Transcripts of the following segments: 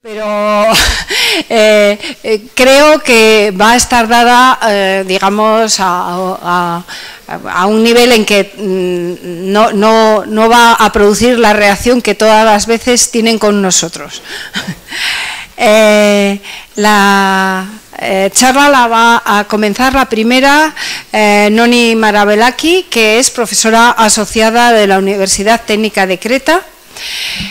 Pero eh, eh, creo que va a estar dada, eh, digamos, a, un nivel en que mm, no, va a producir la reacción que todas las veces tienen con nosotros. la charla la va a comenzar la primera Noni Marabelaki, que es profesora asociada de la Universidad Técnica de Creta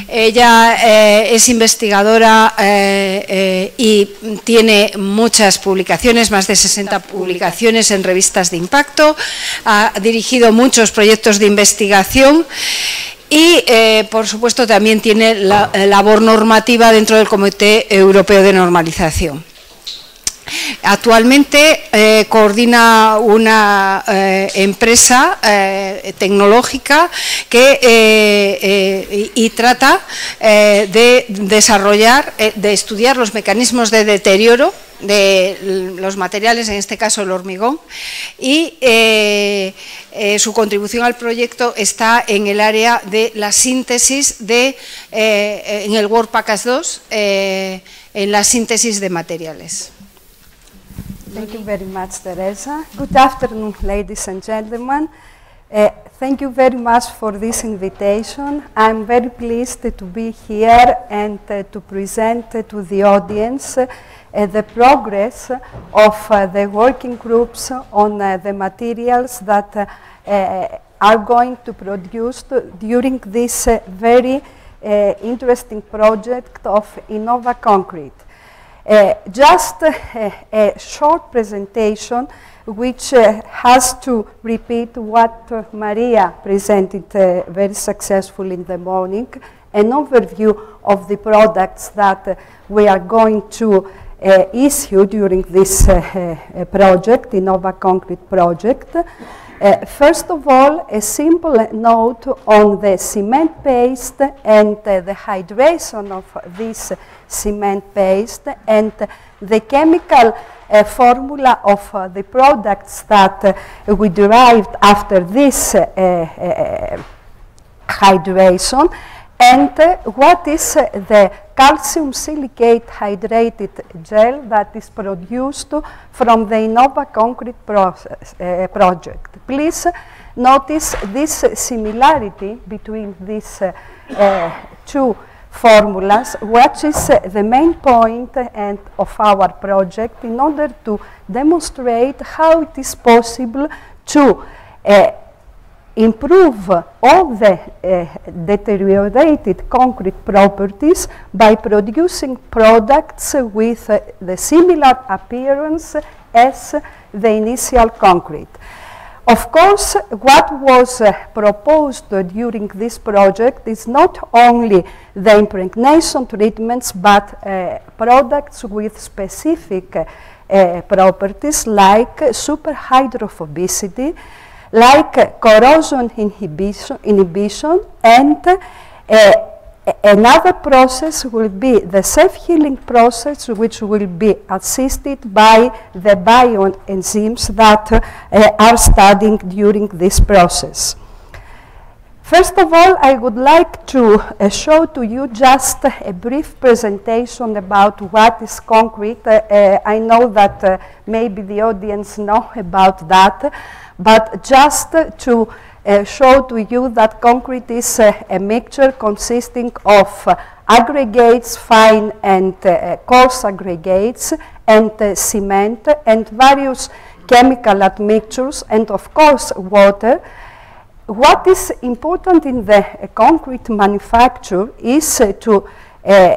ella eh, es investigadora eh, eh, y tiene muchas publicaciones, más de 60 publicaciones en revistas de impacto, ha dirigido muchos proyectos de investigación y, por supuesto, también tiene la labor normativa dentro del Comité Europeo de Normalización. Actualmente eh, coordina una eh, empresa eh, tecnológica que, y trata de desarrollar, de estudiar los mecanismos de deterioro de los materiales, en este caso el hormigón, y su contribución al proyecto está en el área de la síntesis de, en el WordPackage 2, en la síntesis de materiales. Thank you very much, Teresa. Good afternoon, ladies and gentlemen. Uh, thank you very much for this invitation. I'm very pleased to be here and uh, to present uh, to the audience uh, the progress of uh, the working groups on uh, the materials that are going to produce during this very interesting project of Innova Concrete. Uh, just uh, a short presentation which uh, has to repeat what uh, Maria presented uh, very successfully in the morning, an overview of the products that we are going to issue during this project, the Nova Concrete project. Uh, first of all, a simple note on the cement paste and uh, the hydration of this cement paste and the chemical uh, formula of uh, the products that uh, we derived after this uh, hydration and what is the calcium silicate hydrated gel that is produced from the Innova Concrete process, uh, project. Please notice this similarity between these uh, uh, two formulas, which is the main point and of our project in order to demonstrate how it is possible to uh, improve all the uh, deteriorated concrete properties by producing products with uh, the similar appearance as the initial concrete. Of course, what was uh, proposed during this project is not only the impregnation treatments, but products with specific properties like superhydrophobicity, like corrosion inhibition, inhibition and uh, another process will be the self-healing process which will be assisted by the bioenzymes that uh, are studying during this process. First of all, I would like to uh, show to you just a brief presentation about what is concrete. Uh, uh I know that uh, maybe the audience know about that, but just to uh, show to you that concrete is a mixture consisting of aggregates, fine and coarse aggregates, and cement, and various chemical admixtures, and of course water, what is important in the uh, concrete manufacture is uh, to uh,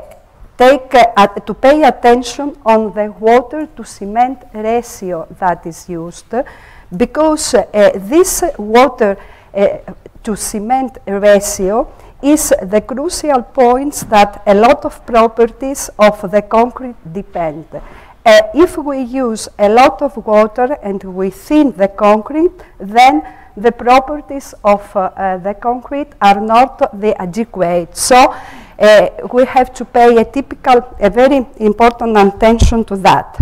take uh, to pay attention on the water to cement ratio that is used because uh, this water uh, to cement ratio is the crucial point that a lot of properties of the concrete depend. if we use a lot of water and we thin the concrete, then the properties of uh, uh, the concrete are not the adequate. So uh, we have to pay a typical, a very important attention to that.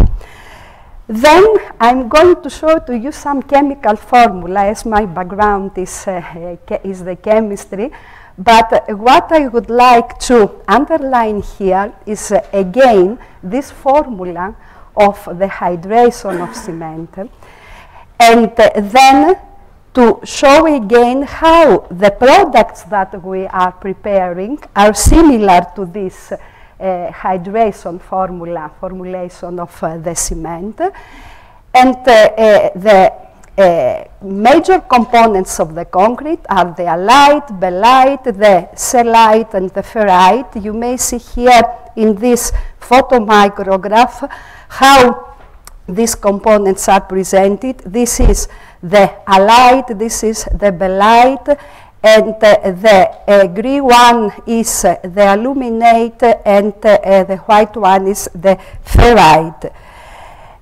Then I'm going to show to you some chemical formula as my background is, uh, is the chemistry. But uh, what I would like to underline here is uh, again this formula of the hydration of cement and uh, then to show again how the products that we are preparing are similar to this hydration formula, formulation of uh, the cement. And uh, uh, the uh, major components of the concrete are the alite, belite, the cellite, and the ferrite. You may see here in this photomicrograph how these components are presented. This is the alite, this is the belite, and uh, the uh, green one is uh, the aluminate, and uh, the white one is the ferrite.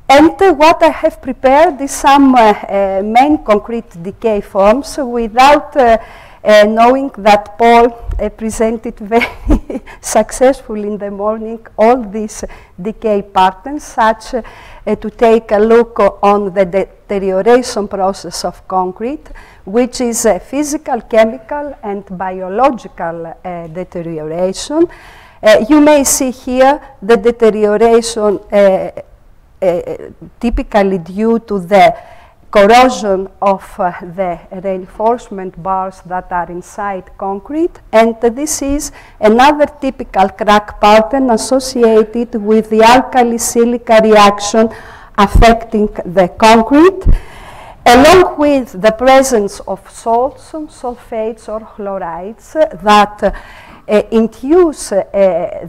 And uh, what I have prepared is some uh, uh, main concrete decay forms without uh, uh, knowing that Paul uh, presented very successfully in the morning all these decay patterns, such to take a look on the deterioration process of concrete, which is a physical, chemical, and biological deterioration. you may see here the deterioration uh, typically due to the corrosion of uh, the reinforcement bars that are inside concrete. And this is another typical crack pattern associated with the alkali-silica reaction affecting the concrete, along with the presence of salts, sulfates or chlorides that uh, induce uh,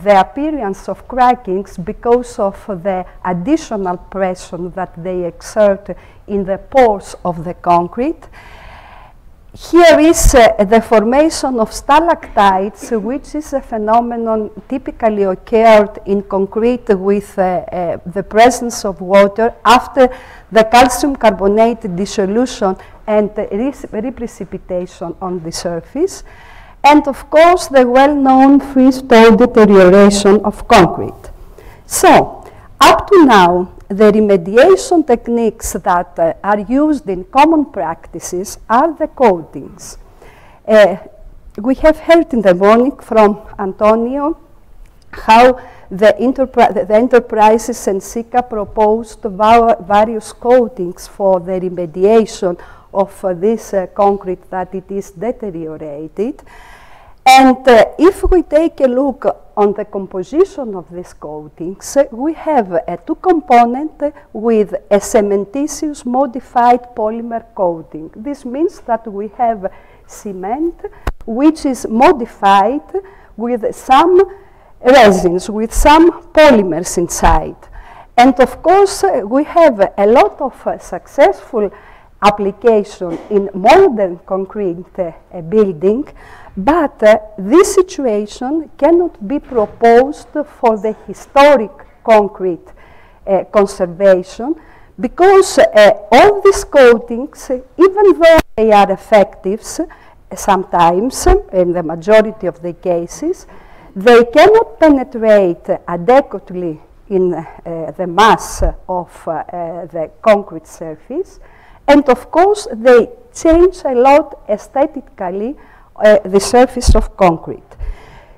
the appearance of crackings because of the additional pressure that they exert in the pores of the concrete. Here is uh, the formation of stalactites, which is a phenomenon typically occurred in concrete with uh, uh, the presence of water after the calcium carbonate dissolution and reprecipitation on the surface and of course the well-known freeze-thaw deterioration of concrete. So, up to now, the remediation techniques that uh, are used in common practices are the coatings. Uh, we have heard in the morning from Antonio how the, the enterprises and SICA proposed various coatings for the remediation of uh, this uh, concrete that it is deteriorated. And uh, if we take a look on the composition of these coatings, uh, we have a two component with a cementitious modified polymer coating. This means that we have cement which is modified with some resins, with some polymers inside. And of course, uh, we have a lot of uh, successful application in modern concrete uh, building, but uh, this situation cannot be proposed for the historic concrete uh, conservation because uh, all these coatings, even though they are effective sometimes, in the majority of the cases, they cannot penetrate adequately in uh, the mass of uh, the concrete surface. And of course, they change a lot aesthetically uh, the surface of concrete.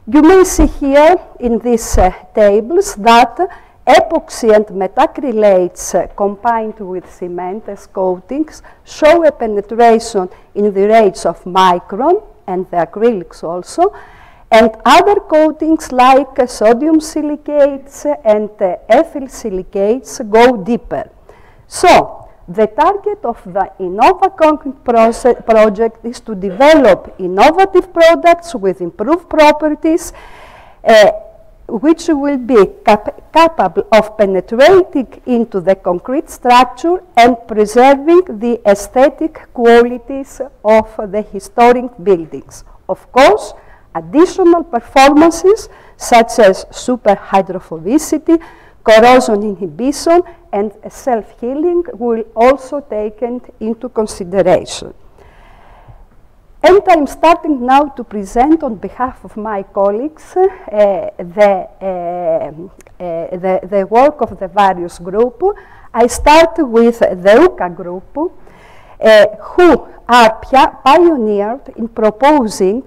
You may see here in these uh, tables that epoxy and methacrylates uh, combined with cement as coatings show a penetration in the range of micron and the acrylics also, and other coatings like uh, sodium silicates and uh, ethyl silicates go deeper. So, the target of the Innova Concrete project is to develop innovative products with improved properties uh, which will be cap capable of penetrating into the concrete structure and preserving the aesthetic qualities of the historic buildings. Of course, additional performances such as super hydrophobicity, corrosion inhibition and self-healing will also taken into consideration. And I'm starting now to present on behalf of my colleagues uh, the, uh, uh, the, the, work of the various groups. I start with the UCA group, uh, who are pioneered in proposing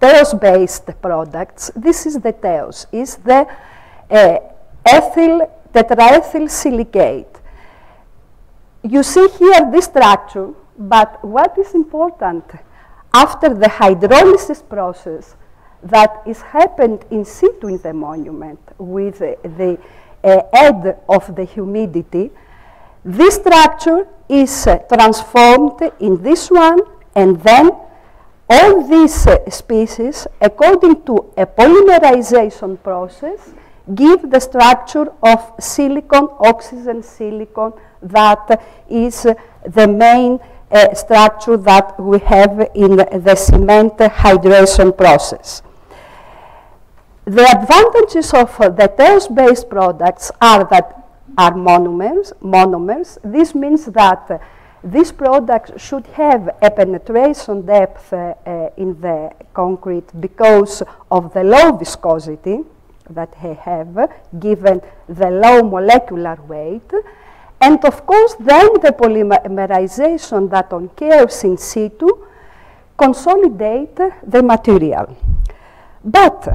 Teos-based products, this is the Teos, is the uh, ethyl, tetraethyl silicate. You see here this structure, but what is important, after the hydrolysis process that is happened in situ in the monument with uh, the uh, aid of the humidity, this structure is uh, transformed in this one and then all these uh, species, according to a polymerization process, give the structure of silicon, oxygen silicon, that is the main uh, structure that we have in the cement hydration process. The advantages of uh, the Teos-based products are that are monomers, monomers. This means that uh, these products should have a penetration depth uh, in the concrete because of the low viscosity that they have, given the low molecular weight. And of course, then the polymerization that occurs in situ consolidate the material. But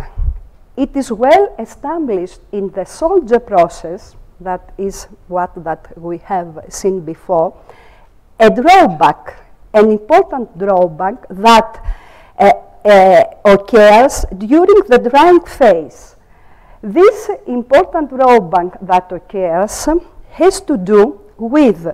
it is well established in the soldier process, that is what that we have seen before, a drawback, an important drawback that uh, uh, occurs during the drying phase. This important drawback that occurs has to do with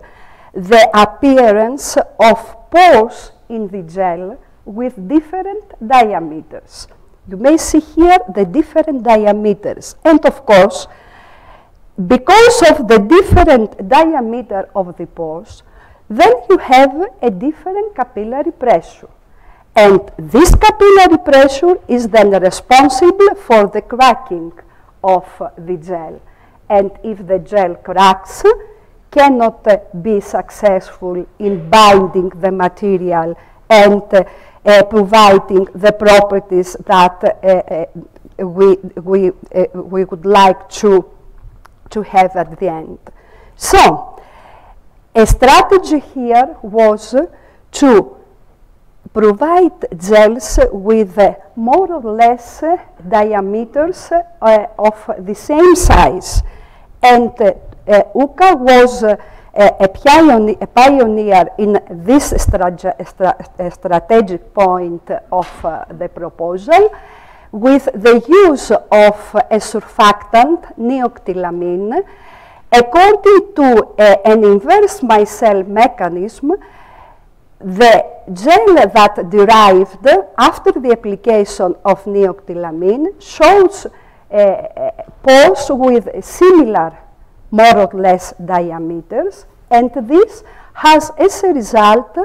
the appearance of pores in the gel with different diameters. You may see here the different diameters. And of course, because of the different diameter of the pores, then you have a different capillary pressure. And this capillary pressure is then responsible for the cracking of the gel. And if the gel cracks, cannot uh, be successful in binding the material and uh, uh, providing the properties that uh, uh, we, we, uh, we would like to, to have at the end. So, a strategy here was to provide gels with more or less diameters eh, of the same size. And eh, eh, UCA was a, pioneer, a, pioneer, in this stra strategic point of uh, the proposal with the use of a surfactant, neoctylamine, according to an inverse micelle mechanism, the gel that derived after the application of neoctylamine shows uh, pores with similar more or less diameters, and this has as a result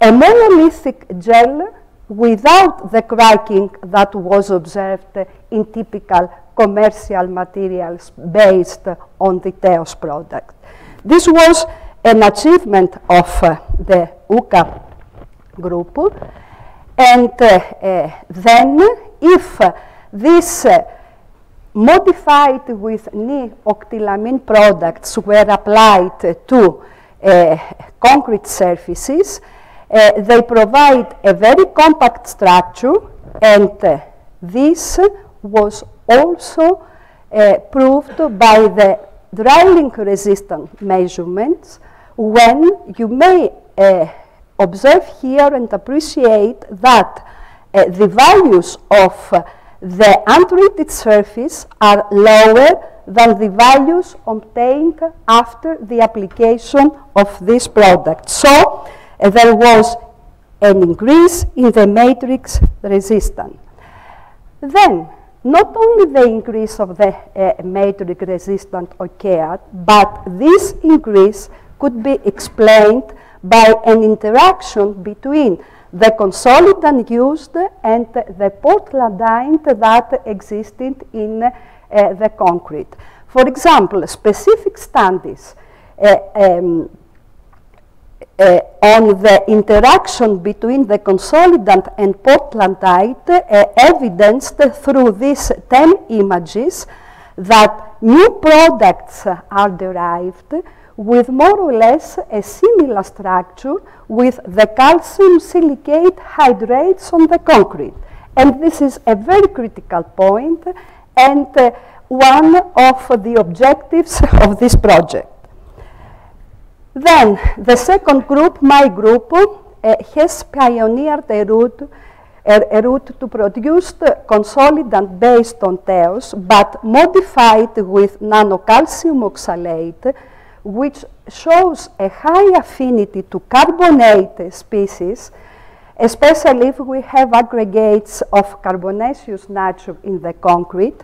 a monolithic gel without the cracking that was observed in typical commercial materials based on the Teos product. This was an achievement of uh, the UCA group, and uh, uh, then if this modified with neoctylamine products were applied to uh, concrete surfaces. Uh, they provide a very compact structure and uh, this was also proved by the drying resistant measurements when you may uh, observe here and appreciate that uh, the values of the untreated surface are lower than the values obtained after the application of this product. So uh, there was an increase in the matrix resistance. Then, not only the increase of the uh, matrix resistance occurred, but this increase could be explained by an interaction between the consolidant used and the portlandite that existed in uh, the concrete. For example, specific studies uh, um, uh, on the interaction between the consolidant and portlandite uh, evidenced through these 10 images that new products are derived with more or less a similar structure with the calcium silicate hydrates on the concrete. And this is a very critical point and uh, one of the objectives of this project. Then the second group, my group, uh, has pioneered a route, a, route to produce consolidant based on TEOS, but modified with nanocalcium oxalate, which shows a high affinity to carbonate species, especially if we have aggregates of carbonaceous nature in the concrete.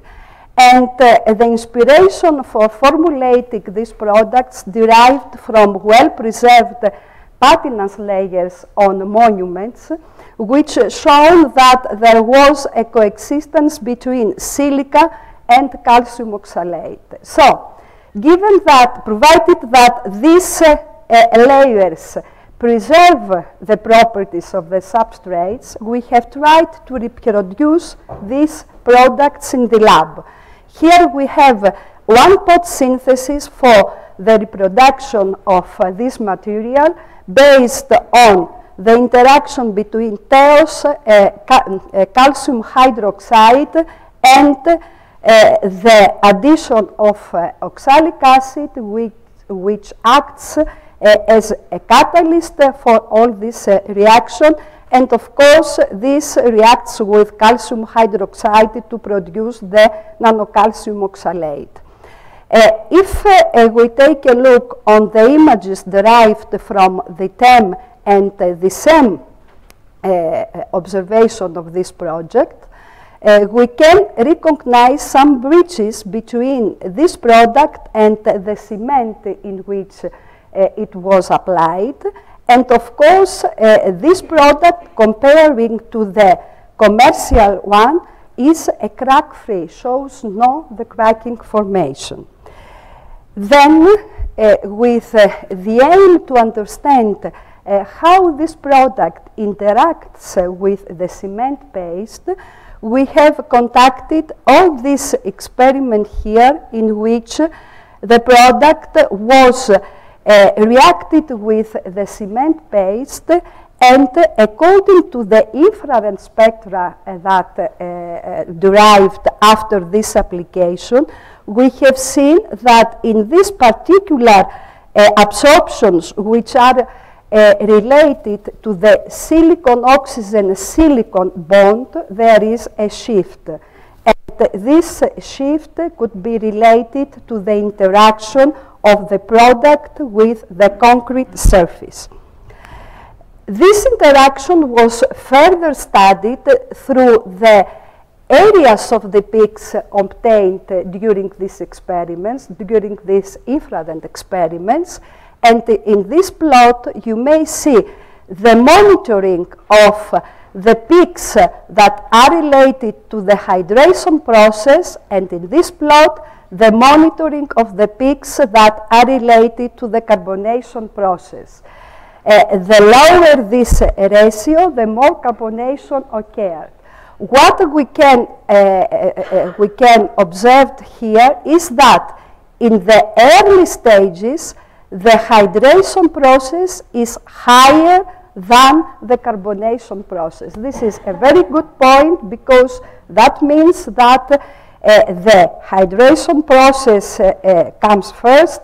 And uh, the inspiration for formulating these products derived from well-preserved patinance layers on monuments, which shown that there was a coexistence between silica and calcium oxalate. So, given that, provided that these uh, uh, layers preserve the properties of the substrates, we have tried to reproduce these products in the lab. Here we have one-pot synthesis for the reproduction of uh, this material based on the interaction between TEOS, uh, ca uh, calcium hydroxide, and the addition of uh, oxalic acid, which, which acts uh, as a catalyst for all this reaction. And of course, this reacts with calcium hydroxide to produce the nanocalcium oxalate. Uh, if uh, we take a look on the images derived from the TEM and uh, the SEM observation of this project, uh, we can recognize some breaches between this product and uh, the cement in which uh, it was applied. And of course, this product comparing to the commercial one is a crack-free, shows no the cracking formation. Then, uh, with uh, the aim to understand uh, how this product interacts with the cement paste, we have conducted all this experiment here in which the product was uh, reacted with the cement paste and according to the infrared spectra uh, that uh, uh, derived after this application, we have seen that in this particular uh, absorptions, which are uh, related to the silicon-oxygen-silicon bond, there is a shift. And this shift could be related to the interaction of the product with the concrete surface. This interaction was further studied through the areas of the peaks obtained during these experiments, during these infrared experiments, and in this plot, you may see the monitoring of the peaks that are related to the hydration process, and in this plot, the monitoring of the peaks that are related to the carbonation process. Uh, the lower this ratio, the more carbonation occurred. What we can, uh, uh, uh, we can observe here is that in the early stages, the hydration process is higher than the carbonation process. This is a very good point because that means that uh, the hydration process uh, uh, comes first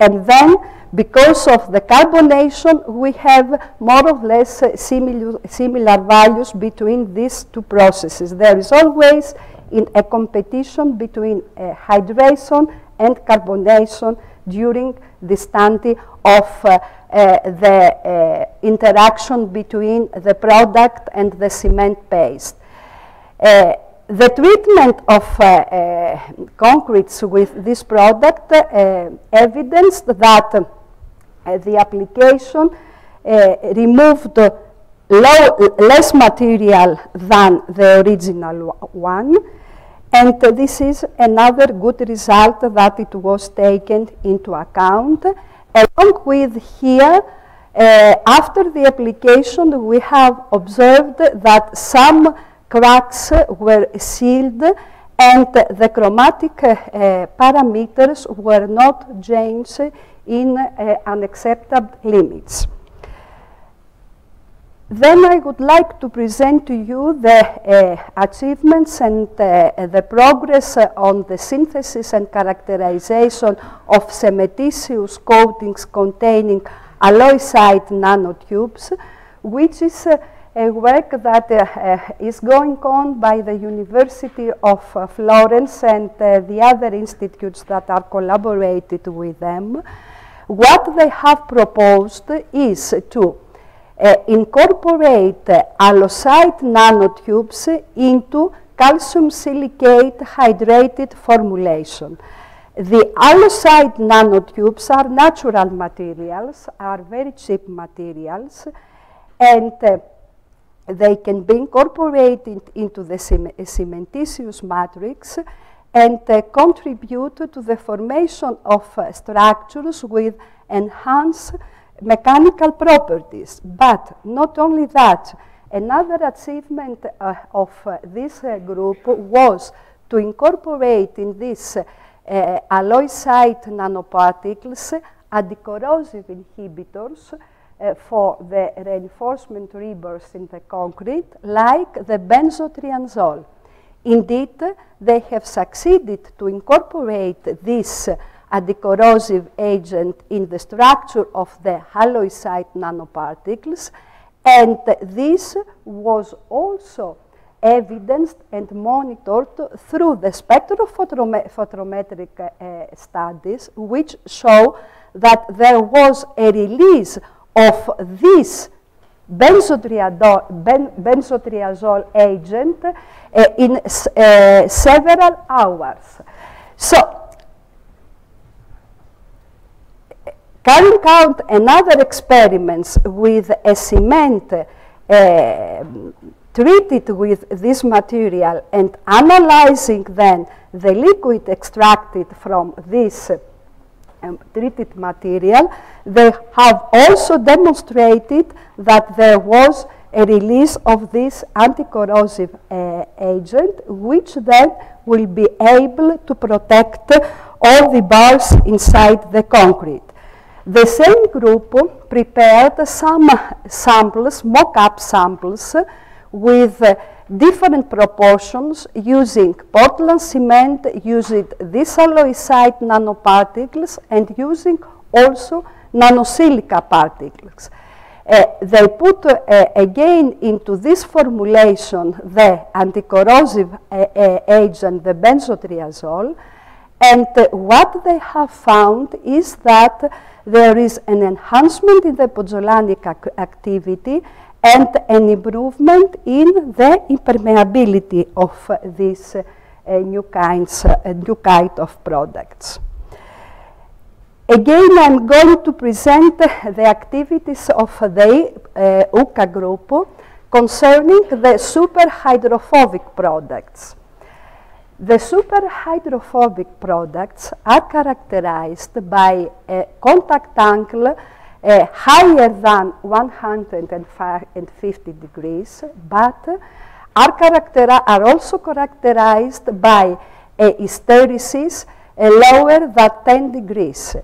and then because of the carbonation we have more or less uh, similar, similar values between these two processes. There is always in a competition between uh, hydration and carbonation during the study of uh, uh, the uh, interaction between the product and the cement paste. Uh, the treatment of uh, concretes with this product evidenced that the application removed low, less material than the original one and this is another good result that it was taken into account. Along with here, uh, after the application, we have observed that some cracks were sealed and the chromatic uh, parameters were not changed in uh, unacceptable limits. Then I would like to present to you the uh, achievements and uh, the progress uh, on the synthesis and characterization of cementitious coatings containing alloy-side nanotubes, which is uh, a work that uh, uh, is going on by the University of Florence and the other institutes that are collaborated with them. What they have proposed is to uh, incorporate uh, allosite nanotubes into calcium silicate hydrated formulation. The allosite nanotubes are natural materials, are very cheap materials, and uh, they can be incorporated into the cementitious matrix and uh, contribute to the formation of uh, structures with enhanced mechanical properties. But not only that, another achievement uh, of uh, this uh, group was to incorporate in this uh, alloy site nanoparticles anticorrosive inhibitors uh, for the reinforcement rebars in the concrete, like the benzotriazole. Indeed, they have succeeded to incorporate this anticorrosive agent in the structure of the halloysite nanoparticles, and this was also evidenced and monitored through the spectrophotometric uh, studies, which show that there was a release of this benzotriazole, agent uh, in uh, several hours. So Carrying out another experiments with a cement uh, treated with this material and analyzing then the liquid extracted from this um, treated material, they have also demonstrated that there was a release of this anti-corrosive uh, agent, which then will be able to protect all the bars inside the concrete. The same group prepared some samples, mock-up samples, with uh, different proportions using Portland cement, using this alloy-site nanoparticles, and using also nanosilica particles. Uh, they put uh, again into this formulation the anticorrosive uh, uh, agent, the benzotriazole, and uh, what they have found is that there is an enhancement in the pozzolanic ac activity and an improvement in the impermeability of uh, these uh, new kinds, uh, new kind of products. Again, I'm going to present the activities of the uh, UCA group concerning the superhydrophobic products. The superhydrophobic products are characterized by a contact angle uh, higher than 150 degrees, but are, are also characterized by a hysteresis uh, lower than 10 degrees.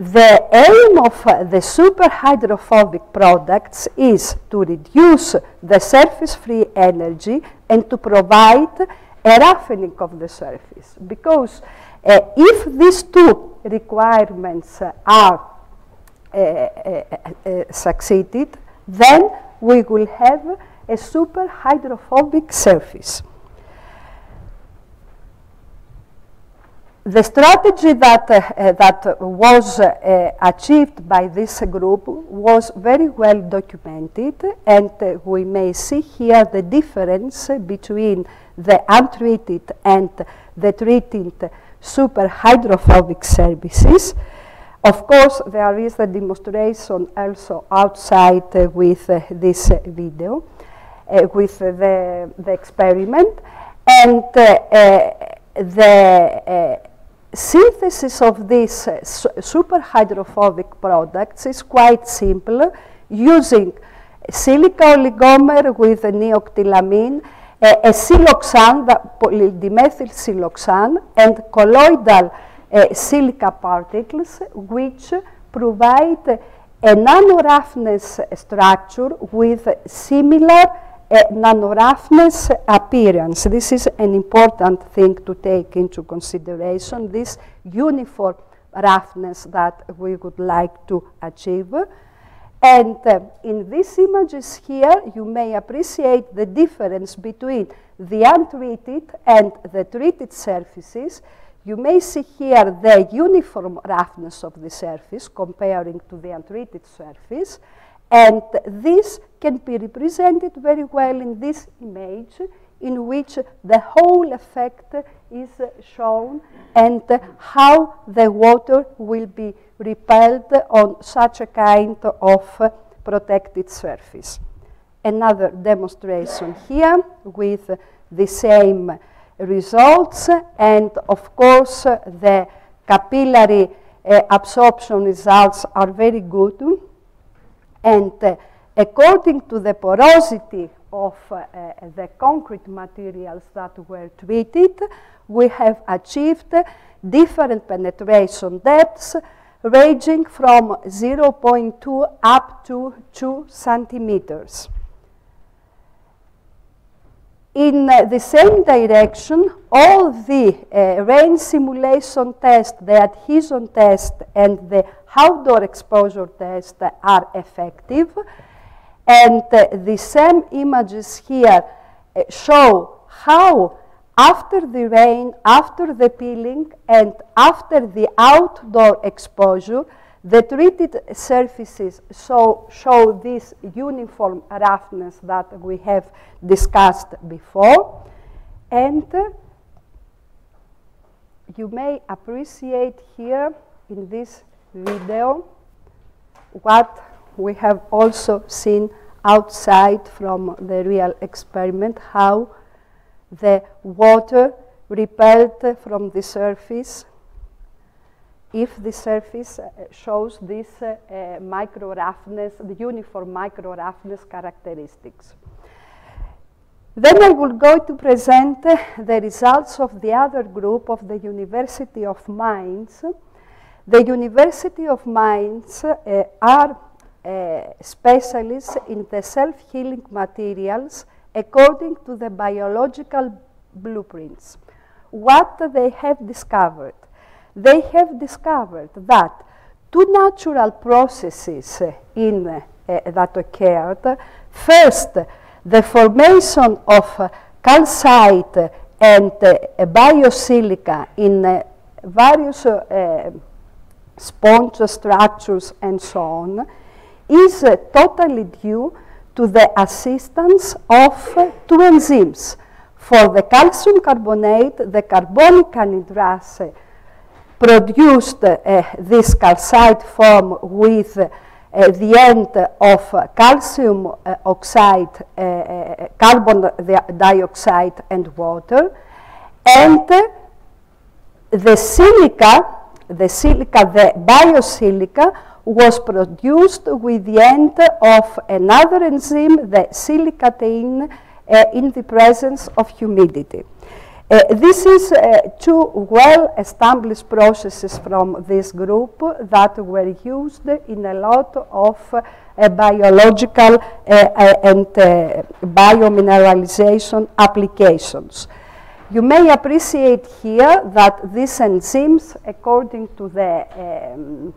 The aim of uh, the superhydrophobic products is to reduce the surface free energy and to provide a roughening of the surface. Because uh, if these two requirements uh, are uh, uh, uh, succeeded, then we will have a superhydrophobic surface. The strategy that, uh, that was uh, achieved by this group was very well documented and uh, we may see here the difference between the untreated and the treated superhydrophobic services. Of course, there is a demonstration also outside uh, with uh, this video, uh, with the, the experiment. And the synthesis of these uh, superhydrophobic products is quite simple using silica oligomer with a neoctylamine, a siloxane, polydimethyl siloxane, and colloidal uh, silica particles which provide a nano-roughness structure with similar uh, nano-roughness appearance. This is an important thing to take into consideration, this uniform roughness that we would like to achieve. And uh, in these images here, you may appreciate the difference between the untreated and the treated surfaces. You may see here the uniform roughness of the surface comparing to the untreated surface. And this can be represented very well in this image in which the whole effect is shown and how the water will be repelled on such a kind of protected surface. Another demonstration here with the same results and of course the capillary uh, absorption results are very good and uh, according to the porosity of uh, the concrete materials that were treated, we have achieved different penetration depths ranging from 0.2 up to 2 centimeters. In uh, the same direction, all the uh, rain simulation test, the adhesion test, and the outdoor exposure tests are effective. And uh, the same images here uh, show how after the rain, after the peeling, and after the outdoor exposure, the treated surfaces so show this uniform roughness that we have discussed before. And uh, you may appreciate here in this video what we have also seen outside from the real experiment, how the water repelled from the surface if the surface uh, shows this uh, uh, micro roughness, the uniform micro roughness characteristics. Then I will go to present the results of the other group of the University of Mainz. The University of Mainz uh, are uh, specialists in the self-healing materials according to the biological blueprints. What they have discovered? they have discovered that two natural processes in, uh, that occurred. First, the formation of calcite and biosilica in various sponge structures and so on is uh, totally due to the assistance of uh, two enzymes. For the calcium carbonate, the carbonic anhydrase produced uh, this calcite form with uh, the end of calcium uh, oxide, carbon dioxide and water, and the silica, the silica, the biosilica, was produced with the end of another enzyme, the silicatein, uh, in the presence of humidity. Uh, this is uh, two well-established processes from this group that were used in a lot of uh, biological uh, uh, and biomineralization applications. You may appreciate here that these enzymes, according to the um,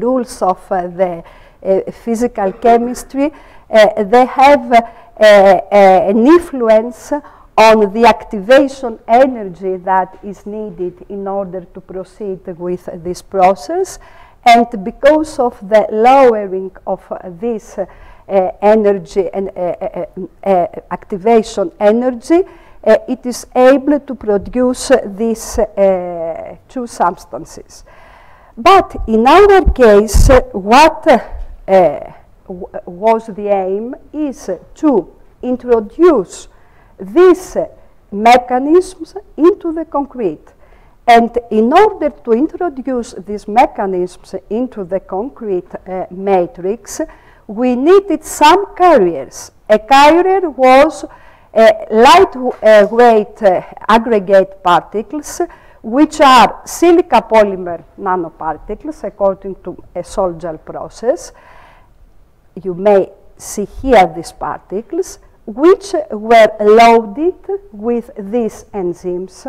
rules of the physical chemistry, they have an influence on the activation energy that is needed in order to proceed with this process. And because of the lowering of this uh, energy and uh, uh, uh activation energy, uh, it is able to produce these uh, two substances. But in our case, what was the aim is to introduce these mechanisms into the concrete. And in order to introduce these mechanisms into the concrete uh, matrix, we needed some carriers. A carrier was lightweight uh, aggregate particles which are silica polymer nanoparticles according to a sol-gel process. You may see here these particles, which were loaded with these enzymes.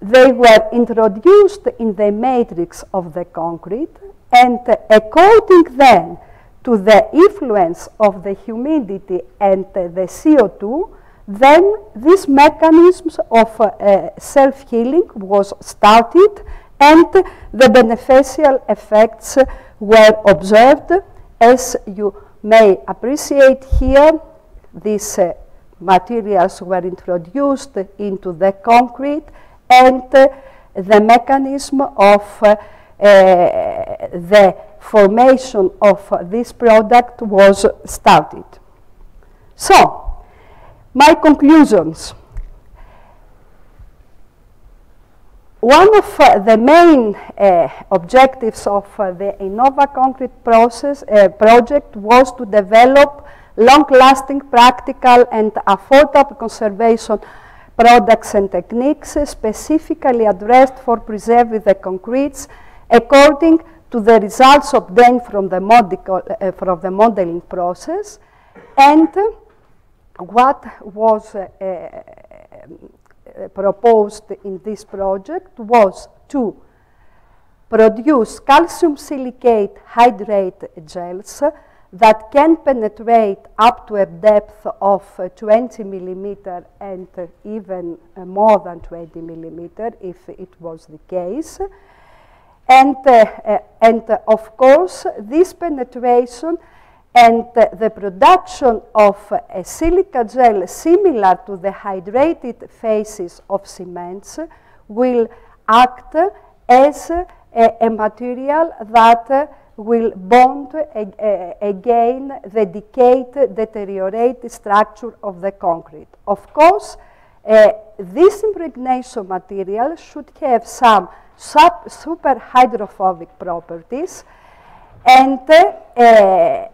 They were introduced in the matrix of the concrete, and according then to the influence of the humidity and the CO2, then this mechanisms of uh, self-healing was started and the beneficial effects were observed. As you may appreciate here, these uh, materials were introduced into the concrete and uh, the mechanism of uh, the formation of this product was started. So, my conclusions. One of uh, the main uh, objectives of uh, the Innova Concrete process, uh, project was to develop long-lasting, practical, and affordable conservation products and techniques specifically addressed for preserving the concretes according to the results obtained from the, uh, from the modeling process and what was uh, uh, proposed in this project was to produce calcium silicate hydrate gels that can penetrate up to a depth of uh, 20 millimeter and even uh, more than 20 millimeter if it was the case. And, uh, uh and uh, of course, this penetration and uh, the production of a silica gel similar to the hydrated phases of cements will act as a, a material that will bond again the decayed, deteriorated structure of the concrete. Of course, uh, this impregnation material should have some super hydrophobic properties. And uh,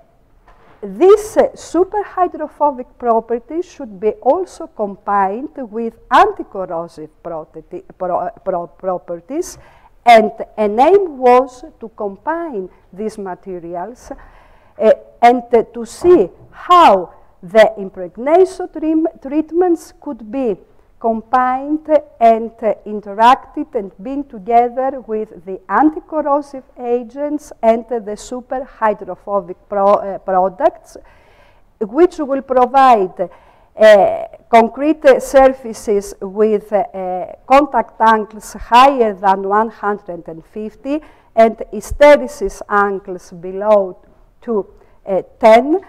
these uh, superhydrophobic properties should be also combined with anti-corrosive pro pro properties and an aim was to combine these materials uh, and uh, to see how the impregnation treatments could be combined and uh, interacted and been together with the anti-corrosive agents and uh, the super hydrophobic pro, uh, products, which will provide uh, concrete surfaces with uh, contact angles higher than 150 and hysteresis angles below to uh, 10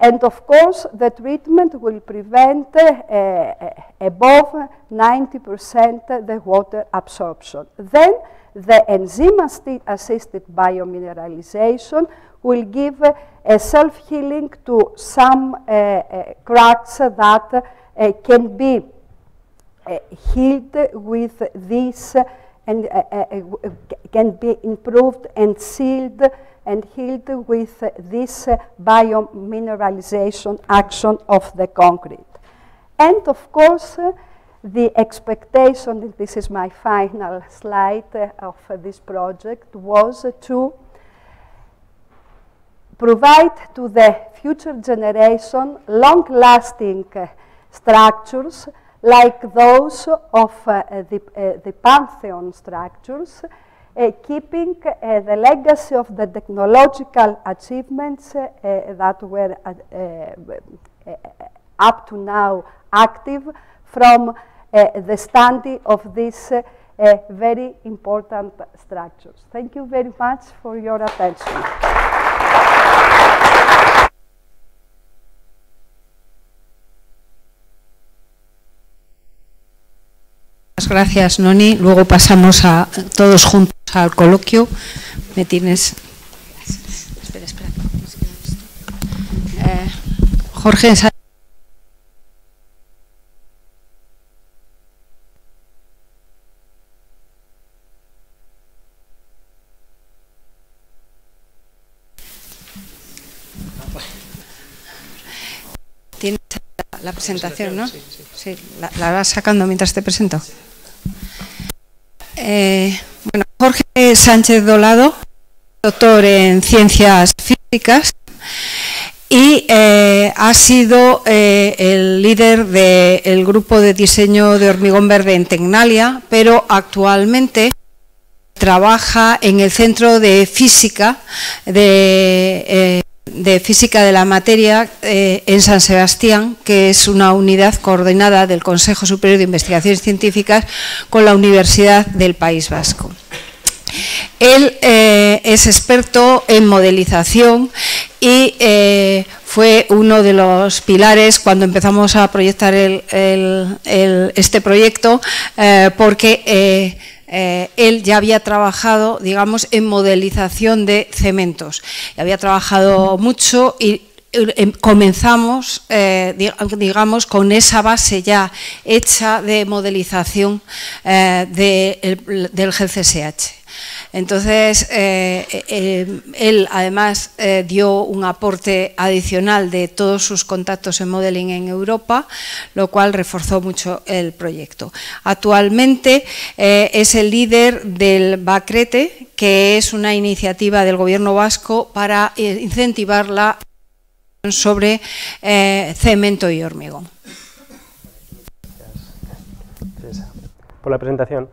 and of course, the treatment will prevent uh, above 90% the water absorption. Then the enzyme-assisted biomineralization will give a self-healing to some uh, uh, cracks that uh, can be uh, healed with this and uh, uh, can be improved and sealed and healed with this biomineralization action of the concrete. And of course, the expectation, this is my final slide of this project, was to provide to the future generation long-lasting structures like those of uh, the, uh, the Pantheon structures uh, Uh, keeping uh, the legacy of the technological achievements uh, that were uh, uh, up to now active from the study of these very important structures. Thank you very much for your attention. Gracias, Noni. Luego pasamos a todos juntos al coloquio. Me tienes. Espera, espera. Eh, Jorge. Tienes la presentación, ¿no? Sí, la, la vas sacando mientras te presento. Eh, bueno, Jorge Sánchez Dolado, doctor en ciencias físicas y eh, ha sido eh, el líder del grupo de diseño de hormigón verde en Tecnalia, pero actualmente trabaja en el Centro de Física de, de Física de la Materia en San Sebastián, que es una unidad coordinada del Consejo Superior de Investigaciones Científicas con la Universidad del País Vasco. Él eh, es experto en modelización y eh, fue uno de los pilares cuando empezamos a proyectar este proyecto eh, él ya había trabajado, digamos, en modelización de cementos. Había trabajado mucho y em, comenzamos, digamos, con esa base ya hecha de modelización del GCSH. Entonces, eh, eh, él además eh, dio un aporte adicional de todos sus contactos en modeling en Europa, lo cual reforzó mucho el proyecto. Actualmente es el líder del BACRETE, que es una iniciativa del Gobierno vasco para incentivar la sobre cemento y hormigón. Por la presentación.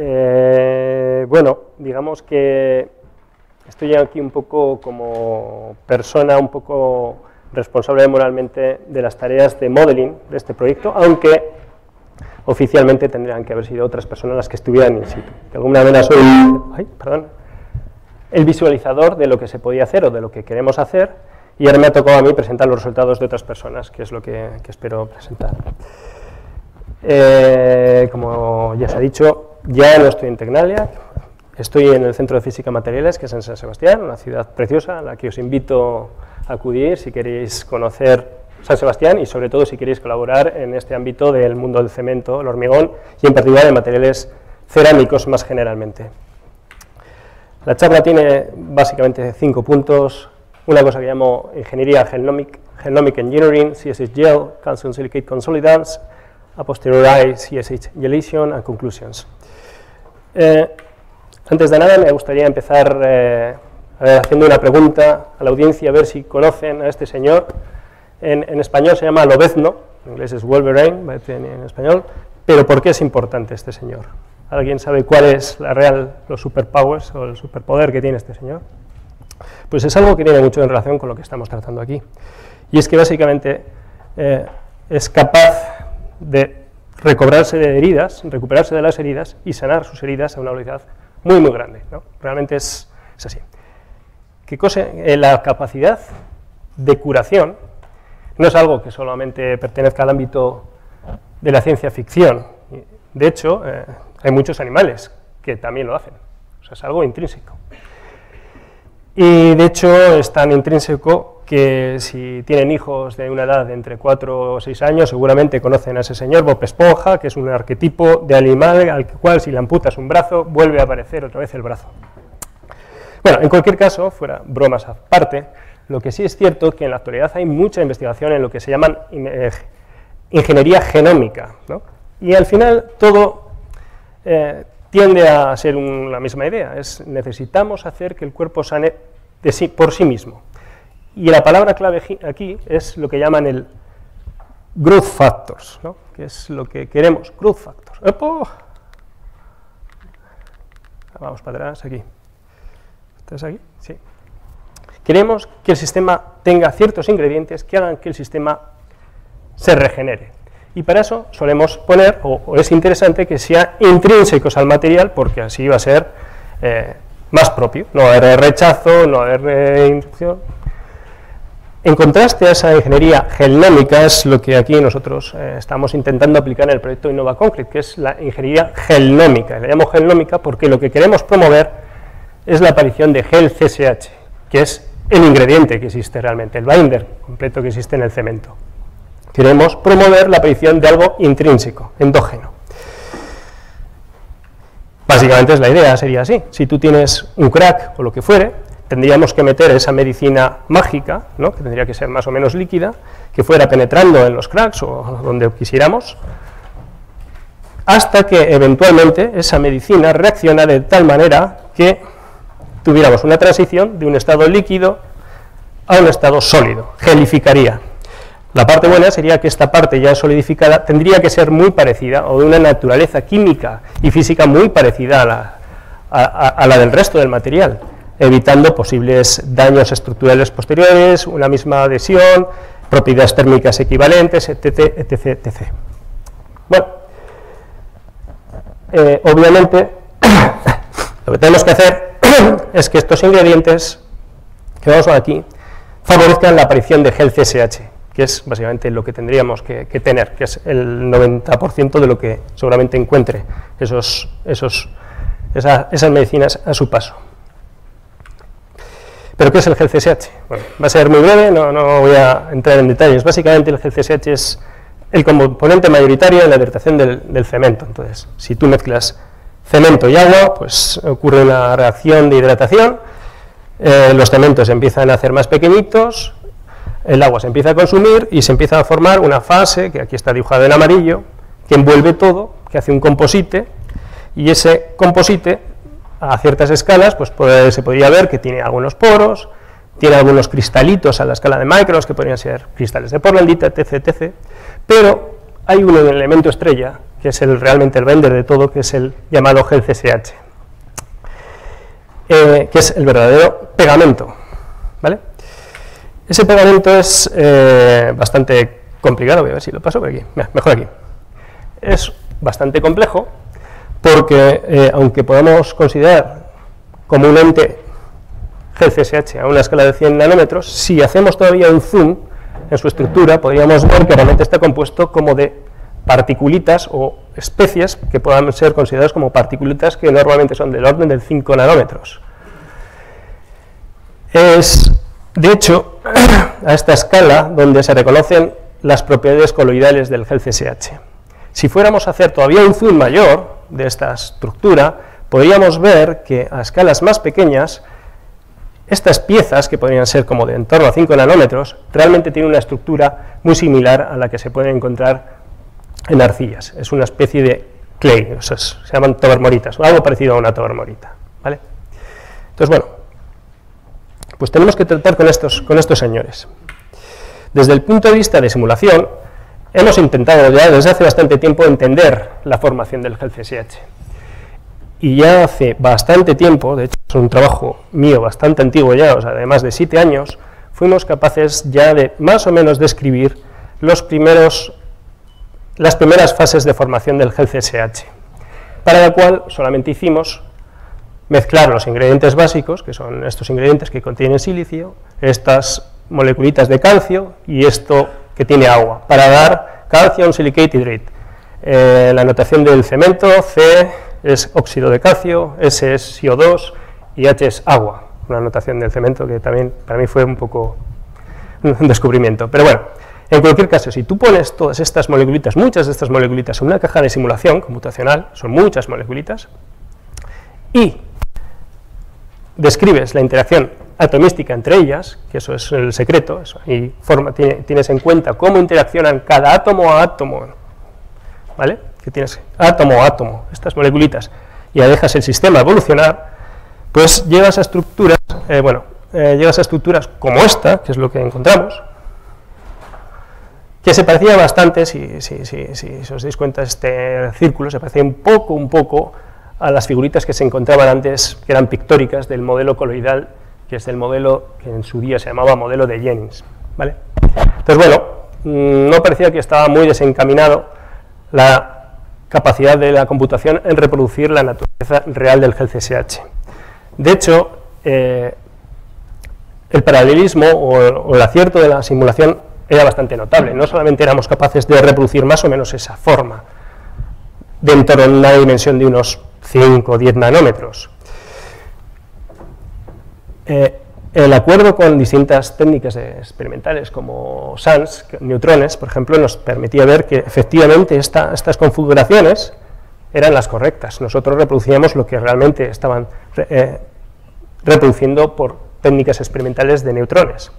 Eh, bueno, digamos que estoy aquí un poco como persona un poco responsable moralmente de las tareas de modeling de este proyecto, aunque oficialmente tendrían que haber sido otras personas las que estuvieran in situ. De alguna manera soy el visualizador de lo que se podía hacer o de lo que queremos hacer y ahora me ha tocado a mí presentar los resultados de otras personas, que es lo que, espero presentar. Eh, como ya se ha dicho, ya no estoy en Tecnalia, estoy en el Centro de Física Materiales, que es en San Sebastián, una ciudad preciosa, a la que os invito a acudir si queréis conocer San Sebastián y sobre todo si queréis colaborar en este ámbito del mundo del cemento, el hormigón y en particular de materiales cerámicos más generalmente. La charla tiene básicamente cinco puntos, una cosa que llamo Ingeniería Genomic, Genomic Engineering, CSH Gel, Calcium Silicate Consolidants, a posteriori CSH Gelation and Conclusions. Eh, antes de nada, me gustaría empezar eh, haciendo una pregunta a la audiencia, a ver si conocen a este señor. En, español se llama Lobezno, en inglés es Wolverine, en español, pero ¿por qué es importante este señor? ¿Alguien sabe cuál es la real, los superpowers o el superpoder que tiene este señor? Pues es algo que tiene mucho en relación con lo que estamos tratando aquí. Y es que básicamente eh, es capaz de recobrarse de heridas, recuperarse de las heridas y sanar sus heridas a una velocidad muy, muy grande. ¿no? Realmente es, así. ¿Qué? Eh, la capacidad de curación no es algo que solamente pertenezca al ámbito de la ciencia ficción. De hecho, eh, hay muchos animales que también lo hacen. O sea, es algo intrínseco. Y de hecho es tan intrínseco que si tienen hijos de una edad de entre 4 o 6 años, seguramente conocen a ese señor, Bob Esponja, que es un arquetipo de animal al cual si le amputas un brazo, vuelve a aparecer otra vez el brazo. Bueno, en cualquier caso, fuera bromas aparte, lo que sí es cierto que en la actualidad hay mucha investigación en lo que se llama eh, ingeniería genómica, ¿no? y al final todo eh, tiende a ser la misma idea, es necesitamos hacer que el cuerpo sane de sí, por sí mismo. Y la palabra clave aquí es lo que llaman el growth factors, ¿no? que es lo que queremos, growth factors. Vamos para atrás, aquí. ¿Estás aquí? Sí. Queremos que el sistema tenga ciertos ingredientes que hagan que el sistema se regenere. Y para eso solemos poner, o, es interesante que sea intrínsecos al material, porque así va a ser eh, más propio. No haber rechazo, no haber eh, en contraste a esa ingeniería genómica es lo que aquí nosotros eh, estamos intentando aplicar en el proyecto Innova Concrete, que es la ingeniería genómica. Le llamo genómica porque lo que queremos promover es la aparición de gel CSH, que es el ingrediente que existe realmente, el binder completo que existe en el cemento. Queremos promover la aparición de algo intrínseco, endógeno. Básicamente es la idea, sería así. Si tú tienes un crack o lo que fuere, tendríamos que meter esa medicina mágica, que tendría que ser más o menos líquida, que fuera penetrando en los cracks o donde quisiéramos, hasta que eventualmente esa medicina reacciona de tal manera que tuviéramos una transición de un estado líquido a un estado sólido, gelificaría. La parte buena sería que esta parte ya solidificada tendría que ser muy parecida o de una naturaleza química y física muy parecida a, la del resto del material, evitando posibles daños estructurales posteriores, una misma adhesión, propiedades térmicas equivalentes, etc. etc, etc. Bueno, eh, obviamente lo que tenemos que hacer es que estos ingredientes que vamos a aquí favorezcan la aparición de gel CSH, que es básicamente lo que tendríamos que, tener, que es el 90% de lo que seguramente encuentre esos, esos, esas medicinas a su paso. ¿Pero qué es el gel CSH? Bueno, va a ser muy breve, no, voy a entrar en detalles. Básicamente el gel CSH es el componente mayoritario en la hidratación del, cemento. Entonces, si tú mezclas cemento y agua, pues ocurre una reacción de hidratación, eh, los cementos empiezan a hacer más pequeñitos, el agua se empieza a consumir y se empieza a formar una fase, que aquí está dibujada en amarillo, que envuelve todo, que hace un composite, y ese composite, a ciertas escalas, pues se podría ver que tiene algunos poros, tiene algunos cristalitos a la escala de micros, que podrían ser cristales de porlandita, etc., etc., pero hay un elemento estrella, que es el, realmente el vender de todo, que es el llamado gel CSH, eh, que es el verdadero pegamento. ¿vale? Ese pegamento es eh, bastante complicado, voy a ver si lo paso por aquí, mejor aquí. Es bastante complejo porque, eh, aunque podamos considerar comúnmente gel CSH a una escala de 100 nanómetros, si hacemos todavía un zoom, en su estructura, podríamos ver que realmente está compuesto como de particulitas o especies que puedan ser consideradas como particulitas que normalmente son del orden del 5 nanómetros. Es, de hecho, a esta escala donde se reconocen las propiedades coloidales del gel CSH. Si fuéramos a hacer todavía un zoom mayor de esta estructura, podríamos ver que a escalas más pequeñas estas piezas, que podrían ser como de en torno a 5 nanómetros, realmente tienen una estructura muy similar a la que se puede encontrar en arcillas. Es una especie de clay, se llaman tobermoritas, algo parecido a una tobermorita. ¿vale? Entonces, bueno, pues tenemos que tratar con estos, con estos señores. Desde el punto de vista de simulación, hemos intentado ya desde hace bastante tiempo entender la formación del gel CSH y ya hace bastante tiempo, de hecho es un trabajo mío bastante antiguo ya, o sea, de más de siete años, fuimos capaces ya de más o menos describir los primeros, las primeras fases de formación del gel CSH, para la cual solamente hicimos mezclar los ingredientes básicos, que son estos ingredientes que contienen silicio, estas moleculitas de calcio y esto que tiene agua, para dar calcium silicate hydrate. Eh, la notación del cemento, C, es óxido de calcio, S es CO2 y H es agua, una notación del cemento que también para mí fue un poco un descubrimiento. Pero bueno, en cualquier caso, si tú pones todas estas moleculitas, muchas de estas moleculitas, en una caja de simulación computacional, son muchas moleculitas, y describes la interacción atomística entre ellas, que eso es el secreto, y forma, tienes en cuenta cómo interaccionan cada átomo a átomo, ¿vale? que tienes átomo a átomo, estas moleculitas, y ya dejas el sistema evolucionar, pues llegas a estructuras, eh, bueno, eh, llegas a estructuras como esta, que es lo que encontramos, que se parecía bastante, si, si, si, si, os dais cuenta, este círculo se parecía un poco, un poco a las figuritas que se encontraban antes, que eran pictóricas del modelo coloidal, que es el modelo que en su día se llamaba modelo de Jennings. ¿vale? Entonces, bueno, mm, no parecía que estaba muy desencaminado la capacidad de la computación en reproducir la naturaleza real del gel CSH. De hecho, eh, el paralelismo o, el acierto de la simulación era bastante notable. No solamente éramos capaces de reproducir más o menos esa forma dentro de una dimensión de unos 5 o 10 nanómetros. Eh, el acuerdo con distintas técnicas experimentales como SANS, neutrones, por ejemplo, nos permitía ver que efectivamente estas configuraciones eran las correctas. Nosotros reproducíamos lo que realmente estaban eh, reproduciendo por técnicas experimentales de neutrones.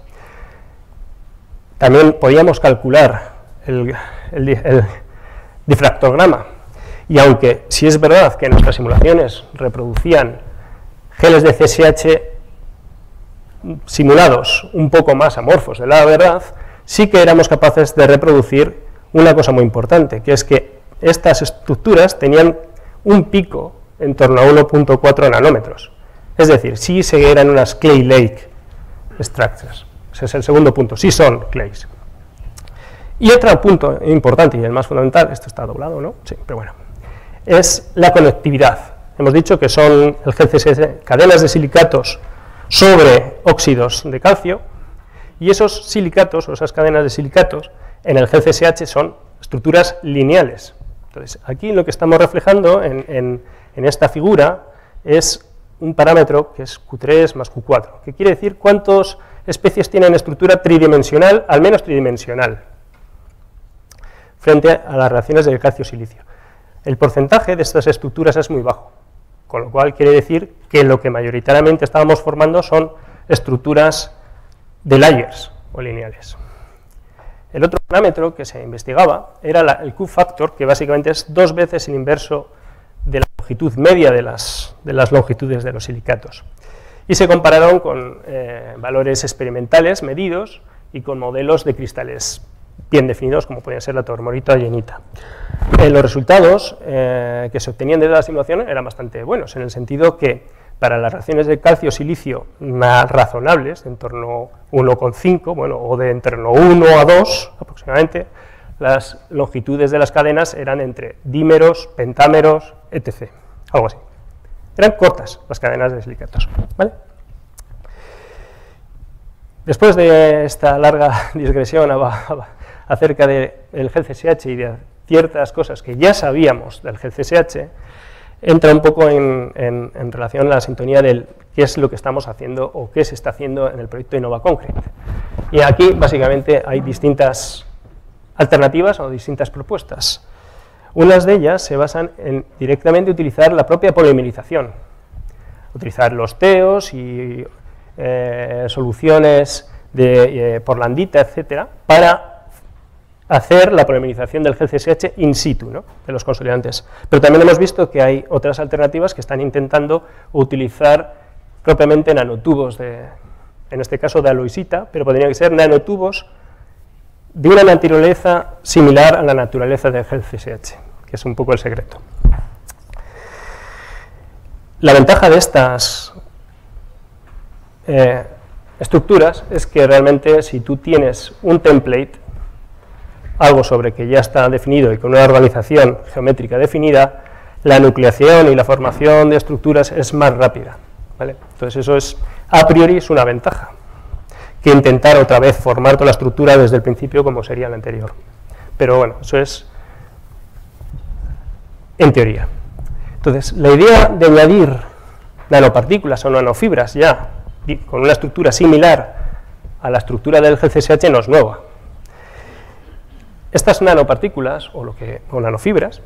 También podíamos calcular el, el difractograma Y aunque sí es verdad que nuestras simulaciones reproducían geles de CSH simulados un poco más amorfos de la verdad, sí que éramos capaces de reproducir una cosa muy importante, que es que estas estructuras tenían un pico en torno a 1.4 nanómetros. Es decir, sí se eran unas clay lake structures. Ese es el segundo punto, sí son clays. Y otro punto importante y el más fundamental, esto está doblado, ¿no? Sí, pero bueno, es la conectividad. Hemos dicho que son el GCS, cadenas de silicatos sobre óxidos de calcio, y esos silicatos, o esas cadenas de silicatos, en el GCSH son estructuras lineales. Entonces, aquí lo que estamos reflejando en, esta figura es un parámetro que es Q3 más Q4, que quiere decir cuántas especies tienen estructura tridimensional, al menos tridimensional, frente a las reacciones de calcio-silicio. El porcentaje de estas estructuras es muy bajo, con lo cual quiere decir que lo que mayoritariamente estábamos formando son estructuras de layers o lineales. El otro parámetro que se investigaba era el Q-factor, que básicamente es dos veces el inverso de la longitud media de las, de las longitudes de los silicatos. Y se compararon con eh, valores experimentales medidos y con modelos de cristales bien definidos, como podía ser la tormorita llenita. Eh, los resultados eh, que se obtenían de la simulación eran bastante buenos, en el sentido que para las reacciones de calcio-silicio más razonables, en torno a 1,5, bueno, o de entre 1 a 2 aproximadamente, las longitudes de las cadenas eran entre dímeros, pentámeros, etc. Algo así. Eran cortas las cadenas de silicatos. ¿vale? Después de esta larga digresión acerca del GCSH y de ciertas cosas que ya sabíamos del GCSH, entra un poco en, relación a la sintonía del qué es lo que estamos haciendo o qué se está haciendo en el proyecto Innova Concrete. Y aquí básicamente hay distintas alternativas o distintas propuestas. Unas de ellas se basan en directamente utilizar la propia polimerización, utilizar los teos y eh, soluciones de eh, porlandita, etcétera, para hacer la polimerización del GCSH in situ, de los consolidantes. Pero también hemos visto que hay otras alternativas que están intentando utilizar propiamente nanotubos, de, en este caso de aloisita, pero podrían ser nanotubos de una naturaleza similar a la naturaleza del GCSH, que es un poco el secreto. La ventaja de estas eh, estructuras es que realmente si tú tienes un template, algo sobre que ya está definido y con una organización geométrica definida, la nucleación y la formación de estructuras es más rápida. Entonces eso es, a priori, es una ventaja, que intentar otra vez formar toda la estructura desde el principio como sería la anterior. Pero bueno, eso es en teoría. Entonces, la idea de añadir nanopartículas o nanofibras ya con una estructura similar a la estructura del GCSH no es nueva. Estas nanopartículas, o, lo que, o nanofibras,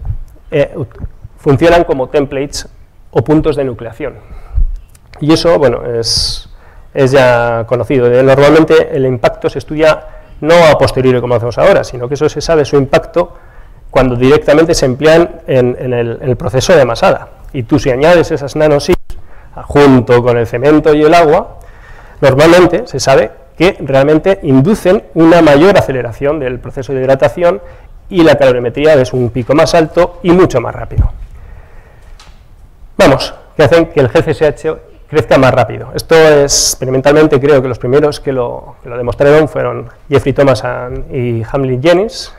eh, funcionan como templates o puntos de nucleación. Y eso, bueno, es, es ya conocido. Normalmente el impacto se estudia no a posteriori como hacemos ahora, sino que eso se sabe su impacto cuando directamente se emplean en, el, en el, proceso de masada. Y tú si añades esas nanosís junto con el cemento y el agua, normalmente se sabe que realmente inducen una mayor aceleración del proceso de hidratación y la calorimetría es un pico más alto y mucho más rápido. Vamos, que hacen que el GCSH crezca más rápido. Esto es, experimentalmente creo que los primeros que lo, demostraron fueron Jeffrey Thomas y Hamlin Jennings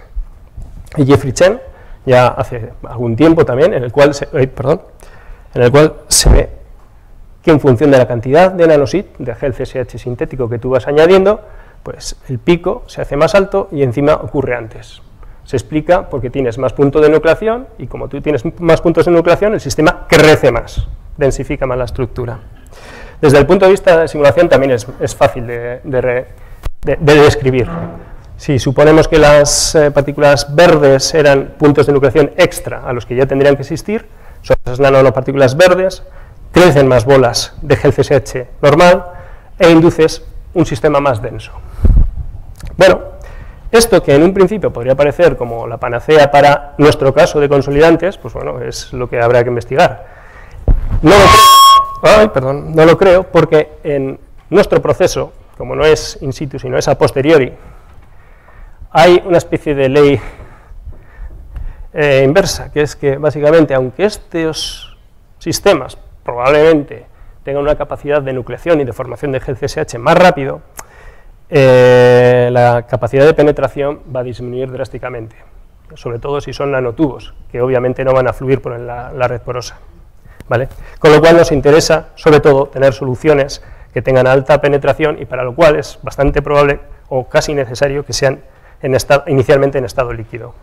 y Jeffrey Chen, ya hace algún tiempo también, en el cual se, perdón, en el cual se ve que en función de la cantidad de nanosit, de gel CSH sintético que tú vas añadiendo, pues el pico se hace más alto y encima ocurre antes. Se explica porque tienes más puntos de nucleación y como tú tienes más puntos de nucleación, el sistema crece más, densifica más la estructura. Desde el punto de vista de simulación también es, fácil de, describir. Si suponemos que las eh, partículas verdes eran puntos de nucleación extra a los que ya tendrían que existir, son esas nanopartículas verdes, crecen más bolas de gel normal e induces un sistema más denso. Bueno, Esto que en un principio podría parecer como la panacea para nuestro caso de consolidantes, pues bueno, es lo que habrá que investigar. No lo creo, perdón, no lo creo porque en nuestro proceso, como no es in situ, sino es a posteriori, hay una especie de ley eh, inversa, que es que básicamente, aunque estos sistemas probablemente tengan una capacidad de nucleación y de formación de GCSH más rápido, eh, la capacidad de penetración va a disminuir drásticamente, sobre todo si son nanotubos, que obviamente no van a fluir por la, red porosa. ¿vale? Con lo cual nos interesa, sobre todo, tener soluciones que tengan alta penetración y para lo cual es bastante probable o casi necesario que sean inicialmente en estado líquido.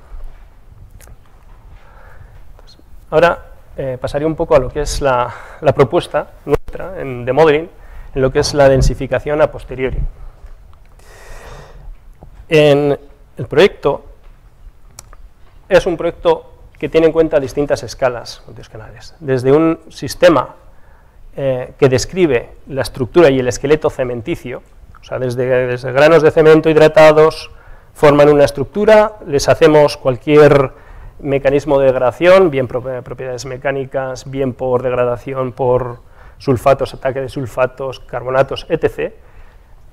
Ahora eh, pasaré un poco a lo que es la, propuesta nuestra en, de modeling, en lo que es la densificación a posteriori. En el proyecto es un proyecto que tiene en cuenta distintas escalas canales, desde un sistema eh, que describe la estructura y el esqueleto cementicio, o sea, desde granos de cemento hidratados, forman una estructura, les hacemos cualquier mecanismo de degradación, bien propiedades mecánicas, bien por degradación por sulfatos, ataque de sulfatos, carbonatos, etc.,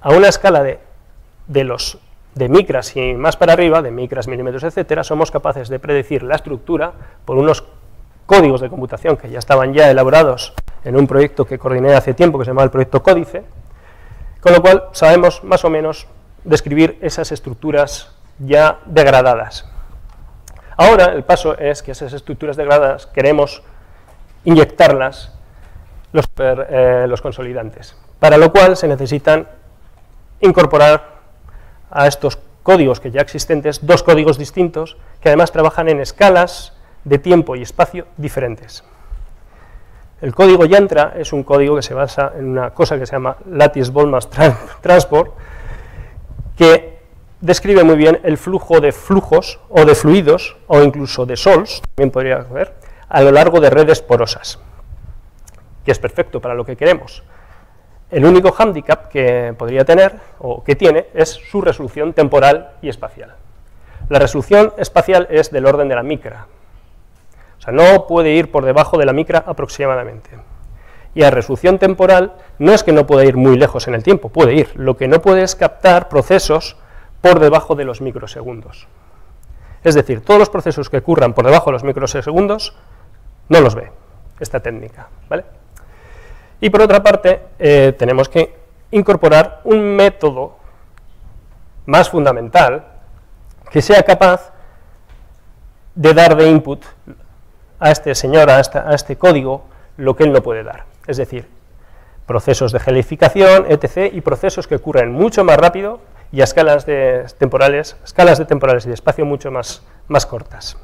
a una escala de, de, los, de micras y más para arriba, de micras, milímetros, etcétera, somos capaces de predecir la estructura por unos códigos de computación que ya estaban ya elaborados en un proyecto que coordiné hace tiempo, que se llama el proyecto Códice, con lo cual sabemos más o menos describir esas estructuras ya degradadas. Ahora el paso es que esas estructuras degradadas queremos inyectarlas los, eh, los consolidantes, para lo cual se necesitan incorporar a estos códigos que ya existentes dos códigos distintos que además trabajan en escalas de tiempo y espacio diferentes. El código Yantra es un código que se basa en una cosa que se llama Lattice Ball Transport, que describe muy bien el flujo de flujos o de fluidos o incluso de sols, también podría ver, a lo largo de redes porosas, que es perfecto para lo que queremos. El único hándicap que podría tener, o que tiene, es su resolución temporal y espacial. La resolución espacial es del orden de la micra, o sea, no puede ir por debajo de la micra aproximadamente. Y a resolución temporal no es que no pueda ir muy lejos en el tiempo, puede ir. Lo que no puede es captar procesos por debajo de los microsegundos. Es decir, todos los procesos que ocurran por debajo de los microsegundos no los ve esta técnica. ¿vale? Y por otra parte, eh, tenemos que incorporar un método más fundamental que sea capaz de dar de input a este señor, a, a este código, lo que él no puede dar es decir, procesos de gelificación, etc., y procesos que ocurren mucho más rápido y a escalas de temporales, escalas de temporales y de espacio mucho más, más cortas.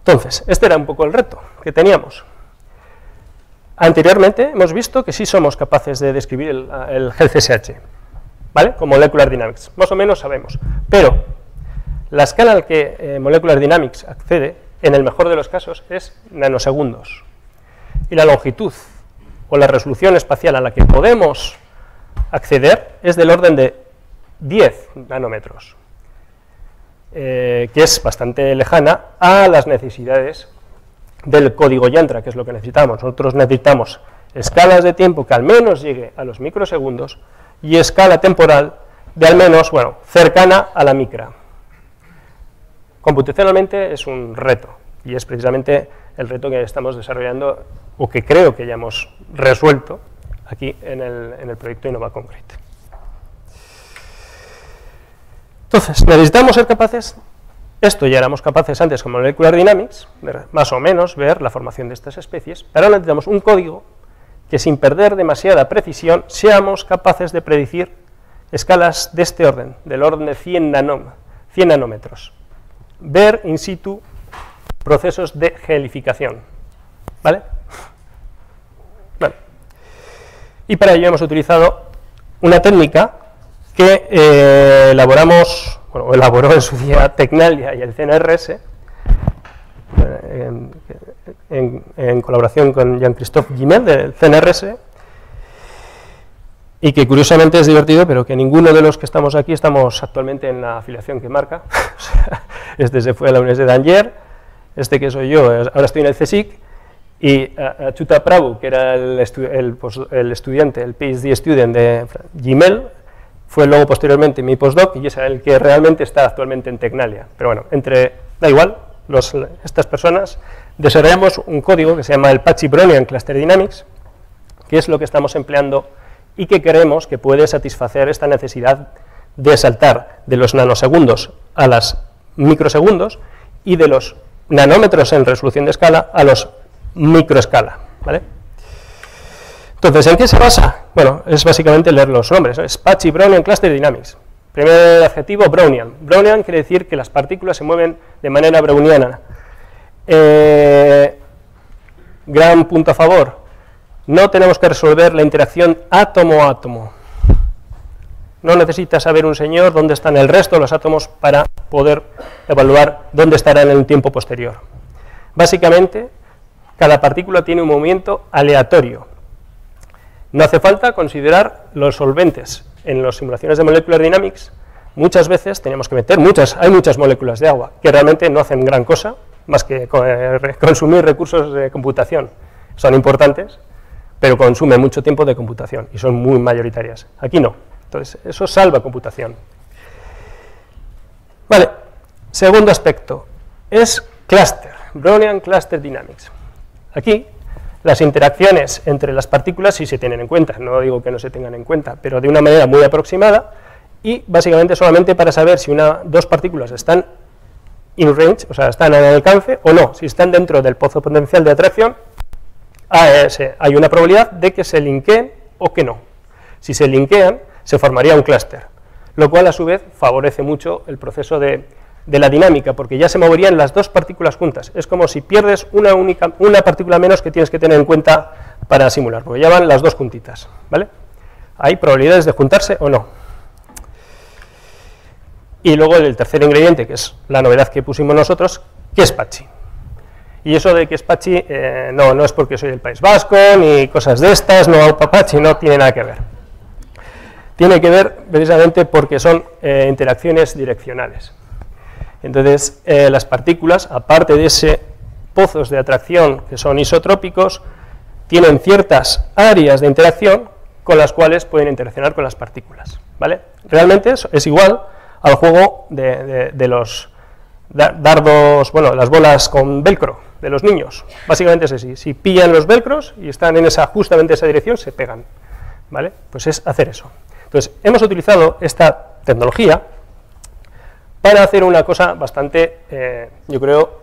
Entonces, este era un poco el reto que teníamos. Anteriormente hemos visto que sí somos capaces de describir el, el GCSH, ¿vale? Con Molecular Dynamics, más o menos sabemos. Pero la escala al que eh, Molecular Dynamics accede en el mejor de los casos, es nanosegundos. Y la longitud o la resolución espacial a la que podemos acceder es del orden de 10 nanómetros, eh, que es bastante lejana a las necesidades del código Yantra, que es lo que necesitamos. Nosotros necesitamos escalas de tiempo que al menos llegue a los microsegundos y escala temporal de al menos, bueno, cercana a la micra. Computacionalmente es un reto y es precisamente el reto que estamos desarrollando o que creo que ya hemos resuelto aquí en el, en el proyecto Innova Concrete. Entonces, necesitamos ser capaces, esto ya éramos capaces antes con Molecular Dynamics, más o menos ver la formación de estas especies, pero ahora necesitamos un código que sin perder demasiada precisión seamos capaces de predecir escalas de este orden, del orden de 100, 100 nanómetros ver in situ procesos de gelificación. ¿Vale? Y para ello hemos utilizado una técnica que eh, elaboramos, bueno, elaboró en su día Tecnalia y el CNRS, eh, en, colaboración con Jean-Christophe Gimel del CNRS, y que curiosamente es divertido, pero que ninguno de los que estamos aquí estamos actualmente en la afiliación que marca. este se fue a la Universidad de Anger, este que soy yo, ahora estoy en el CSIC, y Chuta Prabhu, que era el, el, estudiante, el PhD student de Gmail, fue luego posteriormente mi postdoc y es el que realmente está actualmente en Tecnalia. Pero bueno, entre, da igual, los, estas personas desarrollamos un código que se llama el Patchy Brownian Cluster Dynamics, que es lo que estamos empleando y que creemos que puede satisfacer esta necesidad de saltar de los nanosegundos a los microsegundos y de los nanómetros en resolución de escala a los microescala. ¿vale? Entonces, ¿en qué se basa? Bueno, es básicamente leer los nombres. Es Patchy Brownian Cluster Dynamics. Primer adjetivo, Brownian. Brownian quiere decir que las partículas se mueven de manera browniana. Eh, gran punto a favor, no tenemos que resolver la interacción átomo-átomo. No necesita saber un señor dónde están el resto de los átomos para poder evaluar dónde estarán en un tiempo posterior. Básicamente, cada partícula tiene un movimiento aleatorio. No hace falta considerar los solventes. En las simulaciones de Molecular Dynamics, muchas veces tenemos que meter muchas, hay muchas moléculas de agua que realmente no hacen gran cosa más que eh, consumir recursos de computación. Son importantes, pero consume mucho tiempo de computación y son muy mayoritarias. Aquí no. Entonces, eso salva computación. Vale, segundo aspecto, es cluster, Brownian Cluster Dynamics. Aquí, las interacciones entre las partículas sí se tienen en cuenta, no digo que no se tengan en cuenta, pero de una manera muy aproximada y básicamente solamente para saber si una, dos partículas están in range, o sea, están en alcance o no, si están dentro del pozo potencial de atracción, hay una probabilidad de que se linkeen o que no. Si se linkean, se formaría un clúster, lo cual a su vez favorece mucho el proceso de, la dinámica, porque ya se moverían las dos partículas juntas. Es como si pierdes una, única, una partícula menos que tienes que tener en cuenta para simular, porque ya van las dos juntitas. ¿vale? Hay probabilidades de juntarse o no. Y luego el tercer ingrediente, que es la novedad que pusimos nosotros, que es Pachi. Y eso de que es Pachi, eh, no, no es porque soy del País Vasco, ni cosas de estas, no, Pachi no tiene nada que ver. Tiene que ver precisamente porque son eh, interacciones direccionales. Entonces, eh, las partículas, aparte de ese pozos de atracción que son isotrópicos, tienen ciertas áreas de interacción con las cuales pueden interaccionar con las partículas. ¿vale? Realmente es, igual al juego de los dardos, bueno, las bolas con velcro de los niños. Básicamente es así. Si pillan los velcros y están en esa justamente esa dirección, se pegan. ¿Vale? Pues es hacer eso. Entonces, hemos utilizado esta tecnología para hacer una cosa bastante, eh, yo creo,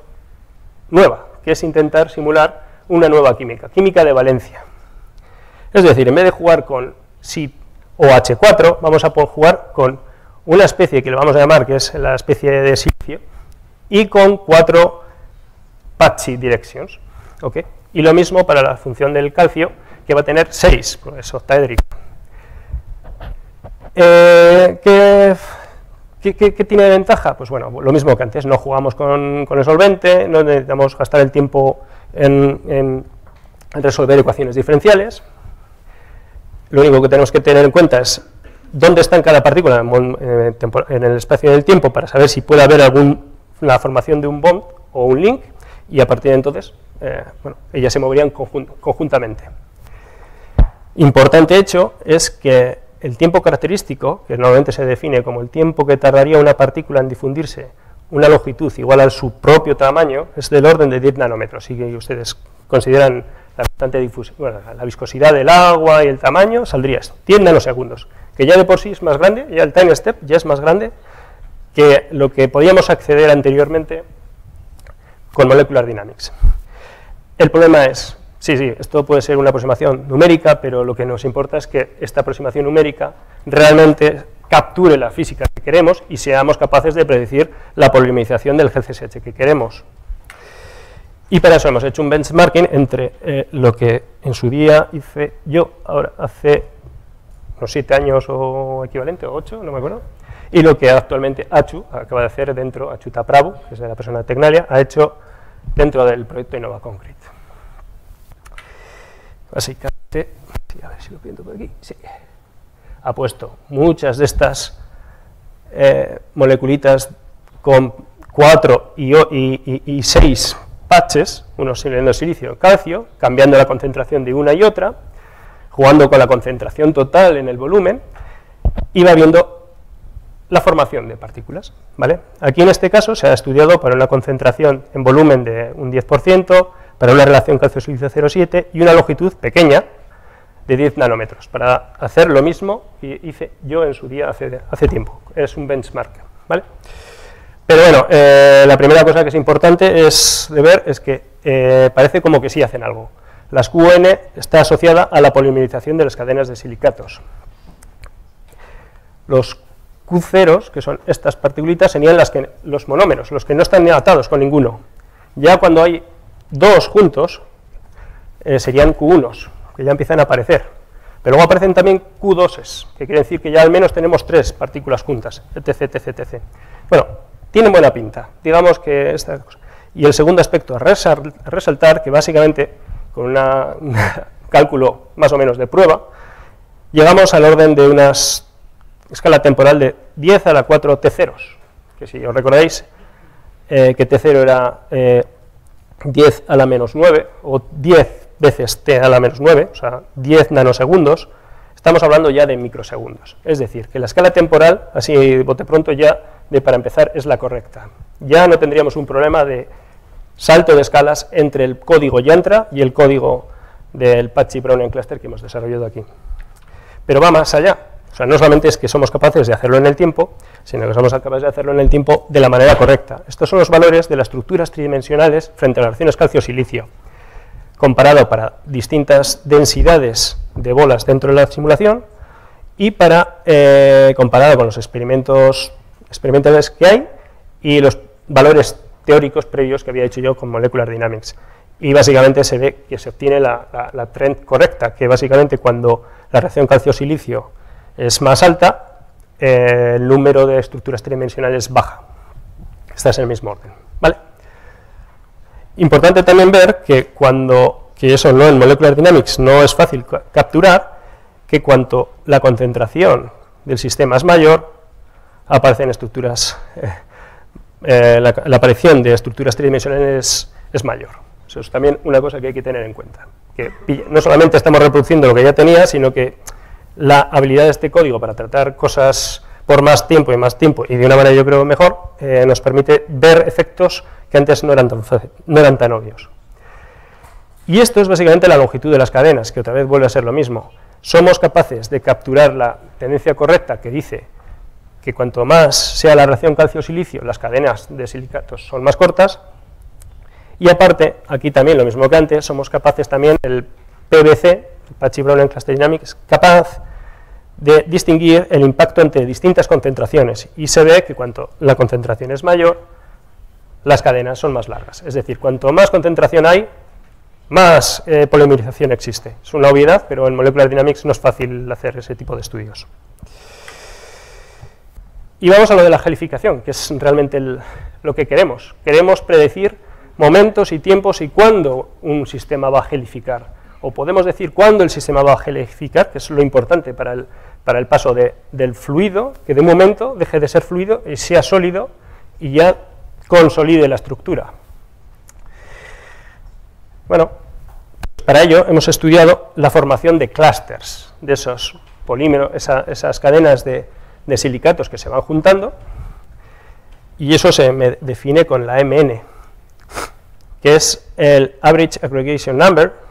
nueva, que es intentar simular una nueva química, química de valencia. Es decir, en vez de jugar con SIP o H4, vamos a jugar con una especie que le vamos a llamar, que es la especie de silicio, y con cuatro patchy directions. ¿okay? Y lo mismo para la función del calcio, que va a tener 6, pues es octaédrico. ¿qué, tiene de ventaja? Pues bueno, lo mismo que antes, no jugamos con, el solvente, no necesitamos gastar el tiempo en, resolver ecuaciones diferenciales. Lo único que tenemos que tener en cuenta es dónde está en cada partícula en, el espacio del tiempo para saber si puede haber algún, la formación de un bond o un link y a partir de entonces, eh, bueno, ellas se moverían conjuntamente. Importante hecho es que el tiempo característico, que normalmente se define como el tiempo que tardaría una partícula en difundirse una longitud igual a su propio tamaño, es del orden de 10 nanómetros. Si ustedes consideran la, bueno, la viscosidad del agua y el tamaño, saldría esto, 10 nanosegundos, que ya de por sí es más grande, ya el time step ya es más grande que lo que podíamos acceder anteriormente con Molecular Dynamics. El problema es, sí, sí, esto puede ser una aproximación numérica, pero lo que nos importa es que esta aproximación numérica realmente capture la física que queremos y seamos capaces de predecir la polimerización del GCSH que queremos. Y para eso hemos hecho un benchmarking entre eh, lo que en su día hice yo, ahora hace unos siete años o equivalente, o ocho, no me acuerdo, y lo que actualmente Achu acaba de hacer dentro, Achuta Prabhu, que es la persona de Tecnalia, ha hecho dentro del proyecto Innova Concrete. Básicamente, a ver si lo pinto por aquí, sí. ha puesto muchas de estas eh, moleculitas con 4 y, 6 patches, unos siliendo silicio calcio, cambiando la concentración de una y otra, jugando con la concentración total en el volumen, y va viendo la formación de partículas. ¿vale? Aquí en este caso se ha estudiado para una concentración en volumen de un 10%, para una relación calcio-silicio 0,7 y una longitud pequeña de 10 nanómetros, para hacer lo mismo que hice yo en su día hace, hace tiempo. Es un benchmark. ¿vale? Pero bueno, eh, la primera cosa que es importante es de ver es que eh, parece como que sí hacen algo. Las QN está asociada a la polimerización de las cadenas de silicatos. Los Q0, que son estas partículas, serían las que, los monómeros, los que no están atados con ninguno. Ya cuando hay dos juntos, eh, serían Q1, que ya empiezan a aparecer. Pero luego aparecen también Q2, que quiere decir que ya al menos tenemos tres partículas juntas, etc, etc, etc. Bueno, tienen buena pinta, digamos que esta cosa. Y el segundo aspecto a resaltar, que básicamente, con un cálculo más o menos de prueba, llegamos al orden de una escala temporal de 10 a la 4 t ceros, que si os recordáis, eh, que t0 era 10 eh, a la menos 9, o 10 veces t a la menos 9, o sea, 10 nanosegundos, estamos hablando ya de microsegundos. Es decir, que la escala temporal, así bote pronto ya, de para empezar es la correcta. Ya no tendríamos un problema de salto de escalas entre el código Yantra y el código del Patchy Brownian Cluster que hemos desarrollado aquí. Pero va más allá. O sea, no solamente es que somos capaces de hacerlo en el tiempo, sino que somos capaces de hacerlo en el tiempo de la manera correcta. Estos son los valores de las estructuras tridimensionales frente a las relaciones calcio-silicio, comparado para distintas densidades de bolas dentro de la simulación y para eh, comparado con los experimentos experimentales que hay y los valores teóricos previos que había hecho yo con Molecular Dynamics. Y básicamente se ve que se obtiene la, trend correcta, que básicamente cuando la reacción calcio-silicio es más alta, el número de estructuras tridimensionales baja. Está en el mismo orden. ¿vale? Importante también ver que cuando, que eso no en Molecular Dynamics no es fácil capturar, que cuanto la concentración del sistema es mayor, aparecen estructuras, eh, eh, la, aparición de estructuras tridimensionales es mayor. Eso es también una cosa que hay que tener en cuenta. Que no solamente estamos reproduciendo lo que ya tenía, sino que la habilidad de este código para tratar cosas por más tiempo y más tiempo y de una manera yo creo mejor, eh, nos permite ver efectos que antes no eran, tan no eran tan obvios. Y esto es básicamente la longitud de las cadenas, que otra vez vuelve a ser lo mismo. Somos capaces de capturar la tendencia correcta que dice que cuanto más sea la relación calcio-silicio, las cadenas de silicatos son más cortas, y aparte, aquí también lo mismo que antes, somos capaces también, el PVC, el Patchy Brown Cluster Dynamics, capaz de distinguir el impacto entre distintas concentraciones, y se ve que cuanto la concentración es mayor, las cadenas son más largas. Es decir, cuanto más concentración hay, más eh, polimerización existe. Es una obviedad, pero en Molecular Dynamics no es fácil hacer ese tipo de estudios. Y vamos a lo de la gelificación, que es realmente lo que queremos. Queremos predecir momentos y tiempos y cuándo un sistema va a gelificar. O podemos decir cuándo el sistema va a gelificar, que es lo importante para el, para el paso del fluido, que de momento deje de ser fluido y sea sólido y ya consolide la estructura. Bueno, para ello hemos estudiado la formación de clústeres, de esos polímeros, esas cadenas de, silicatos que se van juntando y eso se define con la MN, que es el Average Aggregation Number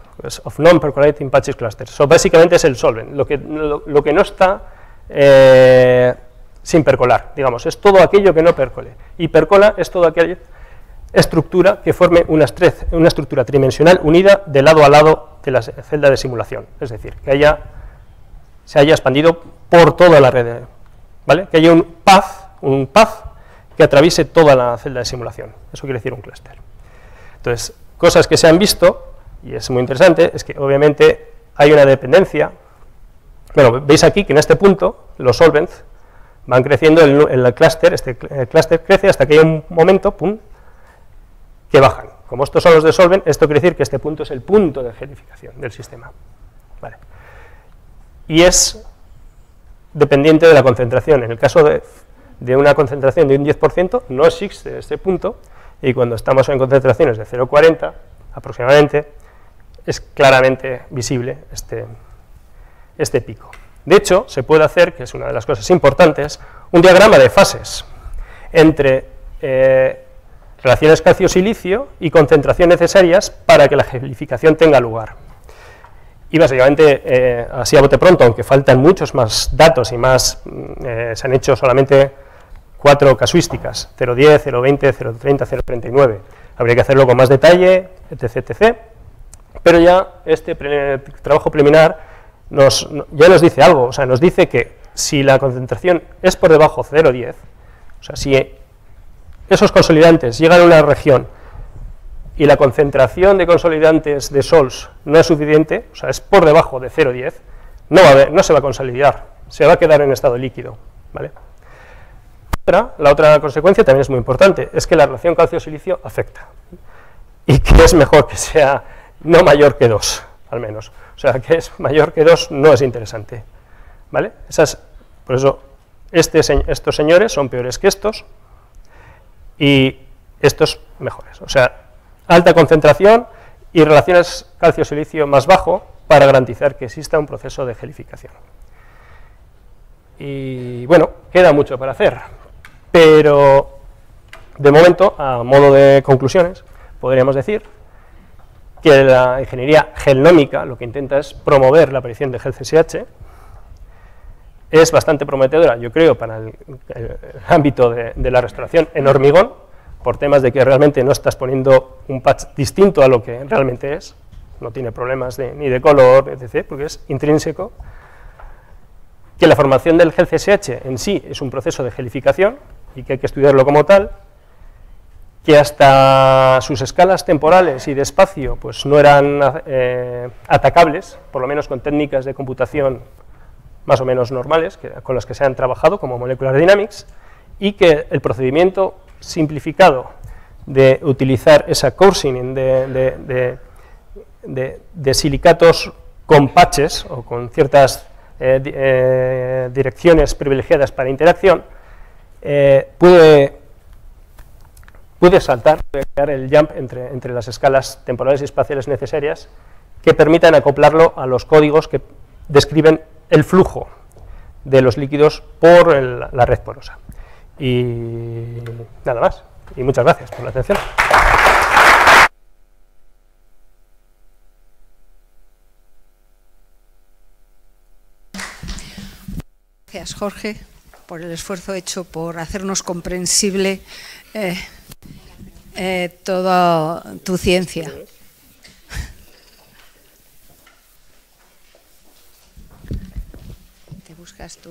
of Non-Percolating Patches Clusters. So, básicamente es el solvent, lo que, lo, que no está eh, sin percolar, digamos, es todo aquello que no percole. Y percola es toda aquella estructura que forme una, una estructura tridimensional unida de lado a lado de la celda de simulación, es decir, que haya, se haya expandido por toda la red ¿vale? Que haya un path, un path que atraviese toda la celda de simulación. Eso quiere decir un clúster. Entonces, cosas que se han visto, y es muy interesante, es que obviamente hay una dependencia. Bueno, veis aquí que en este punto los solvents van creciendo, el, el clúster, este clúster crece hasta que hay un momento, pum, que bajan. Como estos son los de solvent, esto quiere decir que este punto es el punto de gelificación del sistema. Y es dependiente de la concentración. En el caso de, de una concentración de un 10% no existe este punto y cuando estamos en concentraciones de 0,40 aproximadamente es claramente visible este, este pico. De hecho, se puede hacer, que es una de las cosas importantes, un diagrama de fases entre eh, relaciones calcio-silicio y concentración necesarias para que la gelificación tenga lugar. Y básicamente, eh, así a bote pronto, aunque faltan muchos más datos y más, mm, eh, se han hecho solamente cuatro casuísticas, 0.10, 0.20, 0.30, 0.39. Habría que hacerlo con más detalle, etc, etc. Pero ya este trabajo preliminar ya nos dice algo, o sea, nos dice que si la concentración es por debajo de 0,10, o sea, si esos consolidantes llegan a una región y la concentración de consolidantes de SOLS no es suficiente, o sea, es por debajo de 0,10, no, no se va a consolidar, se va a quedar en estado líquido. ¿vale? la otra consecuencia también es muy importante, es que la relación calcio-silicio afecta, y que es mejor que sea no mayor que 2, al menos. O sea, que es mayor que 2 no es interesante. ¿Vale? Esas, por eso, este, estos señores son peores que estos, y estos mejores. O sea, alta concentración y relaciones calcio-silicio más bajo para garantizar que exista un proceso de gelificación. Y bueno, queda mucho para hacer, pero de momento, a modo de conclusiones, podríamos decir que la ingeniería gelnómica lo que intenta es promover la aparición de gel CSH, es bastante prometedora, yo creo, para el, ámbito de, la restauración en hormigón, por temas de que realmente no estás poniendo un patch distinto a lo que realmente es, no tiene problemas ni de color, etc., porque es intrínseco, que la formación del gel CSH en sí es un proceso de gelificación y que hay que estudiarlo como tal, que hasta sus escalas temporales y de espacio pues no eran eh, atacables, por lo menos con técnicas de computación más o menos normales, con las que se han trabajado, como Molecular Dynamics, y que el procedimiento simplificado de utilizar esa coursing de, silicatos con patches o con ciertas eh, eh, direcciones privilegiadas para interacción, eh, puede, puede saltar, puede crear el jump entre, entre las escalas temporales y espaciales necesarias que permitan acoplarlo a los códigos que describen el flujo de los líquidos por la red porosa. Y nada más. Y muchas gracias por la atención. Gracias, Jorge, por el esfuerzo hecho por hacernos comprensible eh, eh, toda tu ciencia. buscas tú.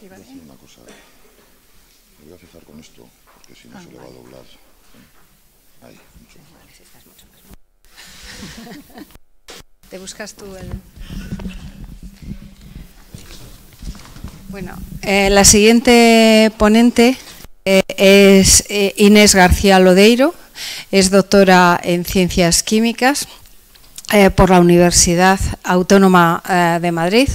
Voy a hacer una cosa. Me voy a fijar con esto, porque si no se le va a doblar. Ahí, mucho más. Te buscas tú el. Bueno, eh, la siguiente ponente eh, es eh, Inés García Lodeiro es doctora en Ciencias Químicas eh, por la Universidad Autónoma eh, de Madrid.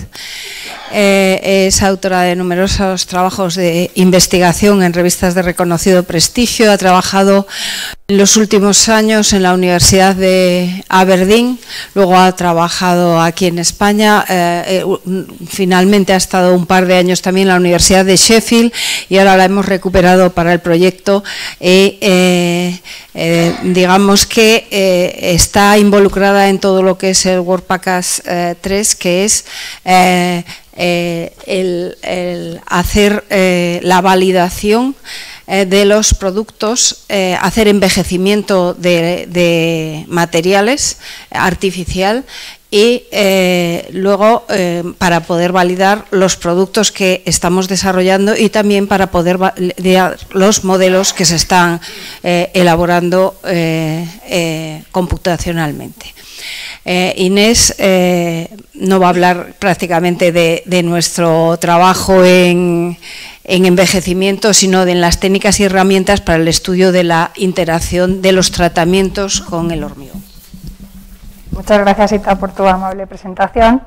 Eh, es autora de numerosos trabajos de investigación en revistas de reconocido prestigio. Ha trabajado en los últimos años en la Universidad de Aberdeen, luego ha trabajado aquí en España, finalmente ha estado un par de años también en la Universidad de Sheffield y ahora la hemos recuperado para el proyecto y digamos que está involucrada en todo lo que es el WordPackers 3, que es el, hacer la validación eh, de los productos, eh, hacer envejecimiento de, materiales artificial y eh, luego para poder validar los productos que estamos desarrollando y también para poder validar los modelos que se están elaborando computacionalmente. Inés no va a hablar prácticamente de nuestro trabajo en, en envejecimiento, sino en las técnicas y herramientas para el estudio de la interacción de los tratamientos con el hormigón. Muchas gracias, Ita, por tu amable presentación.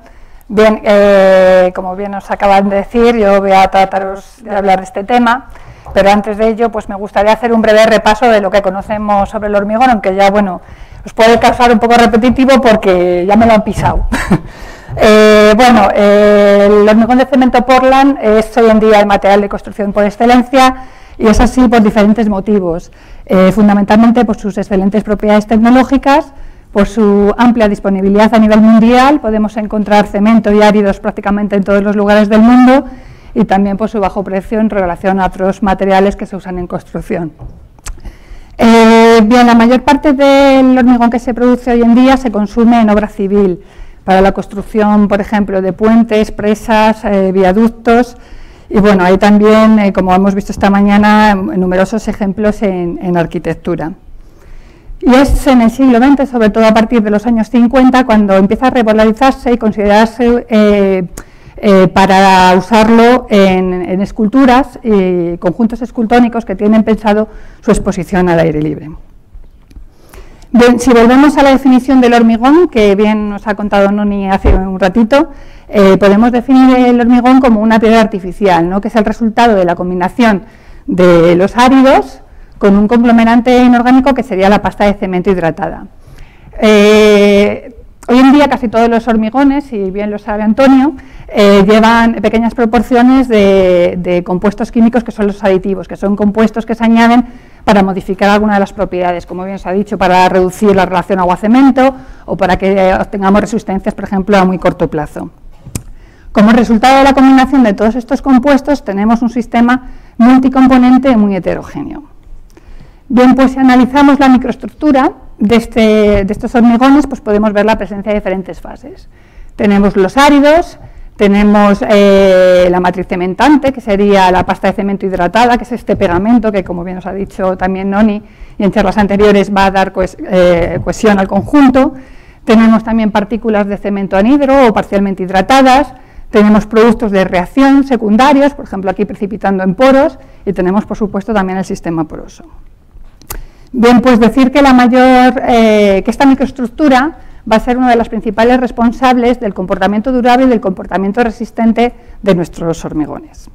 Bien, eh, como bien os acaban de decir, yo voy a trataros de hablar de este tema, pero antes de ello, pues me gustaría hacer un breve repaso de lo que conocemos sobre el hormigón, aunque ya, bueno, os puede causar un poco repetitivo porque ya me lo han pisado. Eh, bueno, el hormigón de cemento Portland es hoy en día el material de construcción por excelencia y es así por diferentes motivos, eh, fundamentalmente por sus excelentes propiedades tecnológicas, por su amplia disponibilidad a nivel mundial, podemos encontrar cemento y áridos prácticamente en todos los lugares del mundo y también por su bajo precio en relación a otros materiales que se usan en construcción. Eh, bien, la mayor parte del hormigón que se produce hoy en día se consume en obra civil, para la construcción, por ejemplo, de puentes, presas, eh, viaductos, y bueno, hay también, eh, como hemos visto esta mañana, numerosos ejemplos en, arquitectura. Y es en el siglo XX, sobre todo a partir de los años 50, cuando empieza a revalorizarse y considerarse para usarlo en, esculturas y conjuntos escultónicos que tienen pensado su exposición al aire libre. Si volvemos a la definición del hormigón, que bien nos ha contado Noni hace un ratito, eh, podemos definir el hormigón como una piedra artificial, ¿no? que es el resultado de la combinación de los áridos con un complementante inorgánico que sería la pasta de cemento hidratada. Eh, Hoy en día casi todos los hormigones, y bien lo sabe Antonio, eh, llevan pequeñas proporciones de, compuestos químicos que son los aditivos, que son compuestos que se añaden para modificar alguna de las propiedades, como bien se ha dicho, para reducir la relación agua-cemento o para que obtengamos resistencias, por ejemplo, a muy corto plazo. Como resultado de la combinación de todos estos compuestos, tenemos un sistema multicomponente muy heterogéneo. Bien, pues si analizamos la microestructura, este, de, estos hormigones pues podemos ver la presencia de diferentes fases. Tenemos los áridos, tenemos eh, la matriz cementante, que sería la pasta de cemento hidratada, que es este pegamento que, como bien nos ha dicho también Noni, y en charlas anteriores va a dar eh, cohesión al conjunto. Tenemos también partículas de cemento anhidro o parcialmente hidratadas. Tenemos productos de reacción secundarios, por ejemplo aquí precipitando en poros, y tenemos por supuesto también el sistema poroso. Bien, pues decir eh, que esta microestructura va a ser una de las principales responsables del comportamiento durable y del comportamiento resistente de nuestros hormigones.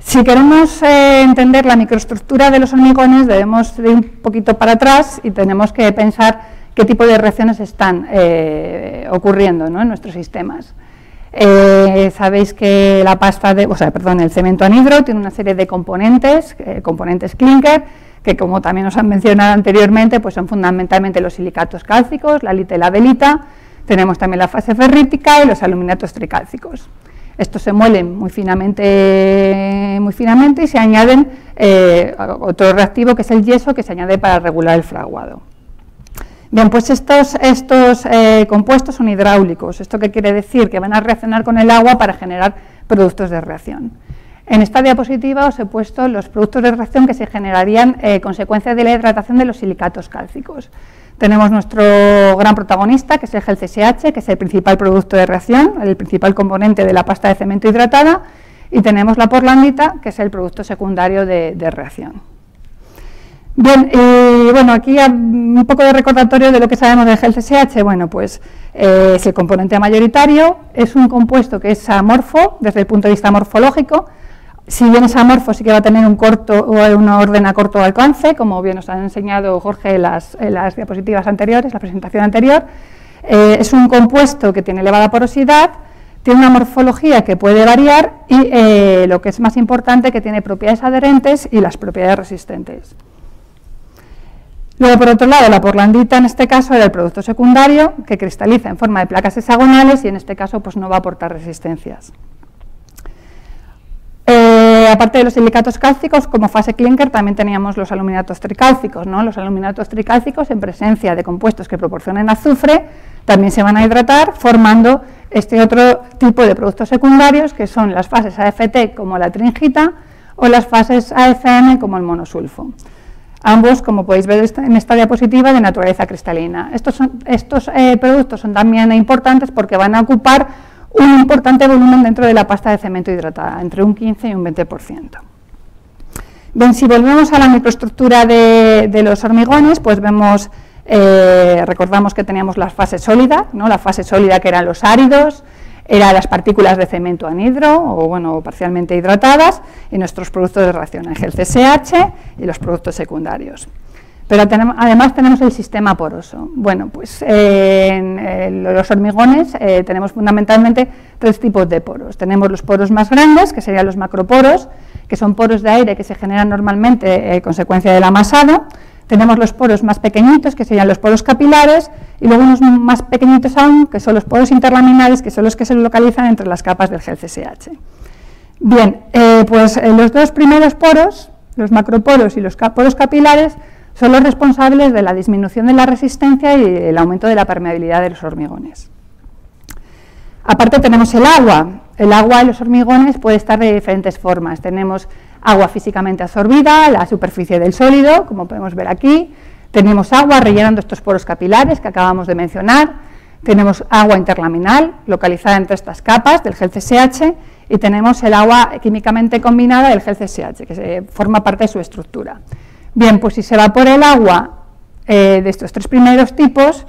Si queremos eh, entender la microestructura de los hormigones, debemos ir un poquito para atrás y tenemos que pensar qué tipo de reacciones están eh, ocurriendo en nuestros sistemas. sabéis que la pasta de, o sea, perdón, el cemento anhidro tiene una serie de componentes, componentes clinker, que como también nos han mencionado anteriormente, pues son fundamentalmente los silicatos cálcicos, la lita y la velita, tenemos también la fase ferrítica y los aluminatos tricálcicos. Estos se muelen muy finamente, muy finamente y se añaden eh, otro reactivo que es el yeso que se añade para regular el fraguado. Bien, pues estos, estos eh, compuestos son hidráulicos. ¿Esto qué quiere decir? Que van a reaccionar con el agua para generar productos de reacción. En esta diapositiva os he puesto los productos de reacción que se generarían eh, consecuencia de la hidratación de los silicatos cálcicos. Tenemos nuestro gran protagonista, que es el gel CSH, que es el principal producto de reacción, el principal componente de la pasta de cemento hidratada, y tenemos la porlandita, que es el producto secundario de, reacción. Bien, y bueno, aquí un poco de recordatorio de lo que sabemos del gel CSH. Bueno, pues eh, es el componente mayoritario, es un compuesto que es amorfo desde el punto de vista morfológico, si bien es amorfo, sí que va a tener un corto o una orden a corto alcance, como bien nos ha enseñado Jorge en las, diapositivas anteriores, la presentación anterior. Eh, es un compuesto que tiene elevada porosidad, tiene una morfología que puede variar y eh, lo que es más importante, que tiene propiedades adherentes y las propiedades resistentes. Luego, por otro lado, la porlandita en este caso era el producto secundario que cristaliza en forma de placas hexagonales y en este caso pues, no va a aportar resistencias. Eh, aparte de los silicatos cálcicos, como fase clinker también teníamos los aluminatos tricálcicos. ¿no? Los aluminatos tricálcicos, en presencia de compuestos que proporcionen azufre, también se van a hidratar formando este otro tipo de productos secundarios, que son las fases AFT como la tringita o las fases AFM como el monosulfo. Ambos, como podéis ver en esta diapositiva, de naturaleza cristalina. Estos, estos eh, productos son también importantes porque van a ocupar un importante volumen dentro de la pasta de cemento hidratada, entre un 15 y un 20%. Bien, si volvemos a la microestructura de, los hormigones, pues vemos eh, recordamos que teníamos la fase sólida, ¿no? la fase sólida que eran los áridos, eran las partículas de cemento anhidro o bueno, parcialmente hidratadas y nuestros productos de reacción, el CSH y los productos secundarios. Pero además tenemos el sistema poroso. Bueno, pues en, los hormigones eh, tenemos fundamentalmente tres tipos de poros. Tenemos los poros más grandes, que serían los macroporos, que son poros de aire que se generan normalmente eh, consecuencia del amasado. Tenemos los poros más pequeñitos, que serían los poros capilares, y luego unos más pequeñitos aún, que son los poros interlaminares, que son los que se localizan entre las capas del gel CSH. Bien, eh, pues los dos primeros poros, los macroporos y los poros capilares, son los responsables de la disminución de la resistencia y el aumento de la permeabilidad de los hormigones. Aparte tenemos el agua. El agua en los hormigones puede estar de diferentes formas. Tenemos agua físicamente absorbida, la superficie del sólido, como podemos ver aquí. Tenemos agua rellenando estos poros capilares que acabamos de mencionar. Tenemos agua interlaminal, localizada entre estas capas del gel. Y tenemos el agua químicamente combinada del gel CSH, que forma parte de su estructura. Bien, pues si se evapora el agua eh, de estos tres primeros tipos,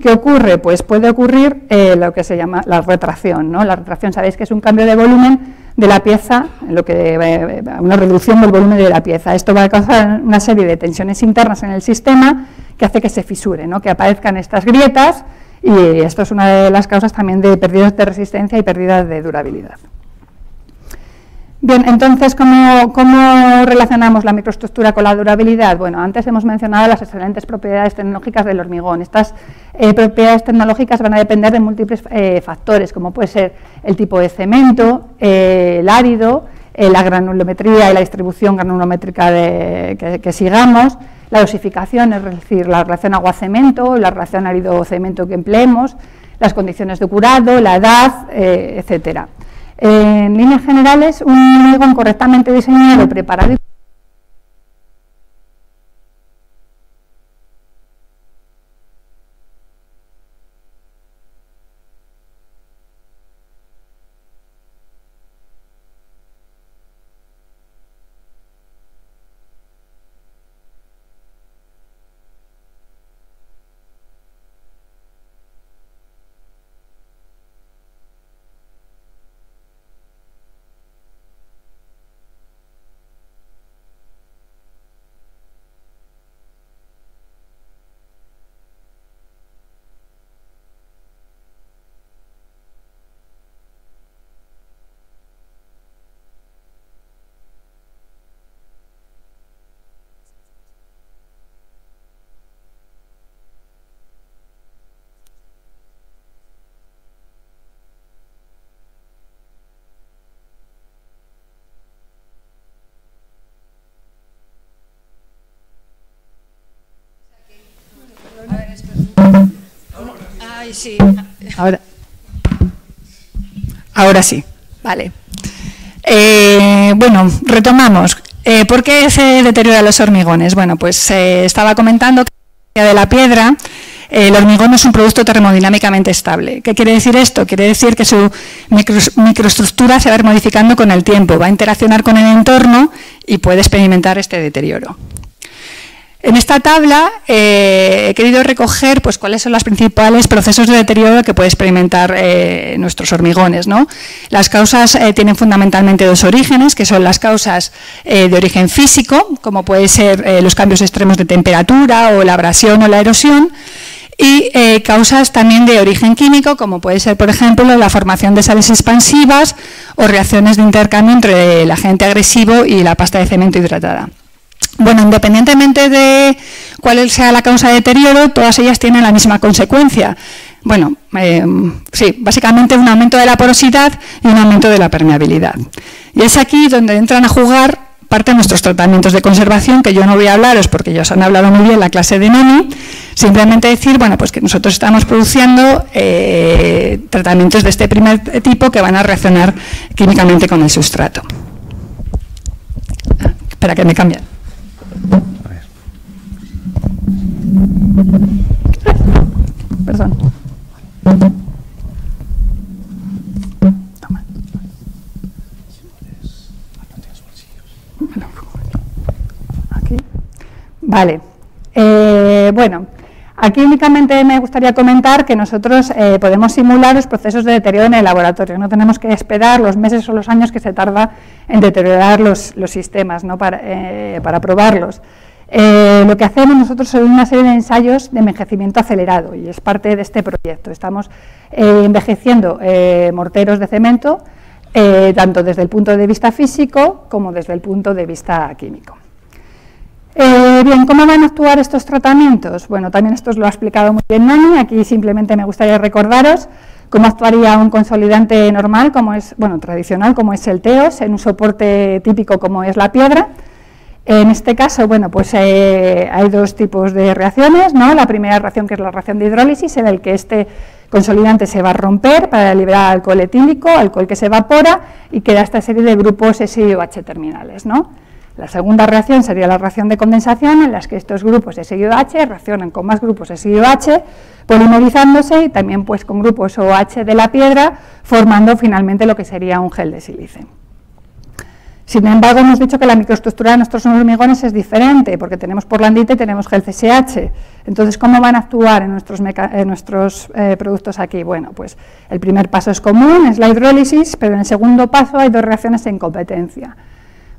¿qué ocurre? Pues puede ocurrir eh, lo que se llama la retracción. ¿no? La retracción, sabéis que es un cambio de volumen de la pieza, lo que, eh, una reducción del volumen de la pieza. Esto va a causar una serie de tensiones internas en el sistema que hace que se fisure, ¿no? que aparezcan estas grietas y esto es una de las causas también de pérdidas de resistencia y pérdidas de durabilidad. Bien, entonces, ¿cómo, relacionamos la microestructura con la durabilidad? Bueno, antes hemos mencionado las excelentes propiedades tecnológicas del hormigón. Estas eh, propiedades tecnológicas van a depender de múltiples eh, factores, como puede ser el tipo de cemento, eh, el árido, la granulometría y la distribución granulométrica que, sigamos, la dosificación, es decir, la relación agua-cemento, la relación árido-cemento que empleemos, las condiciones de curado, la edad, etcétera. En líneas generales, un hormigón correctamente diseñado, preparado y Ahora, sí, vale. Eh, bueno, retomamos. Eh, ¿Por qué se deterioran los hormigones? Bueno, pues eh, estaba comentando que de la piedra el hormigón es un producto termodinámicamente estable. ¿Qué quiere decir esto? Quiere decir que su microestructura se va a ir modificando con el tiempo, va a interaccionar con el entorno y puede experimentar este deterioro. En esta tabla eh, he querido recoger pues, cuáles son los principales procesos de deterioro que puede experimentar eh, nuestros hormigones. ¿no? Las causas eh, tienen fundamentalmente dos orígenes, que son las causas de origen físico, como pueden ser los cambios extremos de temperatura o la abrasión o la erosión, y causas también de origen químico, como puede ser, por ejemplo, la formación de sales expansivas o reacciones de intercambio entre el agente agresivo y la pasta de cemento hidratada. Bueno, independientemente de cuál sea la causa de deterioro, todas ellas tienen la misma consecuencia. Bueno, eh, sí, básicamente un aumento de la porosidad y un aumento de la permeabilidad. Y es aquí donde entran a jugar parte de nuestros tratamientos de conservación, que yo no voy a hablaros porque ya os han hablado muy bien en la clase de NOMI, simplemente decir bueno, pues que nosotros estamos produciendo eh, tratamientos de este primer tipo que van a reaccionar químicamente con el sustrato. Ah, espera que me cambien. Perdón. Aquí. Vale. Eh, bueno, Aquí únicamente me gustaría comentar que nosotros eh, podemos simular los procesos de deterioro en el laboratorio, no tenemos que esperar los meses o los años que se tarda en deteriorar los, sistemas para, eh, para, probarlos. Eh, lo que hacemos nosotros es una serie de ensayos de envejecimiento acelerado y es parte de este proyecto. Estamos envejeciendo morteros de cemento, tanto desde el punto de vista físico como desde el punto de vista químico. Eh, bien, ¿cómo van a actuar estos tratamientos? Bueno, también esto os lo ha explicado muy bien Nani, aquí simplemente me gustaría recordaros cómo actuaría un consolidante normal, como es, bueno, tradicional, como es el TEOS, en un soporte típico como es la piedra. En este caso, bueno, pues eh, hay dos tipos de reacciones, ¿no? La primera reacción que es la reacción de hidrólisis, en el que este consolidante se va a romper para liberar alcohol etílico, alcohol que se evapora y queda esta serie de grupos SiOH terminales, ¿no? La segunda reacción sería la reacción de condensación, en la que estos grupos SiOH reaccionan con más grupos SiOH, polimerizándose y también pues, con grupos OH de la piedra, formando finalmente lo que sería un gel de sílice. Sin embargo, hemos dicho que la microestructura de nuestros hormigones es diferente, porque tenemos porlandita y tenemos gel CSH. Entonces, ¿cómo van a actuar en nuestros, nuestros eh, productos aquí? Bueno, pues el primer paso es común, es la hidrólisis, pero en el segundo paso hay dos reacciones en competencia.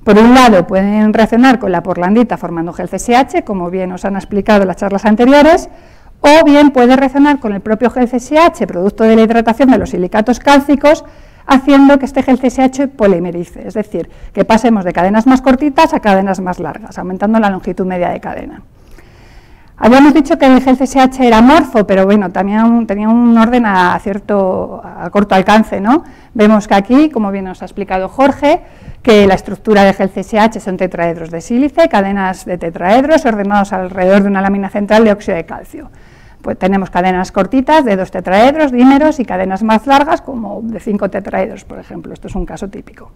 Por un lado, pueden reaccionar con la porlandita formando gel CSH, como bien os han explicado las charlas anteriores, o bien puede reaccionar con el propio gel CSH, producto de la hidratación de los silicatos cálcicos, haciendo que este gel CSH polimerice, es decir, que pasemos de cadenas más cortitas a cadenas más largas, aumentando la longitud media de cadena. Habíamos dicho que el gel CSH era morfo, pero bueno, también tenía un orden a, cierto, a corto alcance, ¿no? Vemos que aquí, como bien nos ha explicado Jorge, que la estructura de gel CSH son tetraedros de sílice, cadenas de tetraedros ordenados alrededor de una lámina central de óxido de calcio. Pues tenemos cadenas cortitas de dos tetraedros, dímeros, y cadenas más largas como de cinco tetraedros, por ejemplo. Esto es un caso típico.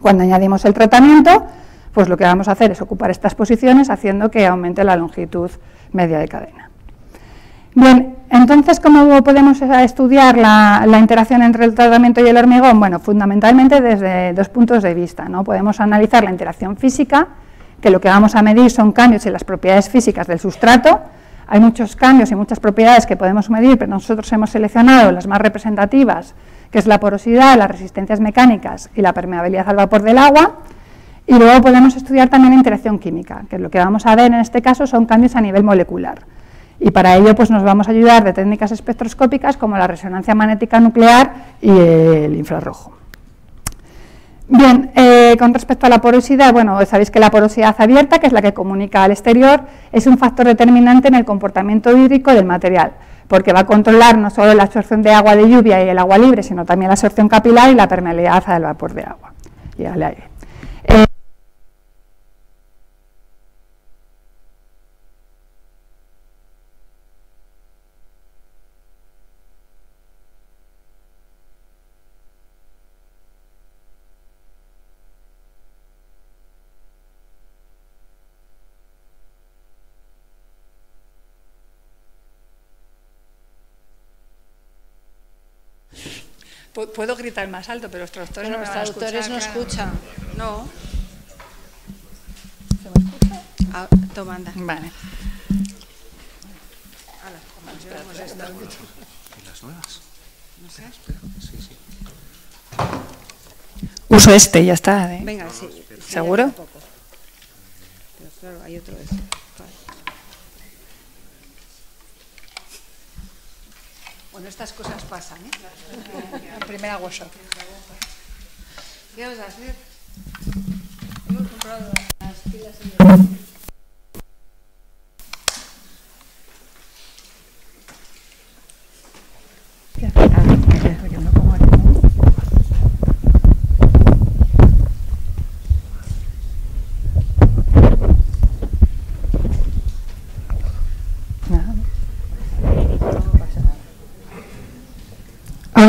Cuando añadimos el tratamiento, pues lo que vamos a hacer es ocupar estas posiciones haciendo que aumente la longitud media de cadena. Bien, entonces, ¿cómo podemos estudiar la, interacción entre el tratamiento y el hormigón? Bueno, fundamentalmente desde dos puntos de vista. ¿no? Podemos analizar la interacción física, que lo que vamos a medir son cambios en las propiedades físicas del sustrato. Hay muchos cambios y muchas propiedades que podemos medir, pero nosotros hemos seleccionado las más representativas, que es la porosidad, las resistencias mecánicas y la permeabilidad al vapor del agua. Y luego podemos estudiar también la interacción química, que lo que vamos a ver en este caso son cambios a nivel molecular. Y para ello pues, nos vamos a ayudar de técnicas espectroscópicas como la resonancia magnética nuclear y el infrarrojo. Bien, eh, con respecto a la porosidad, bueno, sabéis que la porosidad abierta, que es la que comunica al exterior, es un factor determinante en el comportamiento hídrico del material, porque va a controlar no solo la absorción de agua de lluvia y el agua libre, sino también la absorción capilar y la permeabilidad al vapor de agua y al aire. Puedo gritar más alto, pero los traductores no me van a escuchar. Los traductores no escuchan. No. ¿Se me escucha? Ah, toma, anda. Vale. ¿Y las nuevas? No sé. Sí, sí. Uso este, ya está. ¿eh? Venga, sí. ¿Seguro? Pero claro, hay otro de Bueno, estas cosas pasan, ¿eh? El primer workshop. ¿Qué vas a hacer? Hemos comprado las pilas en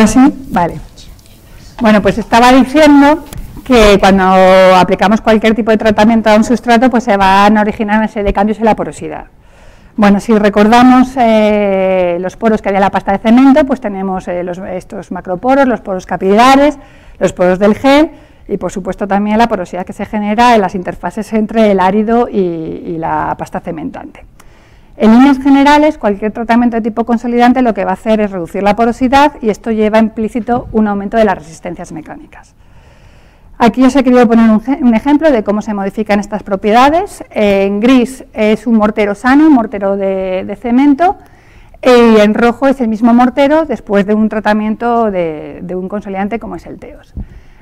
¿Ahora sí? Vale. Bueno, pues estaba diciendo que cuando aplicamos cualquier tipo de tratamiento a un sustrato, pues se van a originar una serie de cambios en la porosidad. Bueno, si recordamos eh, los poros que había en la pasta de cemento, pues tenemos eh, estos macroporos, los poros capilares, los poros del gel y por supuesto también la porosidad que se genera en las interfaces entre el árido y la pasta cementante. En líneas generales, cualquier tratamiento de tipo consolidante lo que va a hacer es reducir la porosidad y esto lleva implícito un aumento de las resistencias mecánicas. Aquí os he querido poner un, ejemplo de cómo se modifican estas propiedades. en gris es un mortero sano, un mortero de, cemento, y en rojo es el mismo mortero después de un tratamiento de, de, un consolidante como es el TEOS.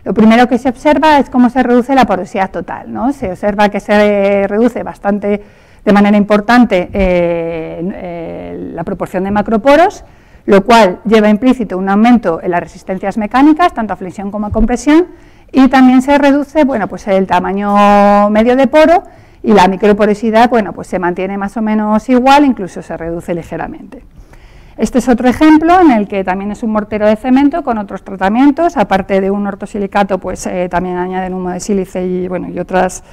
Lo primero que se observa es cómo se reduce la porosidad total. ¿no? Se observa que se reduce bastante de manera importante eh, eh, la proporción de macroporos, lo cual lleva implícito un aumento en las resistencias mecánicas, tanto a flexión como a compresión, y también se reduce bueno, pues el tamaño medio de poro y la microporosidad bueno, pues se mantiene más o menos igual, incluso se reduce ligeramente. Este es otro ejemplo en el que también es un mortero de cemento con otros tratamientos, aparte de un ortosilicato, pues eh, también añaden humo de sílice y, bueno, y otras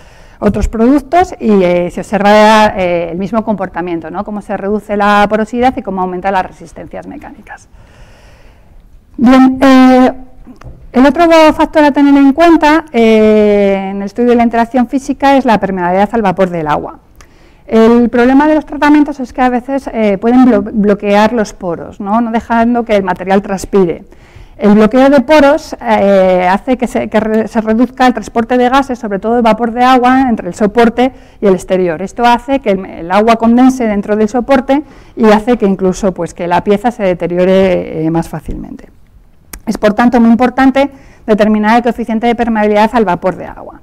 otros productos y eh, se observa eh, el mismo comportamiento, ¿no? cómo se reduce la porosidad y cómo aumenta las resistencias mecánicas. Bien, eh, el otro factor a tener en cuenta en el estudio de la interacción física es la permeabilidad al vapor del agua. El problema de los tratamientos es que a veces pueden bloquear los poros, ¿no? no dejando que el material transpire. El bloqueo de poros eh, hace que, se, reduzca el transporte de gases, sobre todo el vapor de agua, entre el soporte y el exterior. Esto hace que el, agua condense dentro del soporte y hace que incluso pues, que la pieza se deteriore eh, más fácilmente. Es por tanto muy importante determinar el coeficiente de permeabilidad al vapor de agua.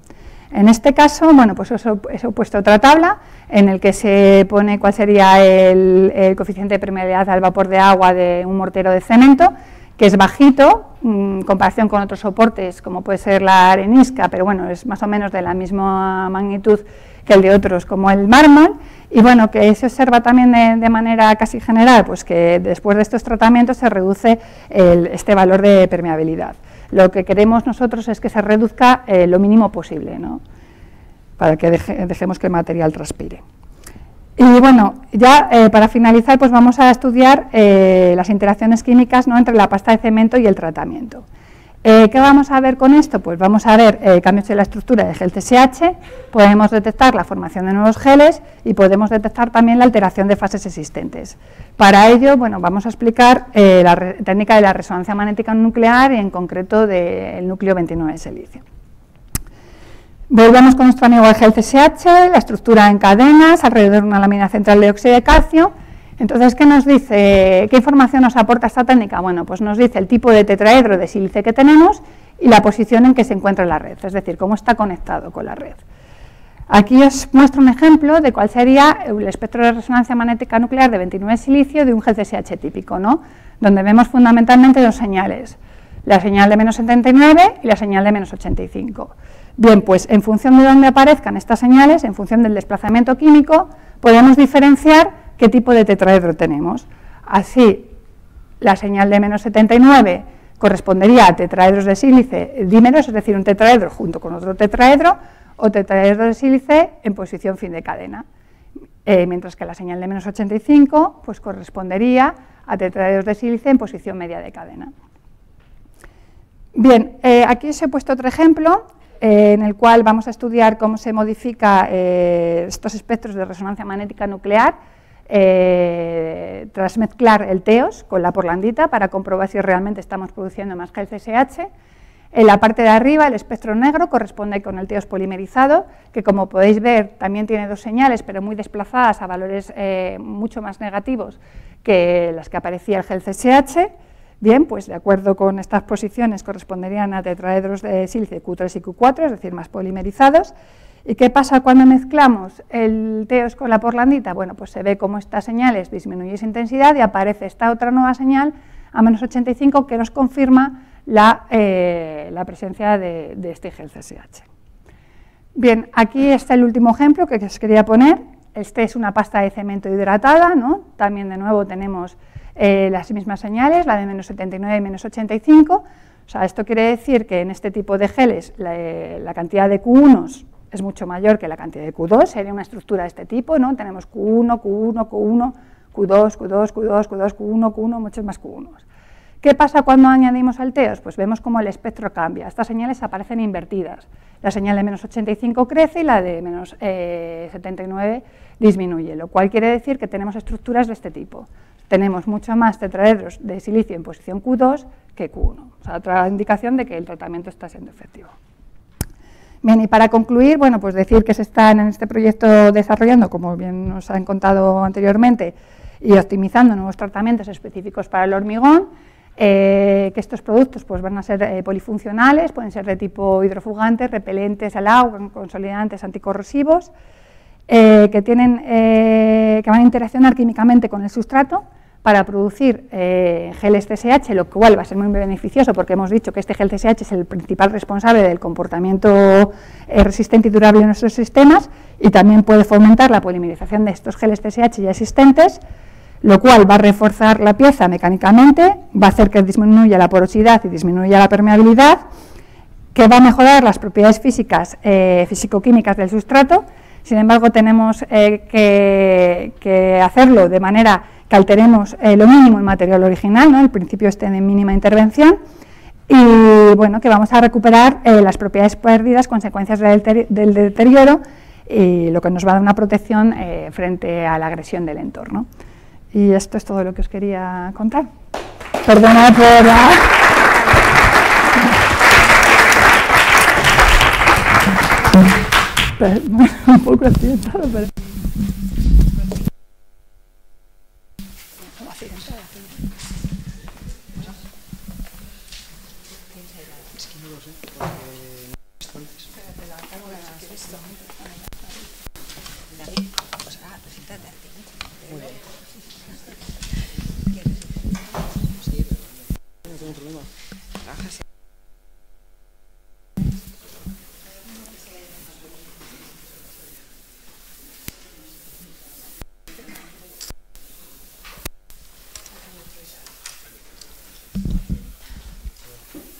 En este caso, bueno, pues he puesto otra tabla en el que se pone cuál sería el coeficiente de permeabilidad al vapor de agua de un mortero de cemento que es bajito mm, en comparación con otros soportes, como puede ser la arenisca, pero bueno, es más o menos de la misma magnitud que el de otros, como el mármol, y bueno, que se observa también de, manera casi general, pues que después de estos tratamientos se reduce este valor de permeabilidad. Lo que queremos nosotros es que se reduzca eh, lo mínimo posible, ¿no? para que dejemos que el material transpire. Y bueno, ya eh, para finalizar, pues vamos a estudiar eh, las interacciones químicas ¿no? entre la pasta de cemento y el tratamiento. Eh, ¿Qué vamos a ver con esto? Pues vamos a ver cambios en la estructura de gel TSH, podemos detectar la formación de nuevos geles y podemos detectar también la alteración de fases existentes. Para ello, bueno, vamos a explicar la técnica de la resonancia magnética nuclear y en concreto del núcleo 29 de silicio. Volvemos con nuestro amigo el gel CSH, la estructura en cadenas, alrededor de una lámina central de óxido de calcio. Entonces, ¿qué nos dice? ¿Qué información nos aporta esta técnica? Bueno, pues nos dice el tipo de tetraedro de sílice que tenemos y la posición en que se encuentra la red, es decir, cómo está conectado con la red. Aquí os muestro un ejemplo de cuál sería el espectro de resonancia magnética nuclear de 29 silicio de un gel CSH típico, ¿no? donde vemos fundamentalmente dos señales, la señal de menos 79 y la señal de menos 85. Bien, pues en función de dónde aparezcan estas señales, en función del desplazamiento químico, podemos diferenciar qué tipo de tetraedro tenemos. Así, la señal de menos 79 correspondería a tetraedros de sílice dímeros, es decir, un tetraedro junto con otro tetraedro, o tetraedro de sílice en posición fin de cadena. Eh, mientras que la señal de menos 85 pues, correspondería a tetraedros de sílice en posición media de cadena. Bien, eh, aquí os he puesto otro ejemplo eh, en el cual vamos a estudiar cómo se modifica eh, estos espectros de resonancia magnética nuclear eh, tras mezclar el TEOS con la porlandita para comprobar si realmente estamos produciendo más que CSH. En la parte de arriba, el espectro negro corresponde con el TEOS polimerizado, que como podéis ver también tiene dos señales, pero muy desplazadas a valores mucho más negativos que las que aparecía el gel CSH. Bien, pues de acuerdo con estas posiciones corresponderían a tetraedros de sílice Q3 y Q4, es decir, más polimerizados. ¿Y qué pasa cuando mezclamos el TEOS con la porlandita? Bueno, pues se ve cómo estas señales disminuyen su intensidad y aparece esta otra nueva señal a menos 85 que nos confirma la, eh, presencia de, este gel CSH. Bien, aquí está el último ejemplo que os quería poner. Este es una pasta de cemento hidratada, ¿no? También de nuevo tenemos eh, las mismas señales, la de menos 79 y menos 85. O sea, esto quiere decir que en este tipo de geles la, cantidad de Q1 es mucho mayor que la cantidad de Q2, sería una estructura de este tipo, ¿no? Tenemos Q1, Q1, Q1, Q2, Q2, Q2, Q2, Q1, Q1, muchos más Q1. ¿Qué pasa cuando añadimos alteos? Pues vemos cómo el espectro cambia. Estas señales aparecen invertidas. La señal de menos 85 crece y la de menos 79 disminuye, lo cual quiere decir que tenemos estructuras de este tipo. Tenemos mucho más tetraedros de silicio en posición Q2 que Q1. O sea, otra indicación de que el tratamiento está siendo efectivo. Bien, y para concluir, bueno, pues decir que se están en este proyecto desarrollando, como bien nos han contado anteriormente, y optimizando nuevos tratamientos específicos para el hormigón, eh, que estos productos pues, van a ser eh, polifuncionales, pueden ser de tipo hidrofugantes, repelentes al agua, consolidantes, anticorrosivos, eh, que, tienen, que van a interaccionar químicamente con el sustrato para producir geles CSH, lo cual va a ser muy beneficioso porque hemos dicho que este gel CSH es el principal responsable del comportamiento resistente y durable de nuestros sistemas y también puede fomentar la polimerización de estos geles CSH ya existentes, lo cual va a reforzar la pieza mecánicamente, va a hacer que disminuya la porosidad y disminuya la permeabilidad, que va a mejorar las propiedades físicas, eh, físico-químicas del sustrato, sin embargo tenemos eh, que, hacerlo de manera que alteremos eh, lo mínimo el material original, ¿no? el principio este de mínima intervención, y bueno, que vamos a recuperar las propiedades perdidas, consecuencias del, del, deterioro, y lo que nos va a dar una protección frente a la agresión del entorno. Y esto es todo lo que os quería contar. Perdona por... La... un poco accidentado, pero...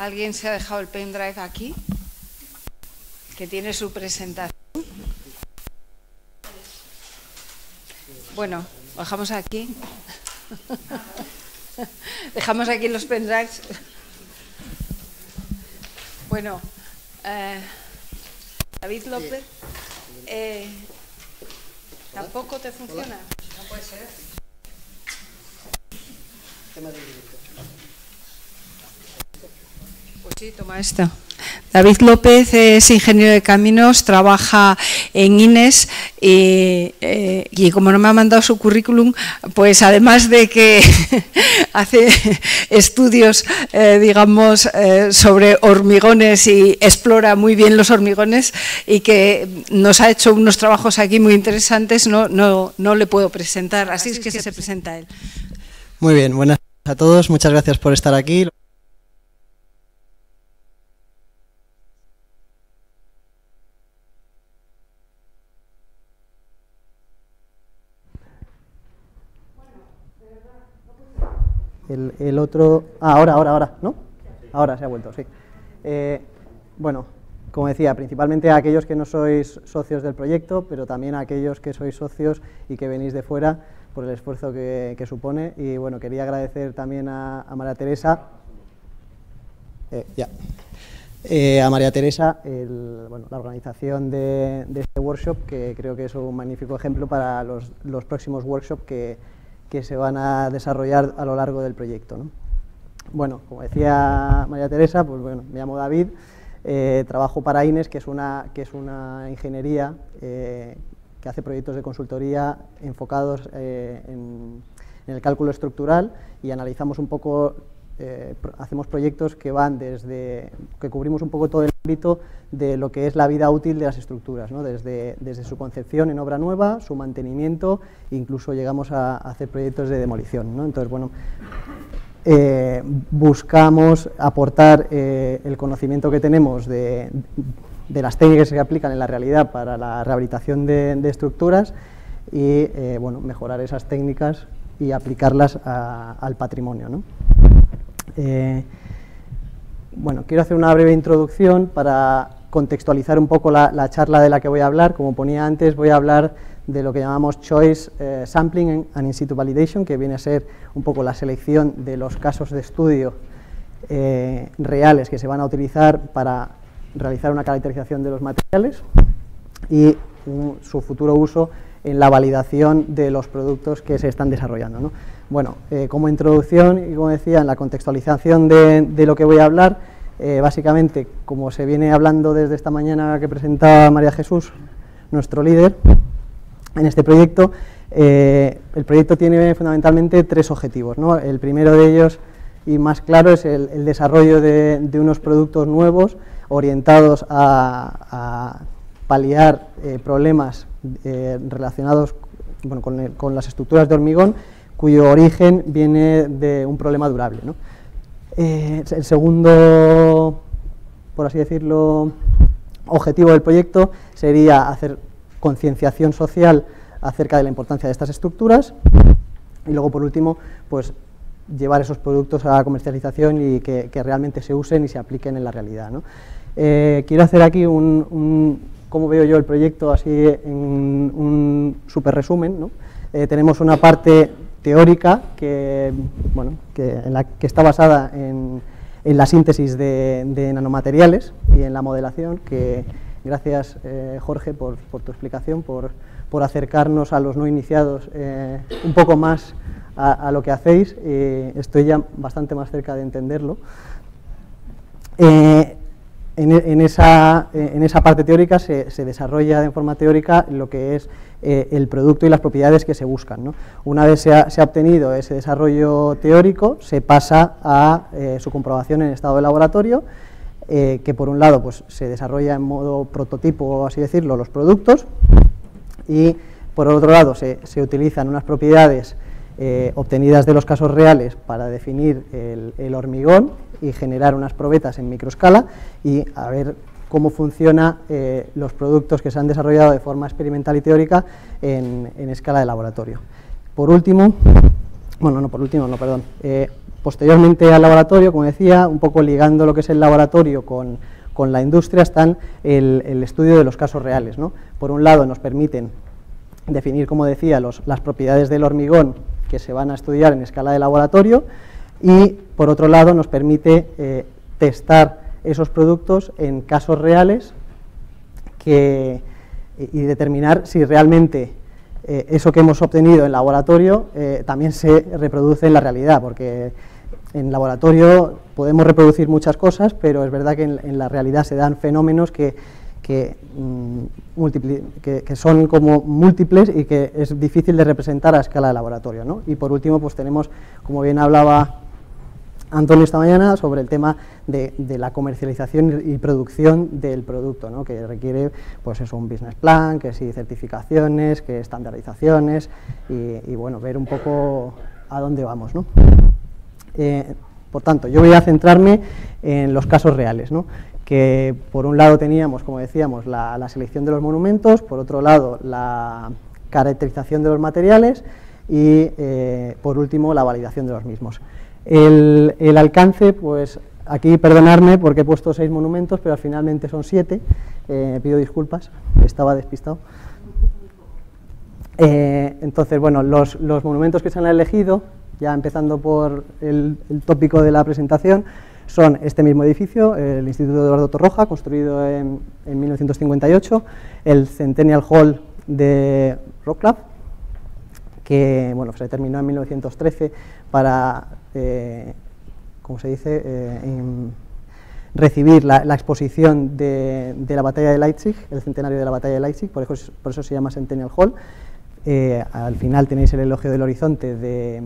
¿Alguien se ha dejado el pendrive aquí? Que tiene su presentación. Bueno, bajamos aquí. Dejamos aquí los pendrives. Bueno, eh, David López, eh, ¿tampoco te funciona? No puede ser. Sí, toma esto. David López es ingeniero de caminos, trabaja en INES eh, y, como no me ha mandado su currículum, pues además de que hace estudios, eh, digamos, eh, sobre hormigones y explora muy bien los hormigones y que nos ha hecho unos trabajos aquí muy interesantes, no, no, no le puedo presentar, así es que se presenta él. Muy bien, buenas a todos, muchas gracias por estar aquí. El, otro... Ah, ahora, ahora, ahora, ¿no? Ahora se ha vuelto, sí. Eh, bueno, como decía, principalmente a aquellos que no sois socios del proyecto, pero también a aquellos que sois socios y que venís de fuera por el esfuerzo que, supone. Y bueno, quería agradecer también a, María Teresa, eh, ya, eh, a María Teresa bueno, la organización de, este workshop, que creo que es un magnífico ejemplo para los, los próximos workshops que, que se van a desarrollar a lo largo del proyecto. Bueno, como decía María Teresa, pues bueno, me llamo David, eh, trabajo para INES, que es una, que es una ingeniería eh, que hace proyectos de consultoría enfocados eh, en, el cálculo estructural y analizamos un poco eh, hacemos proyectos que van desde, que cubrimos un poco todo el ámbito de lo que es la vida útil de las estructuras, desde, desde su concepción en obra nueva, su mantenimiento, incluso llegamos a, hacer proyectos de demolición. Entonces, bueno, eh, buscamos aportar eh, el conocimiento que tenemos de, las técnicas que se aplican en la realidad para la rehabilitación de, estructuras y bueno, mejorar esas técnicas y aplicarlas al patrimonio. Eh, bueno, quiero hacer una breve introducción para contextualizar un poco la, charla de la que voy a hablar. Como ponía antes, voy a hablar de lo que llamamos Choice eh, Sampling and In situ Validation, que viene a ser un poco la selección de los casos de estudio eh, reales que se van a utilizar para realizar una caracterización de los materiales y su futuro uso en la validación de los productos que se están desarrollando. Bueno, eh, como introducción y como decía, en la contextualización de, lo que voy a hablar, eh, básicamente, como se viene hablando desde esta mañana que presentaba María Jesús, nuestro líder en este proyecto, eh, el proyecto tiene fundamentalmente tres objetivos. El primero de ellos y más claro es el, desarrollo de, unos productos nuevos orientados a, paliar eh, problemas eh, relacionados con, las estructuras de hormigón cuyo origen viene de un problema durable. el segundo, por así decirlo, objetivo del proyecto sería hacer concienciación social acerca de la importancia de estas estructuras y luego por último pues llevar esos productos a la comercialización y que, realmente se usen y se apliquen en la realidad. Eh, quiero hacer aquí un, cómo veo yo el proyecto así en un super resumen. Eh, tenemos una parte teórica que, bueno, que, está basada en, en la síntesis de, nanomateriales y en la modelación, que gracias eh, Jorge por, tu explicación, por, por acercarnos a los no iniciados eh, un poco más a, lo que hacéis. estoy ya bastante más cerca de entenderlo. En, esa, en, esa, parte teórica se, desarrolla de forma teórica lo que es eh, el producto y las propiedades que se buscan. Una vez se ha, obtenido ese desarrollo teórico, se pasa a su comprobación en estado de laboratorio, que por un lado pues, se desarrolla en modo prototipo, así decirlo, los productos, y por otro lado se, utilizan unas propiedades eh, obtenidas de los casos reales para definir el, hormigón y generar unas probetas en microescala y a ver cómo funcionan eh, los productos que se han desarrollado de forma experimental y teórica en, escala de laboratorio. Por último, bueno, no por último, no, perdón, eh, posteriormente al laboratorio, como decía, un poco ligando lo que es el laboratorio con, con la industria están el, estudio de los casos reales. ¿no? Por un lado nos permiten definir, como decía, las propiedades del hormigón que se van a estudiar en escala de laboratorio y, por otro lado, nos permite eh, testar esos productos en casos reales y determinar si realmente eh, eso que hemos obtenido en laboratorio eh, también se reproduce en la realidad, porque en laboratorio podemos reproducir muchas cosas, pero es verdad que en, la realidad se dan fenómenos que, mm, que, son como múltiples y que es difícil de representar a escala de laboratorio. Y por último, pues tenemos, como bien hablaba Antonio esta mañana, sobre el tema de, la comercialización y producción del producto, que requiere pues eso, un business plan, que sí certificaciones, que estandarizaciones y, bueno, ver un poco a dónde vamos. ¿no? Eh, por tanto, yo voy a centrarme en los casos reales, que por un lado teníamos, como decíamos, la, selección de los monumentos, por otro lado la caracterización de los materiales y eh, por último la validación de los mismos. El, alcance, pues aquí perdonarme porque he puesto seis monumentos, pero finalmente son siete, eh, pido disculpas, estaba despistado. entonces, bueno, los monumentos que se han elegido ya empezando por el, tópico de la presentación, son este mismo edificio, el Instituto Eduardo Torroja, construido en, 1958, el Centennial Hall de Rocklab, que bueno, se terminó en 1913 para, eh, como se dice, eh, recibir la, exposición de, la batalla de Leipzig, el centenario de la batalla de Leipzig, por eso, por eso se llama Centennial Hall. Eh, al final tenéis el elogio del horizonte de,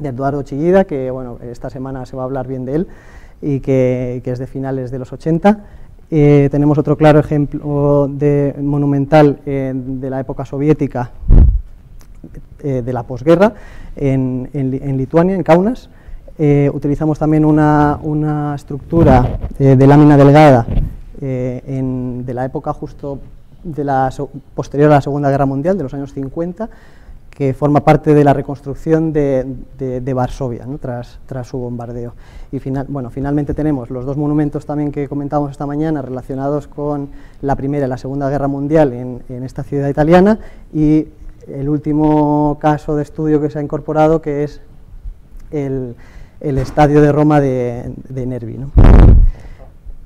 de Eduardo Chillida, que bueno, esta semana se va a hablar bien de él y que, es de finales de los 80. Eh, tenemos otro claro ejemplo de monumental eh, de la época soviética eh, de la posguerra en, Lituania, en Kaunas. utilizamos también una, una estructura de lámina delgada de la época justo de la, posterior a la Segunda Guerra Mundial, de los años 50, que forma parte de la reconstrucción de, Varsovia tras, tras, su bombardeo. Y final, bueno, finalmente tenemos los dos monumentos también que comentamos esta mañana relacionados con la Primera y la Segunda Guerra Mundial en, esta ciudad italiana y el último caso de estudio que se ha incorporado que es el, estadio de Roma de, Nervi.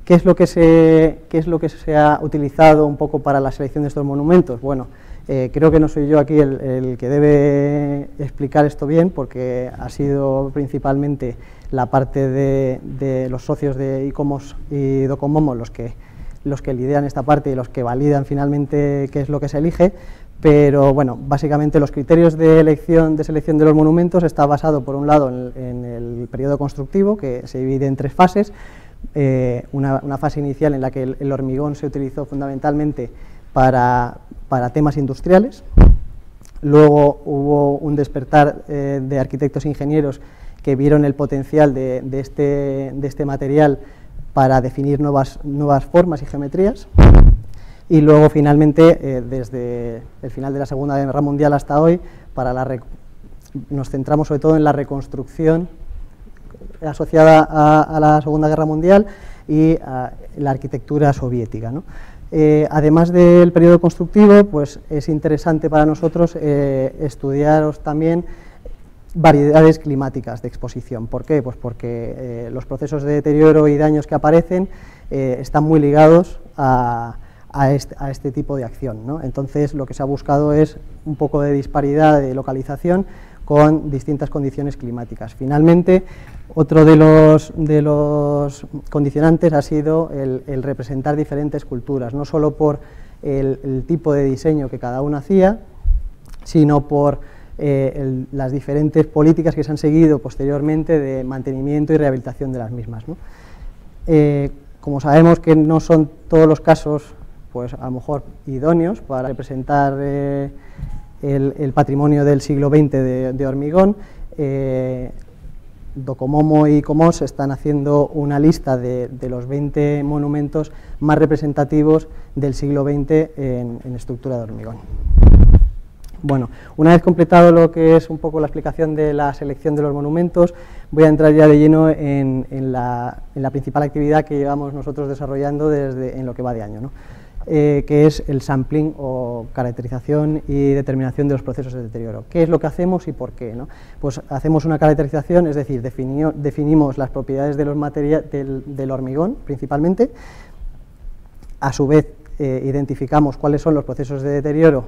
¿Qué es, lo que se, ¿Qué es lo que se ha utilizado un poco para la selección de estos monumentos? Bueno, Eh, creo que no soy yo aquí el, que debe explicar esto bien, porque ha sido principalmente la parte de, los socios de ICOMOS y Docomomo los que, los que lideran esta parte y los que validan finalmente qué es lo que se elige, pero bueno, básicamente los criterios de elección de selección de los monumentos está basado por un lado en, el periodo constructivo, que se divide en tres fases, eh, una, fase inicial en la que el hormigón se utilizó fundamentalmente para, temas industriales. Luego hubo un despertar eh, de arquitectos e ingenieros que vieron el potencial de, este, este, material para definir nuevas, formas y geometrías. Y luego, finalmente, eh, desde el final de la Segunda Guerra Mundial hasta hoy, nos centramos sobre todo en la reconstrucción asociada a, la Segunda Guerra Mundial y a la arquitectura soviética. Eh, además del periodo constructivo, pues es interesante para nosotros eh, estudiaros también variedades climáticas de exposición. ¿Por qué? Pues porque eh, los procesos de deterioro y daños que aparecen están muy ligados a, este, este, tipo de acción. Entonces, lo que se ha buscado es un poco de disparidad de localización con distintas condiciones climáticas. Finalmente, otro de los, de los condicionantes ha sido el, representar diferentes culturas, no solo por el, tipo de diseño que cada uno hacía, sino por eh, las diferentes políticas que se han seguido posteriormente de mantenimiento y rehabilitación de las mismas. Eh, como sabemos que no son todos los casos, pues a lo mejor idóneos para representar eh, el, patrimonio del siglo XX de, de hormigón, Docomomo y Comos están haciendo una lista de, los 20 monumentos más representativos del siglo XX en, estructura de hormigón. Bueno, una vez completado lo que es un poco la explicación de la selección de los monumentos, voy a entrar ya de lleno en, la, principal actividad que llevamos nosotros desarrollando desde en lo que va de año. Eh, que es el sampling o caracterización y determinación de los procesos de deterioro. ¿Qué es lo que hacemos y por qué? Pues hacemos una caracterización, es decir, definimos las propiedades de los del, hormigón principalmente, a su vez eh, identificamos cuáles son los procesos de deterioro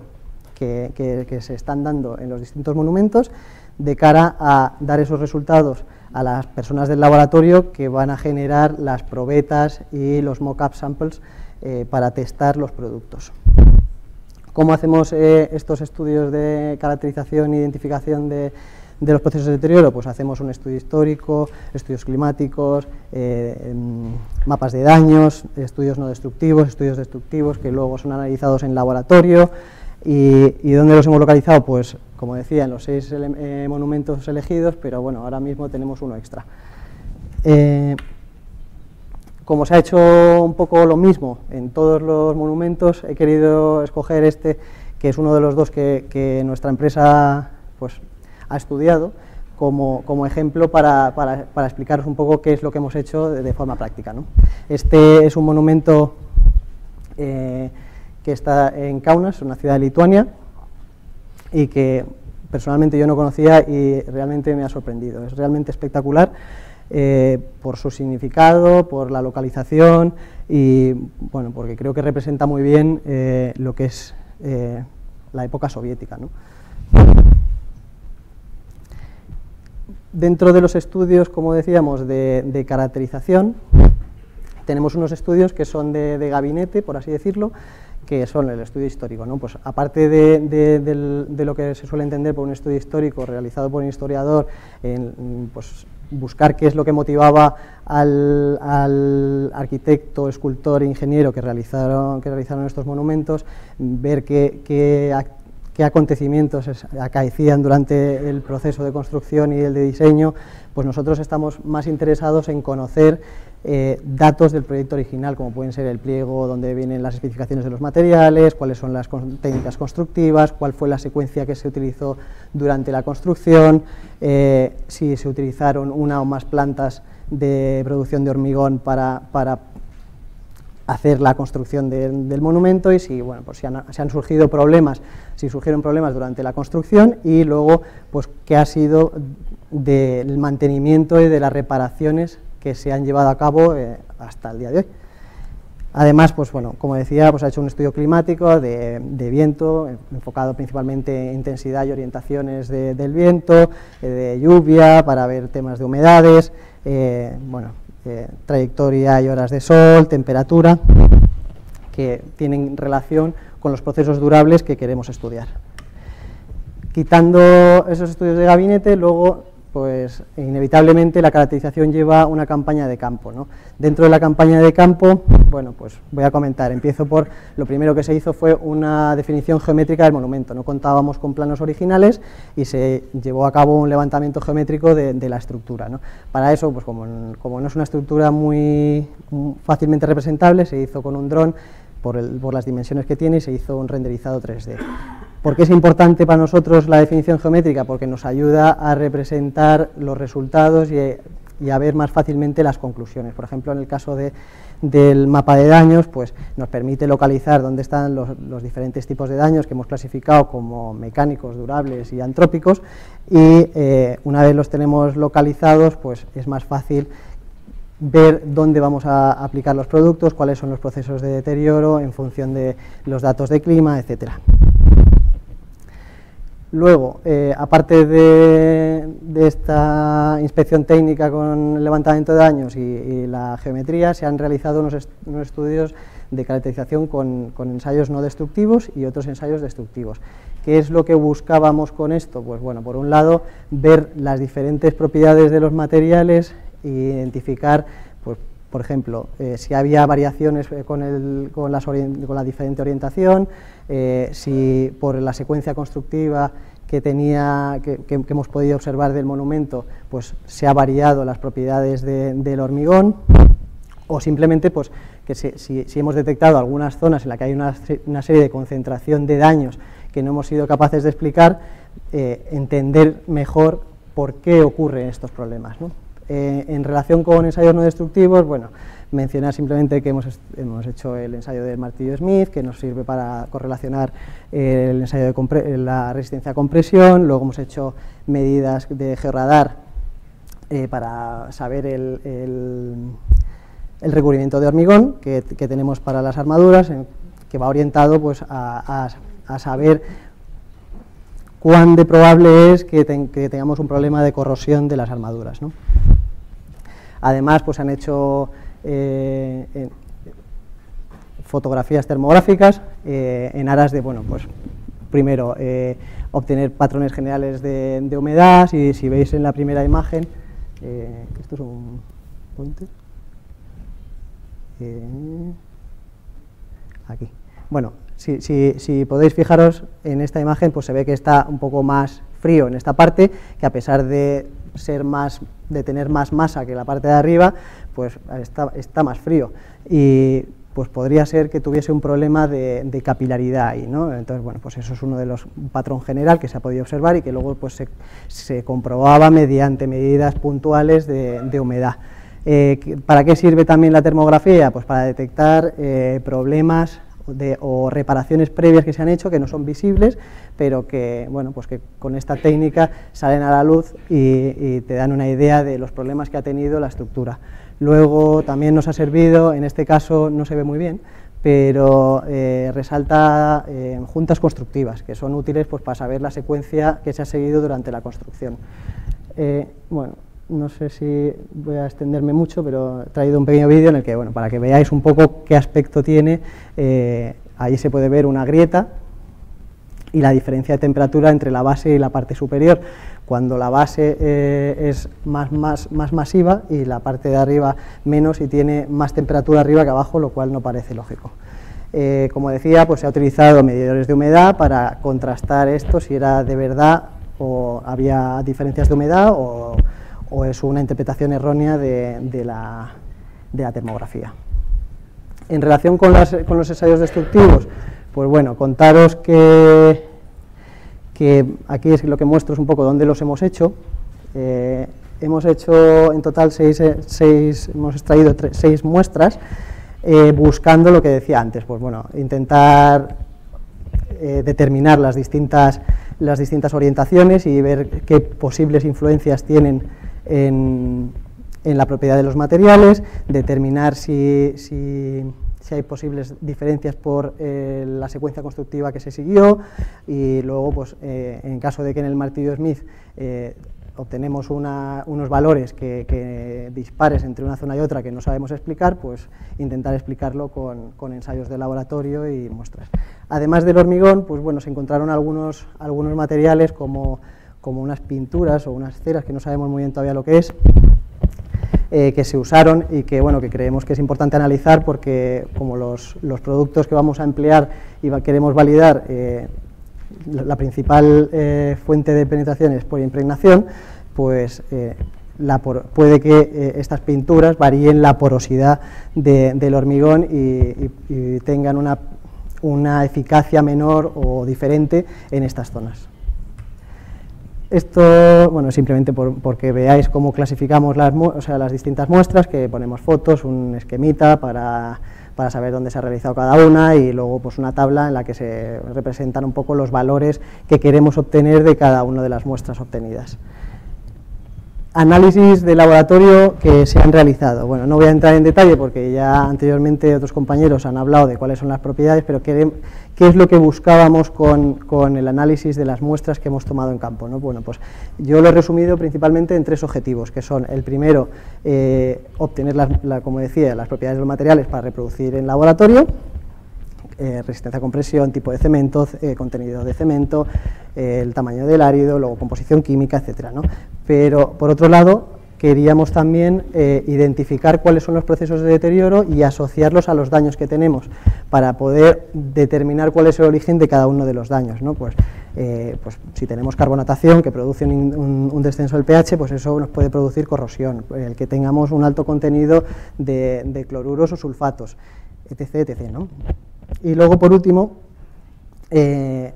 que, que se están dando en los distintos monumentos de cara a dar esos resultados a las personas del laboratorio que van a generar las probetas y los mock-up samples eh, para testar los productos. ¿Cómo hacemos eh, estos estudios de caracterización e identificación de, los procesos de deterioro? Pues hacemos un estudio histórico, estudios climáticos, eh, em, mapas de daños, estudios no destructivos, estudios destructivos que luego son analizados en laboratorio. ¿Y, dónde los hemos localizado? Pues, como decía, en los seis monumentos elegidos, pero bueno, ahora mismo tenemos uno extra. Como se ha hecho un poco lo mismo en todos los monumentos, he querido escoger este, que es uno de los dos que, nuestra empresa pues, ha estudiado, como, ejemplo para, explicaros un poco qué es lo que hemos hecho de, forma práctica. Este es un monumento eh, que está en Kaunas, una ciudad de Lituania, y que personalmente yo no conocía y realmente me ha sorprendido. Es realmente espectacular. Eh, por su significado, por la localización y bueno, porque creo que representa muy bien eh, lo que es eh, la época soviética. Dentro de los estudios, como decíamos, de, caracterización, tenemos unos estudios que son de, gabinete, por así decirlo, que son el estudio histórico. ¿no? Pues aparte de, lo que se suele entender por un estudio histórico realizado por un historiador, pues, buscar qué es lo que motivaba al, arquitecto, escultor ingeniero que realizaron, que realizaron estos monumentos, ver qué, qué, acontecimientos acaecían durante el proceso de construcción y el de diseño, pues nosotros estamos más interesados en conocer eh, datos del proyecto original, como pueden ser el pliego donde vienen las especificaciones de los materiales, cuáles son las técnicas constructivas, cuál fue la secuencia que se utilizó durante la construcción, eh, si se utilizaron una o más plantas de producción de hormigón para, hacer la construcción del monumento y si, bueno, pues si han, han, surgido problemas, si surgieron problemas durante la construcción y luego pues qué ha sido del mantenimiento y de las reparaciones que se han llevado a cabo eh, hasta el día de hoy. Además, pues bueno, como decía, pues ha hecho un estudio climático de, viento, enfocado principalmente en intensidad y orientaciones del viento, eh, de lluvia, para ver temas de humedades, eh, bueno, trayectoria y horas de sol, temperatura, que tienen relación con los procesos durables que queremos estudiar. Quitando esos estudios de gabinete, luego pues inevitablemente la caracterización lleva una campaña de campo. ¿no? Dentro de la campaña de campo, bueno, pues voy a comentar, empiezo por, lo primero que se hizo fue una definición geométrica del monumento, no contábamos con planos originales y se llevó a cabo un levantamiento geométrico de, la estructura. ¿no? Para eso, pues como, como, no es una estructura muy fácilmente representable, se hizo con un dron por, por las dimensiones que tiene y se hizo un renderizado 3D. ¿Por qué es importante para nosotros la definición geométrica? Porque nos ayuda a representar los resultados y, a ver más fácilmente las conclusiones. Por ejemplo, en el caso del mapa de daños, pues nos permite localizar dónde están los, diferentes tipos de daños que hemos clasificado como mecánicos, durables y antrópicos y eh, una vez los tenemos localizados, pues es más fácil ver dónde vamos a aplicar los productos, cuáles son los procesos de deterioro en función de los datos de clima, etcétera. Luego, eh, aparte de, esta inspección técnica con levantamiento de daños y, la geometría, se han realizado unos, estudios de caracterización con, ensayos no destructivos y otros ensayos destructivos. ¿Qué es lo que buscábamos con esto? Pues bueno, por un lado, ver las diferentes propiedades de los materiales e identificar por ejemplo, eh, si había variaciones eh, con, con, la diferente orientación, eh, si por la secuencia constructiva que, tenía, que, hemos podido observar del monumento, pues se ha variado las propiedades del hormigón, o simplemente pues, que si, hemos detectado algunas zonas en las que hay una, serie de concentración de daños que no hemos sido capaces de explicar, entender mejor por qué ocurren estos problemas. ¿no? Eh, en relación con ensayos no destructivos, bueno, mencionar simplemente que hemos, hemos, hecho el ensayo del martillo Smith, que nos sirve para correlacionar el ensayo de la resistencia a compresión, luego hemos hecho medidas de georradar eh, para saber el, el, recubrimiento de hormigón que, tenemos para las armaduras, que va orientado pues, a, saber cuán de probable es que, tengamos un problema de corrosión de las armaduras. ¿no? Además, pues han hecho eh, fotografías termográficas eh, en aras de, bueno, pues primero, eh, obtener patrones generales de, humedad, si, si, veis en la primera imagen, esto es un puente, aquí. Bueno, si, si, podéis fijaros en esta imagen, pues se ve que está un poco más frío en esta parte, que a pesar de ser más, de tener más masa que la parte de arriba, pues está, más frío. Y pues podría ser que tuviese un problema de, capilaridad ahí, ¿no? Entonces, bueno, pues eso es uno de los patrón general que se ha podido observar y que luego pues se, se comprobaba mediante medidas puntuales de, humedad. Eh, ¿Para qué sirve también la termografía? Pues para detectar eh, problemas o reparaciones previas que se han hecho que no son visibles, pero que, bueno, pues que con esta técnica salen a la luz y, te dan una idea de los problemas que ha tenido la estructura. Luego también nos ha servido, en este caso no se ve muy bien, pero eh, resalta eh, juntas constructivas, que son útiles pues, para saber la secuencia que se ha seguido durante la construcción. Eh, bueno, no sé si voy a extenderme mucho, pero he traído un pequeño vídeo en el que, bueno, para que veáis un poco qué aspecto tiene, eh, ahí se puede ver una grieta y la diferencia de temperatura entre la base y la parte superior. Cuando la base eh, es más, más, más masiva y la parte de arriba menos y tiene más temperatura arriba que abajo, lo cual no parece lógico. Eh, como decía, pues se ha utilizado medidores de humedad para contrastar esto, si era de verdad o había diferencias de humedad o o es una interpretación errónea de, la, termografía. En relación con, los ensayos destructivos, pues bueno, contaros que, aquí es lo que muestro es un poco dónde los hemos hecho. Eh, hemos hecho en total seis, hemos extraído seis muestras eh, buscando lo que decía antes, pues bueno, intentar eh, determinar las distintas orientaciones y ver qué posibles influencias tienen en, la propiedad de los materiales, determinar si, si hay posibles diferencias por eh, la secuencia constructiva que se siguió y luego, pues, eh, en caso de que en el martillo Smith eh, obtenemos unos valores que, dispares entre una zona y otra que no sabemos explicar, pues intentar explicarlo con, ensayos de laboratorio y muestras. Además del hormigón, pues bueno, se encontraron algunos, algunos materiales como, como unas pinturas o unas ceras que no sabemos muy bien todavía lo que es, eh, que se usaron y que, bueno, que creemos que es importante analizar porque como los, los productos que vamos a emplear y queremos validar, eh, la, principal eh, fuente de penetración es por impregnación, pues la puede que estas pinturas varíen la porosidad del hormigón y, y tengan una, una eficacia menor o diferente en estas zonas. Esto, bueno, simplemente porque veáis cómo clasificamos las, las distintas muestras, que ponemos fotos, un esquemita para, para, saber dónde se ha realizado cada una y luego pues una tabla en la que se representan un poco los valores que queremos obtener de cada una de las muestras obtenidas. Análisis de laboratorio que se han realizado. Bueno, no voy a entrar en detalle porque ya anteriormente otros compañeros han hablado de cuáles son las propiedades, pero queremos ¿Qué es lo que buscábamos con, el análisis de las muestras que hemos tomado en campo? ¿no? Bueno, pues yo lo he resumido principalmente en tres objetivos, que son el primero, eh, obtener, como decía, las propiedades de los materiales para reproducir en laboratorio, eh, resistencia a compresión, tipo de cemento, eh, contenido de cemento, el tamaño del árido, luego composición química, etcétera, ¿no? Pero, por otro lado, queríamos también eh, identificar cuáles son los procesos de deterioro y asociarlos a los daños que tenemos para poder determinar cuál es el origen de cada uno de los daños. ¿no? Pues, eh, pues si tenemos carbonatación que produce un, descenso del pH, pues eso nos puede producir corrosión, el que tengamos un alto contenido de, cloruros o sulfatos, etc. etc Y luego, por último, eh,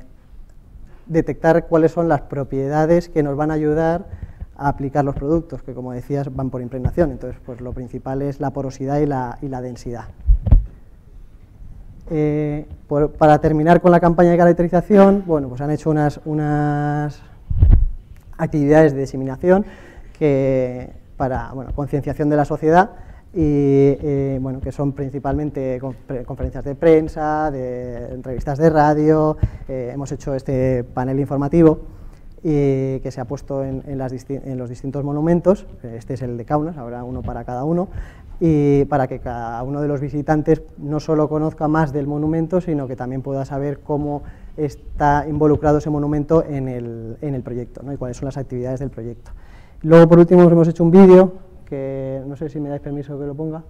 detectar cuáles son las propiedades que nos van a ayudar a aplicar los productos, que como decías van por impregnación, entonces pues lo principal es la porosidad y la, y la densidad. Eh, para terminar con la campaña de caracterización, bueno, pues han hecho unas, unas actividades de diseminación que, para bueno, concienciación de la sociedad y eh, bueno, que son principalmente conferencias de prensa, de entrevistas de radio, eh, hemos hecho este panel informativo que se ha puesto en, los distintos monumentos, este es el de Kaunas, habrá uno para cada uno, y para que cada uno de los visitantes no solo conozca más del monumento, sino que también pueda saber cómo está involucrado ese monumento en el, proyecto y cuáles son las actividades del proyecto. Luego, por último, hemos hecho un vídeo, que no sé si me dais permiso que lo ponga,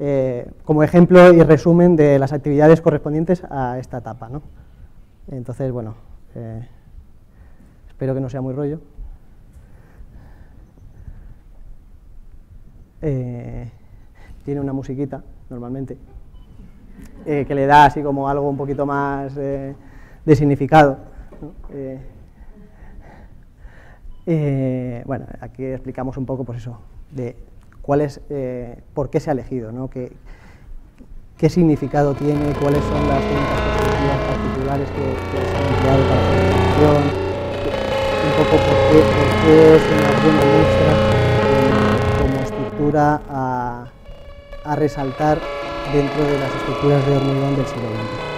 eh, como ejemplo y resumen de las actividades correspondientes a esta etapa. ¿no? Entonces, bueno, eh, espero que no sea muy rollo. Eh, tiene una musiquita, normalmente, que le da así como algo un poquito más de significado. Bueno, aquí explicamos un poco, pues eso, de cuál es, por qué se ha elegido, ¿no? qué, qué significado tiene, cuáles son las técnicas particulares que, se han empleado para la información, un poco por qué, es una buena muestra eh, como estructura a, resaltar dentro de las estructuras de hormigón del siglo XX.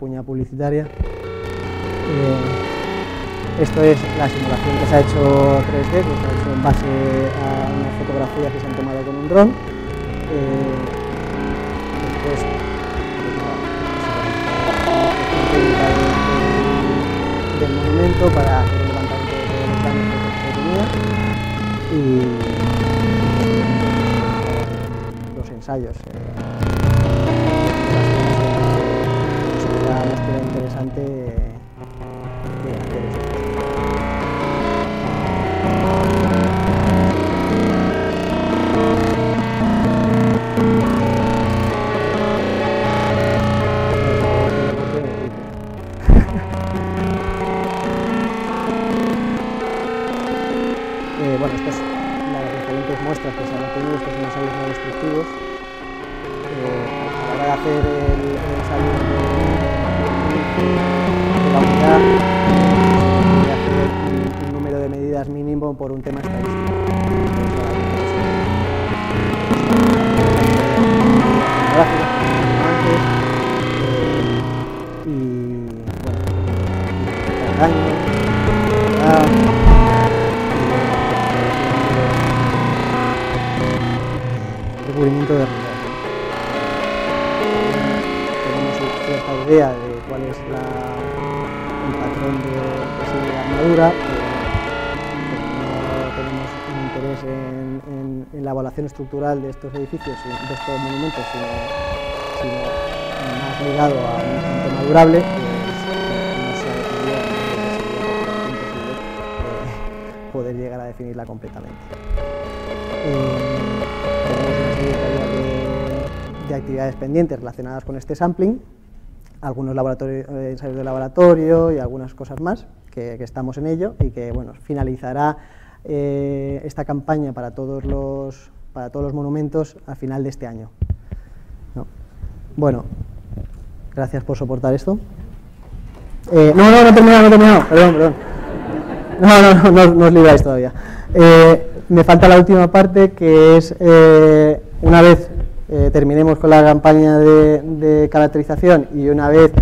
Cuña publicitaria. Eh, esto es la simulación que se ha hecho 3D, que se ha hecho en base a unas fotografías que se han tomado con un dron. Eh, después, del, del monumento para el levantamiento de todos los daños que tenía y los ensayos. Eh, interesante estructural de estos edificios, de estos monumentos, sino, más ligado a un, tema durable. poder llegar a definirla completamente. Eh, de, actividades pendientes relacionadas con este sampling, algunos eh, ensayos de laboratorio y algunas cosas más que, estamos en ello y que bueno, finalizará eh, esta campaña para todos, los, para todos los monumentos a final de este año. Bueno, gracias por soportar esto. no, no, no he terminado, no he terminado, perdón, perdón. No, no, no, no, os libráis todavía. Eh, me falta la última parte que es, eh, una vez eh, terminemos con la campaña de, caracterización y una vez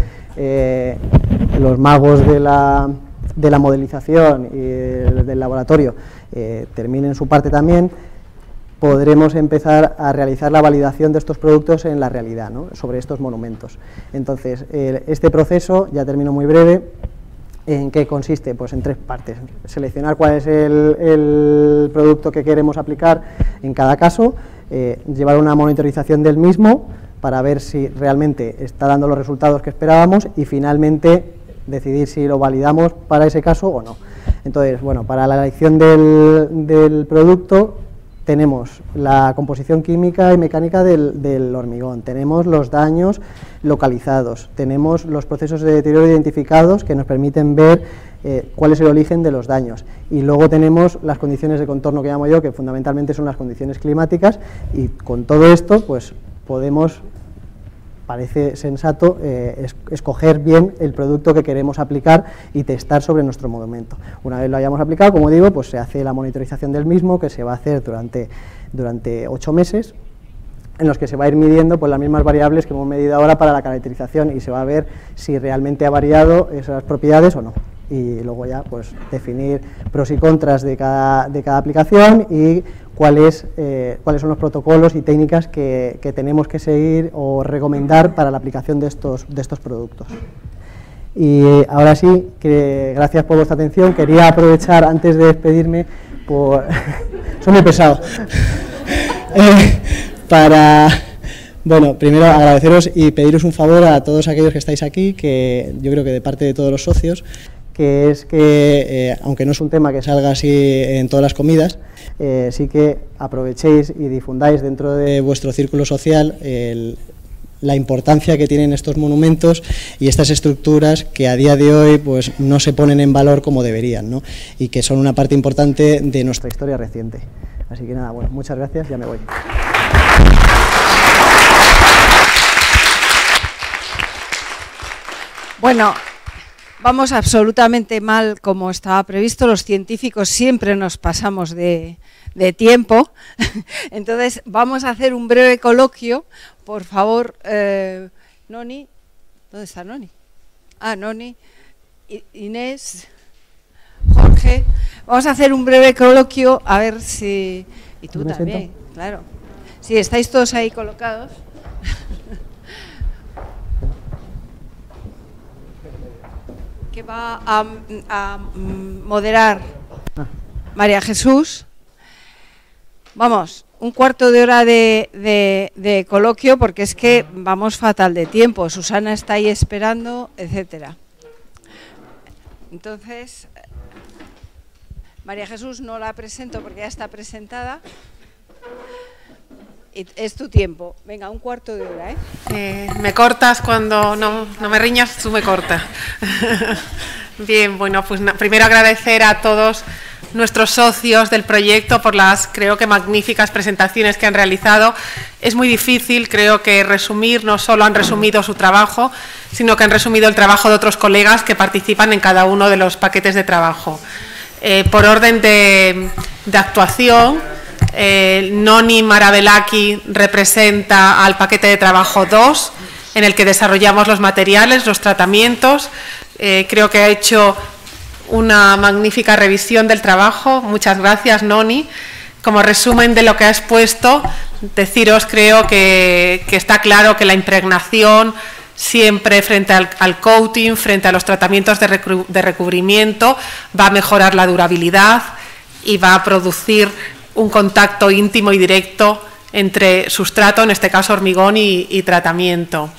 los magos de la, de la modelización y del laboratorio terminen su parte también, podremos empezar a realizar la validación de estos productos en la realidad, ¿no? sobre estos monumentos. Entonces, este proceso, ya termino muy breve, ¿En qué consiste? Pues en tres partes. Seleccionar cuál es el, producto que queremos aplicar en cada caso, eh, llevar una monitorización del mismo para ver si realmente está dando los resultados que esperábamos y finalmente decidir si lo validamos para ese caso o no. Entonces, bueno, para la elección del, del producto tenemos la composición química y mecánica del, hormigón, tenemos los daños localizados, tenemos los procesos de deterioro identificados que nos permiten ver eh, cuál es el origen de los daños. Y luego tenemos las condiciones de contorno que llamo yo, que fundamentalmente son las condiciones climáticas y con todo esto pues podemos parece sensato eh, escoger bien el producto que queremos aplicar y testar sobre nuestro monumento. Una vez lo hayamos aplicado, como digo, pues se hace la monitorización del mismo, que se va a hacer durante, durante ocho meses, en los que se va a ir midiendo pues, las mismas variables que hemos medido ahora para la caracterización y se va a ver si realmente ha variado esas propiedades o no. Y luego ya pues definir pros y contras de cada, de cada aplicación y cuáles, eh, cuáles son los protocolos y técnicas que, tenemos que seguir o recomendar para la aplicación de estos, de estos productos. Y ahora sí, que gracias por vuestra atención. Quería aprovechar antes de despedirme por... Soy muy pesado. Eh, para... Bueno, primero agradeceros y pediros un favor a todos aquellos que estáis aquí, que yo creo que de parte de todos los socios, que es que, eh, aunque no es un tema que salga así en todas las comidas, eh, sí que aprovechéis y difundáis dentro de vuestro círculo social la importancia que tienen estos monumentos y estas estructuras que a día de hoy pues, no se ponen en valor como deberían ¿no? y que son una parte importante de nuestra historia reciente. Así que nada, bueno, muchas gracias, ya me voy. Bueno, vamos absolutamente mal como estaba previsto. Los científicos siempre nos pasamos de, tiempo. Entonces, vamos a hacer un breve coloquio. Por favor, eh, Noni. ¿Dónde está Noni? Ah, Noni. Inés. Jorge. Vamos a hacer un breve coloquio a ver si... Y tú también, claro. Si estáis todos ahí colocados. va a, moderar María Jesús. Vamos, un cuarto de hora de, coloquio porque es que vamos fatal de tiempo. Susana está ahí esperando, etcétera. Entonces, María Jesús no la presento porque ya está presentada es tu tiempo. Venga, un cuarto de hora, ¿eh? eh me cortas cuando no, no, me riñas, tú me cortas. Bien, bueno, pues primero agradecer a todos nuestros socios del proyecto por las, creo que, magníficas presentaciones que han realizado. Es muy difícil, creo que, resumir, no solo han resumido su trabajo, sino que han resumido el trabajo de otros colegas que participan en cada uno de los paquetes de trabajo. Eh, por orden de, actuación, eh, Noni Marabelaki representa al paquete de trabajo 2, en el que desarrollamos los materiales, los tratamientos. Eh, creo que ha hecho una magnífica revisión del trabajo. Muchas gracias, Noni. Como resumen de lo que ha expuesto, deciros, creo que, está claro que la impregnación siempre frente al, coating, frente a los tratamientos de, recubrimiento, va a mejorar la durabilidad y va a producir un contacto íntimo y directo entre sustrato, en este caso hormigón, y, tratamiento.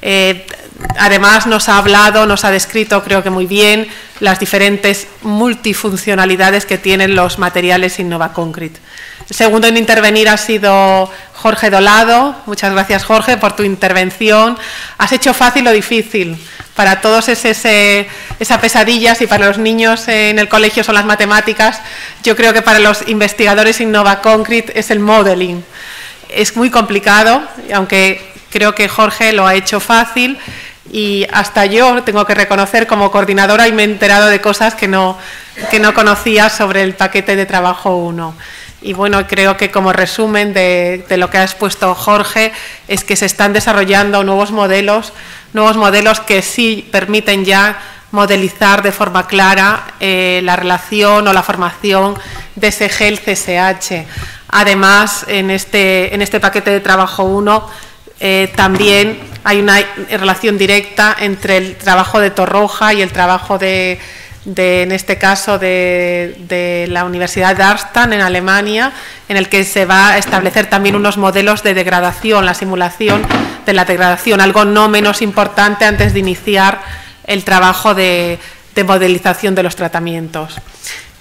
Eh, además nos ha hablado, nos ha descrito, creo que muy bien, las diferentes multifuncionalidades que tienen los materiales Innova Concrete. El segundo en intervenir ha sido Jorge Dolado. Muchas gracias, Jorge, por tu intervención. Has hecho fácil lo difícil. Para todos es esa pesadillas y para los niños en el colegio son las matemáticas. Yo creo que para los investigadores Innova Concrete es el modeling. Es muy complicado, aunque creo que Jorge lo ha hecho fácil y hasta yo tengo que reconocer como coordinadora y me he enterado de cosas que no, que no conocía sobre el paquete de trabajo 1. Y bueno, creo que como resumen de, lo que ha expuesto Jorge es que se están desarrollando nuevos modelos, nuevos modelos que sí permiten ya modelizar de forma clara eh, la relación o la formación de ese gel CSH. Además, en este, en este paquete de trabajo 1 eh, también hay una relación directa entre el trabajo de Torroja y el trabajo de en este caso de, la Universidad de Arnstadt en Alemania, en el que se va a establecer también unos modelos de degradación, la simulación de la degradación, algo no menos importante antes de iniciar el trabajo de, modelización de los tratamientos.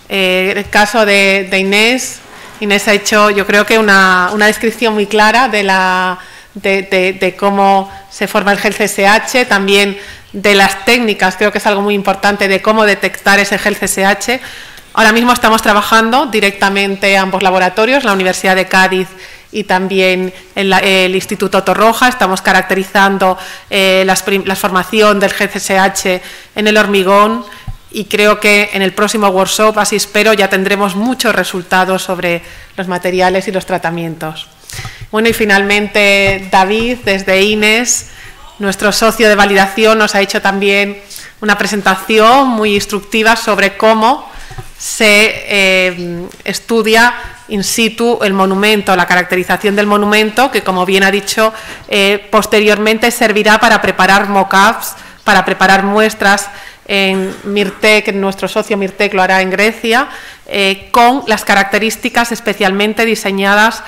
Eh, el caso de, Inés, Inés ha hecho yo creo que una, descripción muy clara de, la, de, cómo se forma el gel CSH, también de las técnicas, creo que es algo muy importante, de cómo detectar ese gel CSH. Ahora mismo estamos trabajando directamente ambos laboratorios, la Universidad de Cádiz y también el Instituto Torroja. Estamos caracterizando eh, la formación del GCSH en el hormigón y creo que en el próximo workshop, así espero, ya tendremos muchos resultados sobre los materiales y los tratamientos. Bueno, y finalmente David, desde INES, nuestro socio de validación nos ha hecho también una presentación muy instructiva sobre cómo se eh, estudia in situ el monumento, la caracterización del monumento, que como bien ha dicho, eh, posteriormente servirá para preparar mock-ups, para preparar muestras en Mirtec, nuestro socio Mirtec lo hará en Grecia, eh, con las características especialmente diseñadas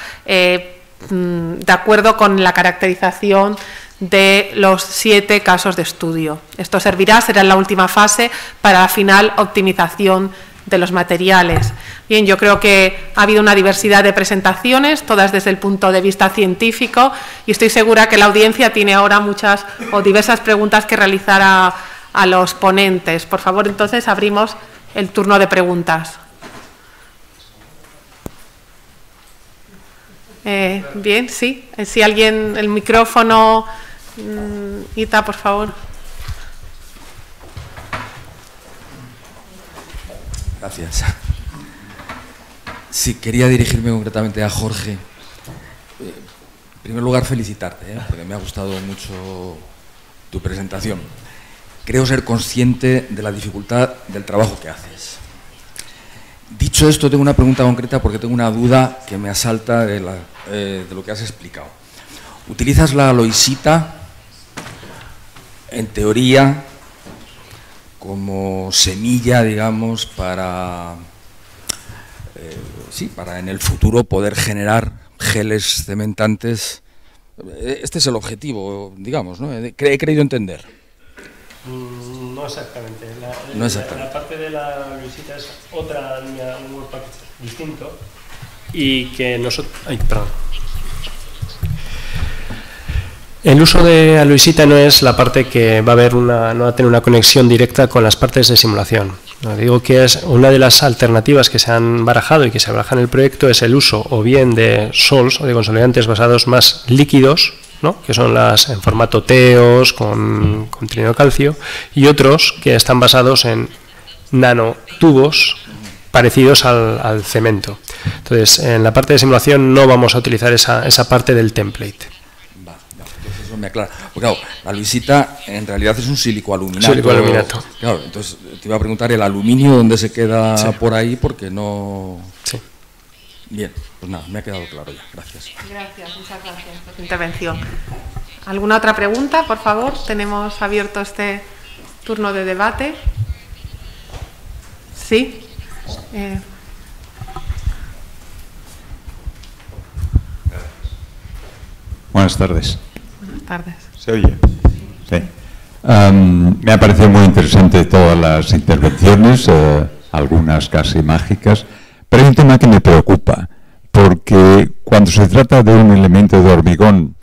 mm, de acuerdo con la caracterización de los siete casos de estudio. Esto servirá, será la última fase para la final optimización de los materiales. Bien, yo creo que ha habido una diversidad de presentaciones, todas desde el punto de vista científico, y estoy segura que la audiencia tiene ahora muchas o diversas preguntas que realizar a, los ponentes. Por favor, entonces abrimos el turno de preguntas. Eh, bien, sí. Si alguien, el micrófono Mm, Ita, por favor. Gracias. Sí, quería dirigirme concretamente a Jorge. Eh, en primer lugar, felicitarte, ¿eh? porque me ha gustado mucho tu presentación. Creo ser consciente de la dificultad del trabajo que haces. Dicho esto, tengo una pregunta concreta porque tengo una duda que me asalta de, eh, de lo que has explicado. ¿Utilizas la loisita en teoría, como semilla, digamos, para, eh, sí, para en el futuro poder generar geles cementantes. Este es el objetivo, digamos, ¿no? He creído entender. Mm, no exactamente. La, no exactamente. La, parte de la visita es otra línea, un work distinto y que nosotros... Ay, perdón. El uso de Aluisita no es la parte que va a haber una, no va a tener una conexión directa con las partes de simulación. digo que es una de las alternativas que se han barajado y que se baraja en el proyecto es el uso o bien de sols o de consolidantes basados más líquidos, que son las en formato TEOS con, con calcio, y otros que están basados en nanotubos parecidos al, cemento. Entonces, en la parte de simulación no vamos a utilizar esa parte del template. Eso me aclara. Porque claro, la luisita en realidad es un silicoaluminato. Silicoaluminato. Claro, entonces te iba a preguntar el aluminio dónde se queda por ahí porque no... Sí. Bien, pues nada, me ha quedado claro ya. Gracias. Gracias, muchas gracias por tu intervención. ¿Alguna otra pregunta, por favor? Tenemos abierto este turno de debate. Sí. Eh. Buenas tardes. Tardes. ¿Se oye? Sí. me ha parecido muy interesante todas las intervenciones, eh, algunas casi mágicas, pero hay un tema que me preocupa, porque cuando se trata de un elemento de hormigón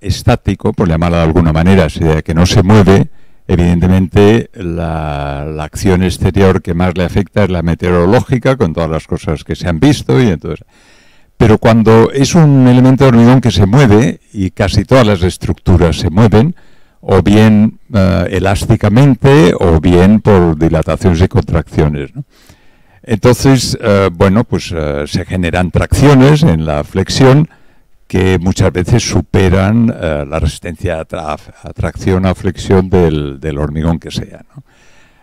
estático, por llamarlo de alguna manera, sea, que no se mueve, evidentemente la, acción exterior que más le afecta es la meteorológica, con todas las cosas que se han visto, y entonces... Pero cuando es un elemento de hormigón que se mueve, y casi todas las estructuras se mueven, o bien eh, elásticamente, o bien por dilataciones y contracciones. Entonces, eh, bueno, pues eh, se generan tracciones en la flexión, que muchas veces superan la resistencia a, tracción o flexión del, hormigón que sea.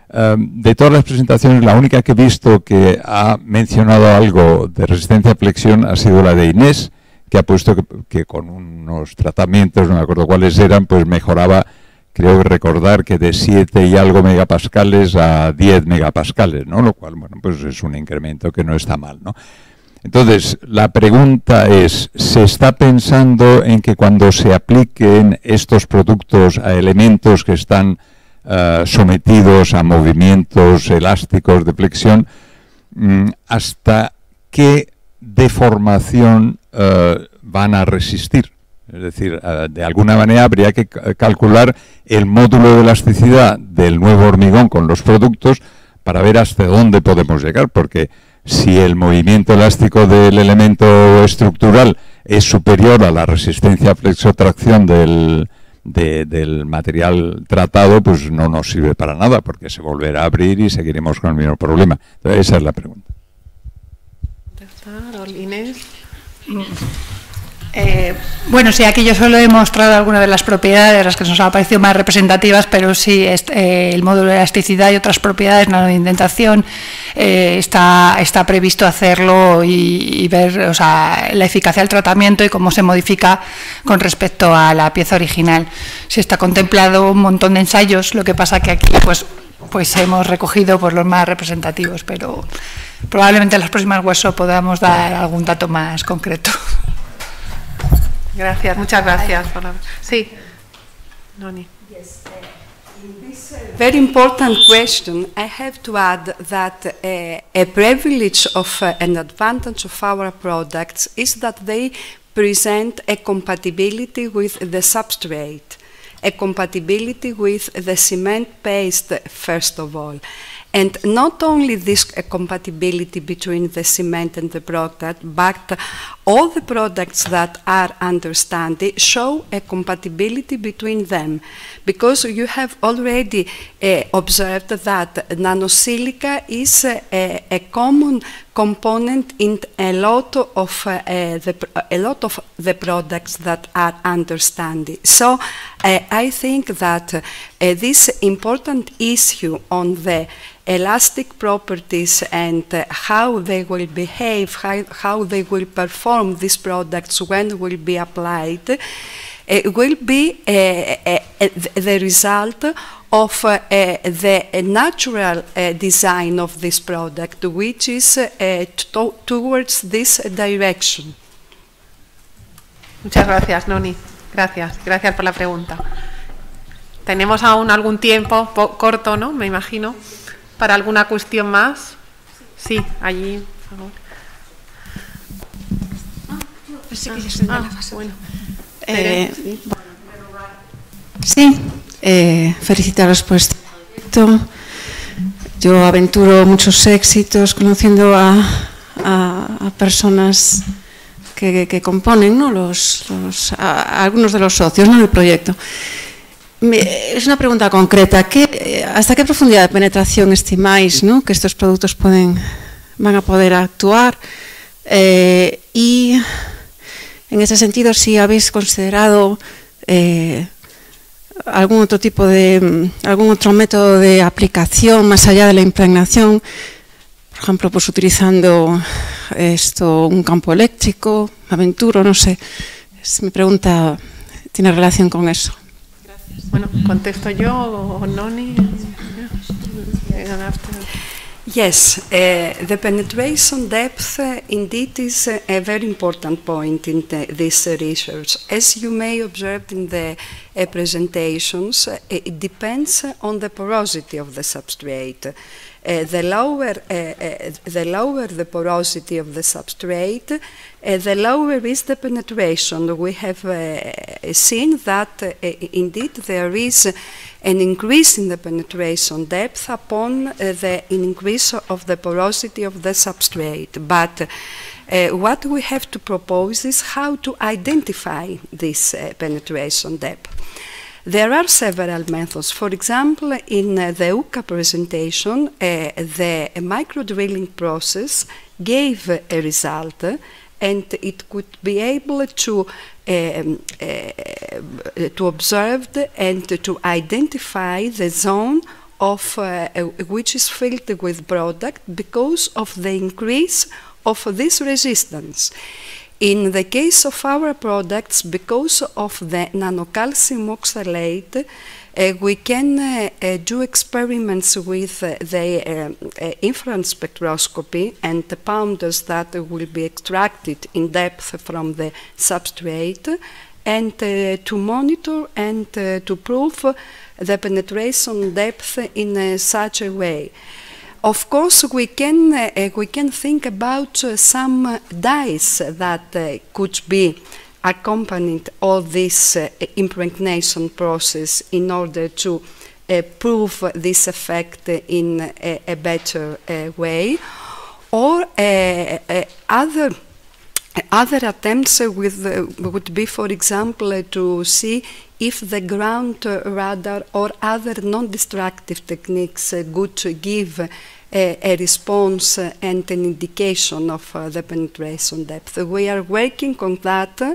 Em, de todas las presentaciones, la única que he visto que ha mencionado algo de resistencia a flexión ha sido la de Inés, que ha puesto que, con unos tratamientos, no me acuerdo cuáles eran, pues mejoraba, creo recordar que de 7 y algo megapascales a 10 megapascales, ¿no? Lo cual, bueno, pues es un incremento que no está mal, ¿no? Entonces, la pregunta es, ¿se está pensando en que cuando se apliquen estos productos a elementos que están eh, sometidos a movimientos elásticos de flexión, mm, hasta qué deformación eh, van a resistir? Es decir, eh, de alguna manera habría que calcular el módulo de elasticidad del nuevo hormigón con los productos para ver hasta dónde podemos llegar, porque si el movimiento elástico del elemento estructural es superior a la resistencia flexotracción del, del material tratado, pues no nos sirve para nada, porque se volverá a abrir y seguiremos con el mismo problema. esa es la pregunta. Eh, bueno, sí, aquí yo solo he mostrado algunas de las propiedades, las que nos han parecido más representativas, pero sí, eh, el módulo de elasticidad y otras propiedades, la indentación, eh, está, está previsto hacerlo y, ver o sea, la eficacia del tratamiento y cómo se modifica con respecto a la pieza original. Sí está contemplado un montón de ensayos, lo que pasa que aquí pues, pues hemos recogido pues, los más representativos, pero probablemente en las próximas huesos podamos dar algún dato más concreto. Gracias, muchas gracias. Sí, Noni. Yes, uh, in this uh, very important question, I have to add that uh, a privilege of uh, an advantage of our products is that they present a compatibility with the substrate, a compatibility with the cement paste, first of all. And not only this compatibility between the cement and the product, but all the products that are under study show a compatibility between them. Because you have already uh, observed that nanosilica is a, a, common component in a lot of uh, the a lot of the products that are under study. So uh, I think that this important issue on the elastic properties and how they will behave, how, how, they will perform these products when will be applied, uh, will be uh, uh the result of uh, uh, the natural design of this product, which is to towards this direction. Muchas gracias, Noni. Gracias, gracias por la pregunta. Tenemos aún algún tiempo corto, ¿no? Me imagino. ¿Para alguna cuestión más? Sí, allí, por favor. Ah, bueno. Eh, sí, eh, felicitaros por este proyecto. Yo aventuro muchos éxitos conociendo a, personas que, componen ¿no? los, algunos de los socios ¿no? del proyecto. Es una pregunta concreta. ¿Qué, ¿Hasta qué profundidad de penetración estimáis ¿no? que estos productos pueden, van a poder actuar? Eh, y en ese sentido, si habéis considerado eh, algún otro tipo de, algún otro método de aplicación más allá de la impregnación, por ejemplo, pues utilizando esto, un campo eléctrico, aventuro, no sé. Es, mi pregunta tiene relación con eso. Bueno, contesto yo o Noni. Yes, uh, the penetration depth uh, indeed is uh, a very important point in the, this research. As you may observe in the presentations, it depends on the porosity of the substrate. The lower the lower the porosity of the substrate, the lower is the penetration. We have seen that indeed there is an increase in the penetration depth upon uh, the increase of the porosity of the substrate. But uh, what we have to propose is how to identify this uh, penetration depth. There are several methods. For example, in uh, the UCA presentation, uh, the micro drilling process gave a result and it could be able to um, uh, to observe and to identify the zone of uh, which is filled with product because of the increase of this resistance. In the case of our products, because of the nanocalcium oxalate, uh, we can uh, uh, do experiments with the infrared spectroscopy and the powders that will be extracted in depth from the substrate and to monitor and to prove the penetration depth in such a way. Of course, we can, uh, we can think about uh, some dyes that uh, could be accompanied all this uh, impregnation process in order to uh, prove this effect in a, a better uh, way, or uh, uh, other other attempts with, would be, for example, to see if the ground radar or other non-destructive techniques could give a, response and an indication of uh, the penetration depth. We are working on that uh,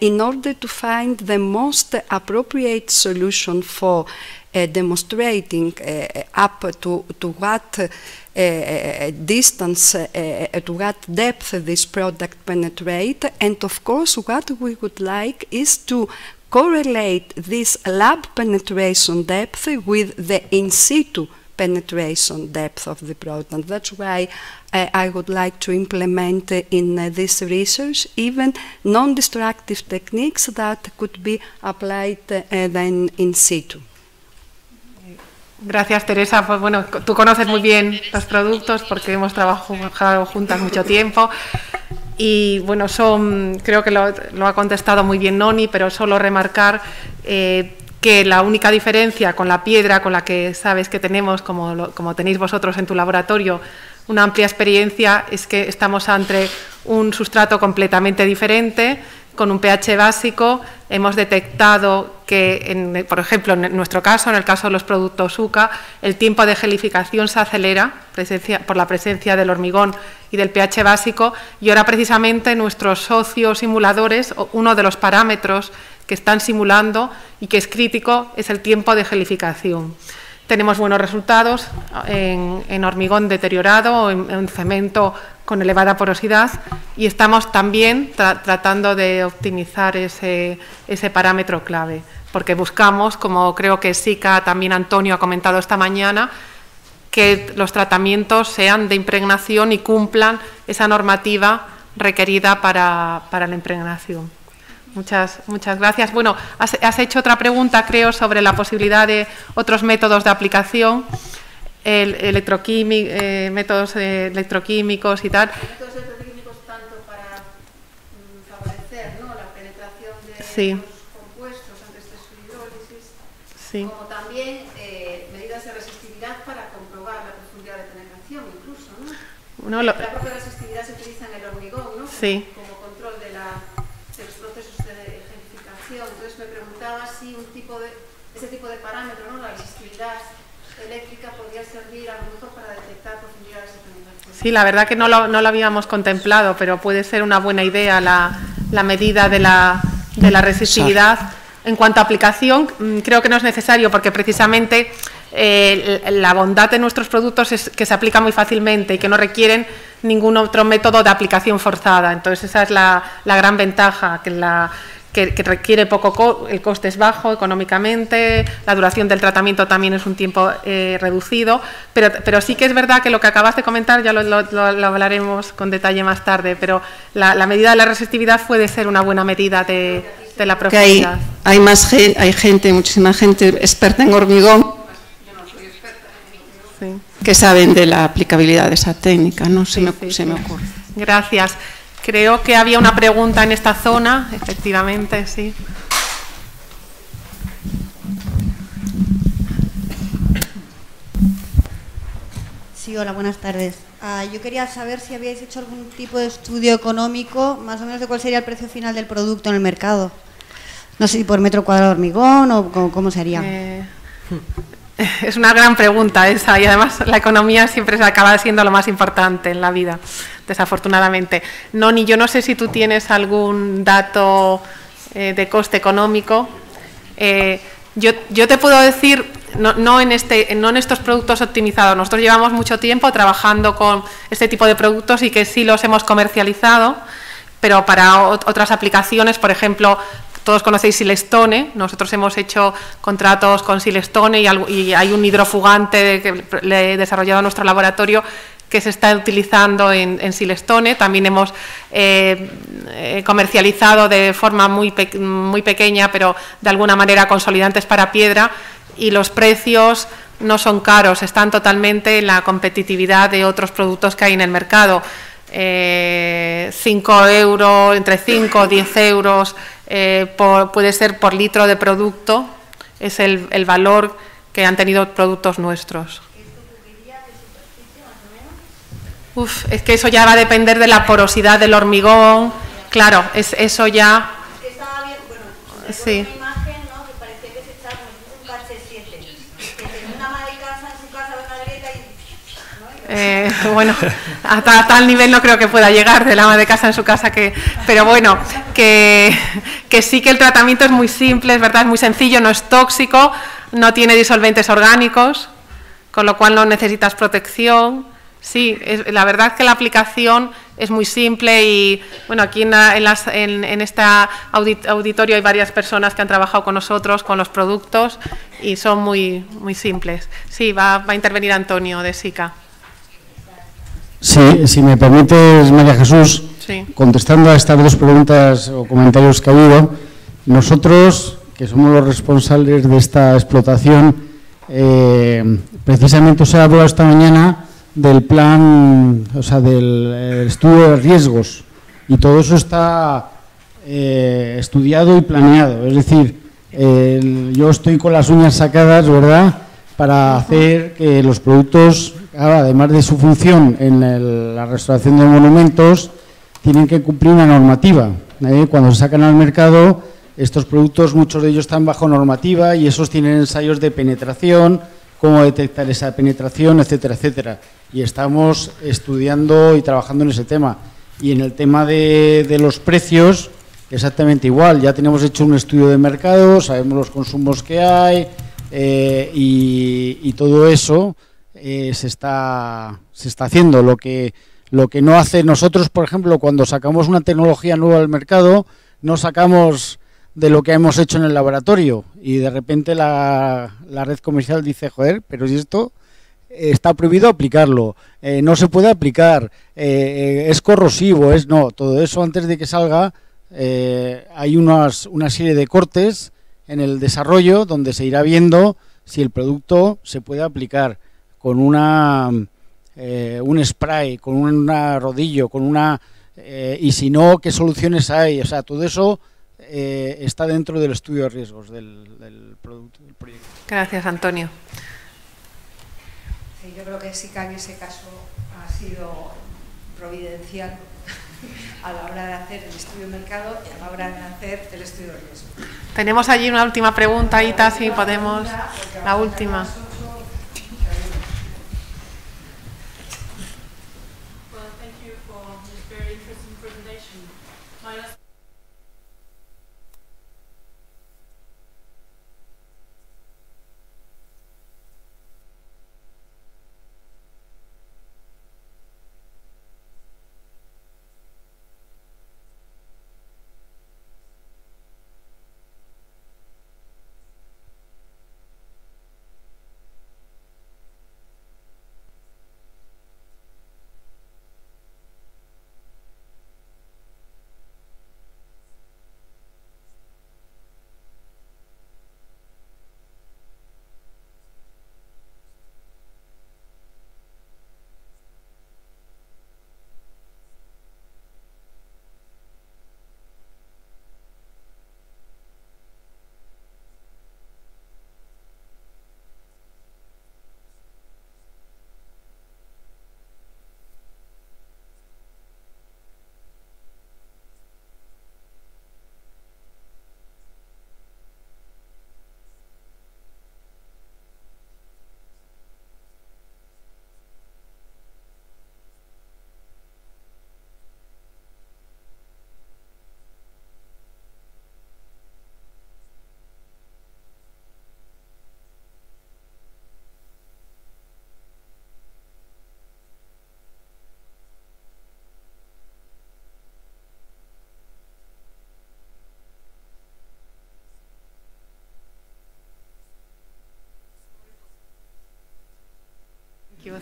in order to find the most appropriate solution for uh, demonstrating uh, up to, to what uh, distance, to what depth this product penetrate, and of course what we would like is to correlate this lab penetration depth with the in situ penetration depth of the proton. That's why uh, I would like to implement uh, in uh, this research even non-destructive techniques that could be applied uh, then in situ. Gracias, Teresa. Pues bueno, tú conoces muy bien los productos porque hemos trabajado juntas mucho tiempo. Y bueno, son, creo que lo, lo ha contestado muy bien Noni, pero solo remarcar eh, que la única diferencia con la piedra con la que sabes que tenemos, como, como tenéis vosotros en tu laboratorio, una amplia experiencia, es que estamos ante un sustrato completamente diferente, con un pH básico. Hemos detectado que, por ejemplo, en nuestro caso, en el caso de los productos UCA, el tiempo de gelificación se acelera por la presencia del hormigón y del pH básico. Y ahora, precisamente, nuestros socios simuladores, uno de los parámetros que están simulando y que es crítico es el tiempo de gelificación. Tenemos buenos resultados en, hormigón deteriorado o en, cemento con elevada porosidad y estamos también tratando de optimizar ese, ese, parámetro clave, porque buscamos, como creo que SICA, también Antonio ha comentado esta mañana, que los tratamientos sean de impregnación y cumplan esa normativa requerida para, para la impregnación. Muchas, muchas gracias. Bueno, has, hecho otra pregunta, creo, sobre la posibilidad de otros métodos de aplicación, el eh, métodos electroquímicos y tal. Métodos electroquímicos tanto para mm, favorecer ¿no? la penetración de sí. los compuestos antes de su hidrólisis, sí. como también eh, medidas de resistividad para comprobar la profundidad de penetración incluso. ¿no? No, lo... La propia resistividad se utiliza en el hormigón, ¿no? Sí. Como si un tipo de, ese tipo de parámetro, ¿no? la resistividad eléctrica, podría servir a lo mejor para detectar profundidades de. Sí, la verdad que no lo, no lo habíamos contemplado, pero puede ser una buena idea la, la medida de la, de la resistividad. En cuanto a aplicación, mm, creo que no es necesario porque precisamente eh, la bondad de nuestros productos es que se aplica muy fácilmente y que no requieren ningún otro método de aplicación forzada. Entonces, esa es la, la gran ventaja, que, la, que, que requiere poco, co el coste es bajo económicamente, la duración del tratamiento también es un tiempo eh, reducido, pero, pero sí que es verdad que lo que acabas de comentar, ya lo, lo, lo hablaremos con detalle más tarde, pero la, la, medida de la resistividad puede ser una buena medida de, de la profundidad. Hay, hay, más gente, hay gente, muchísima gente experta en hormigón que saben de la aplicabilidad de esa técnica, ¿no? Se, Sí, me, sí, se me ocurre. Gracias. Creo que había una pregunta en esta zona, efectivamente, sí. Sí, hola, buenas tardes. Ah, yo quería saber si habíais hecho algún tipo de estudio económico, más o menos de cuál sería el precio final del producto en el mercado. No sé si por metro cuadrado de hormigón o cómo, cómo sería. Eh, es una gran pregunta esa y además la economía siempre se acaba siendo lo más importante en la vida, desafortunadamente. No, ni yo no sé si tú tienes algún dato eh, de coste económico. Eh, yo, yo te puedo decir, no, no, en este, no en estos productos optimizados, nosotros llevamos mucho tiempo trabajando con este tipo de productos y que sí los hemos comercializado, pero para ot- otras aplicaciones, por ejemplo, todos conocéis Silestone, nosotros hemos hecho contratos con Silestone y, hay un hidrofugante que le he desarrollado en nuestro laboratorio que se está utilizando en, en Silestone. También hemos eh, eh, comercializado de forma muy, muy pequeña, pero de alguna manera consolidantes para piedra y los precios no son caros, están totalmente en la competitividad de otros productos que hay en el mercado. 5 euros, entre 5 o 10 euros eh, por- puede ser por litro de producto, es el, el valor que han tenido productos nuestros. Uf, es que eso ya va a depender de la porosidad del hormigón, claro, es, eso ya... Estaba bien, bueno, Sí. una imagen ¿no? que parecía que se echaba como si fuese un parche 7. Que tenía una ama de casa en su casa de una grieta y... Eh, bueno, hasta tal nivel no creo que pueda llegar del ama de casa en su casa, pero bueno, que, sí que el tratamiento es muy simple, es verdad, es muy sencillo, no es tóxico, no tiene disolventes orgánicos, con lo cual no necesitas protección. Sí, la verdad es que la aplicación es muy simple y bueno, aquí en, en, las- este audit- auditorio hay varias personas que han trabajado con nosotros con los productos y son muy, muy simples. Sí, va a intervenir Antonio de SICA. Sí, si me permites, María Jesús, Sí. contestando a estas dos preguntas o comentarios que ha habido, nosotros, que somos los responsables de esta explotación, eh, precisamente os he hablado esta mañana del plan, o sea, del eh, estudio de riesgos, y todo eso está eh, estudiado y planeado. Es decir, el- yo estoy con las uñas sacadas, ¿verdad?, para hacer que los productos, además de su función en la restauración de monumentos, tienen que cumplir una normativa. ¿eh? Cuando se sacan al mercado, estos productos, muchos de ellos están bajo normativa y esos tienen ensayos de penetración, cómo detectar esa penetración, etcétera, etcétera. Y estamos estudiando y trabajando en ese tema. Y en el tema de los precios, exactamente igual. Ya tenemos hecho un estudio de mercado, sabemos los consumos que hay eh, y, todo eso eh, se, está, se está haciendo. Lo que, lo que no hace nosotros, por ejemplo, cuando sacamos una tecnología nueva al mercado, no sacamos de lo que hemos hecho en el laboratorio y de repente la, red comercial dice, joder, pero si esto está prohibido aplicarlo, eh, no se puede aplicar, eh, eh, es corrosivo, es no, todo eso antes de que salga eh, hay unas, una serie de cortes en el desarrollo donde se irá viendo si el producto se puede aplicar con una eh, un spray, con una rodillo, con una eh, y si no, qué soluciones hay, o sea, todo eso eh, está dentro del estudio de riesgos del, del producto, del proyecto. Gracias, Antonio. Sí, yo creo que que en ese caso ha sido providencial a la hora de hacer el estudio de mercado y a la hora de hacer el estudio de riesgo. Tenemos allí una última pregunta, Ita, si podemos. La última.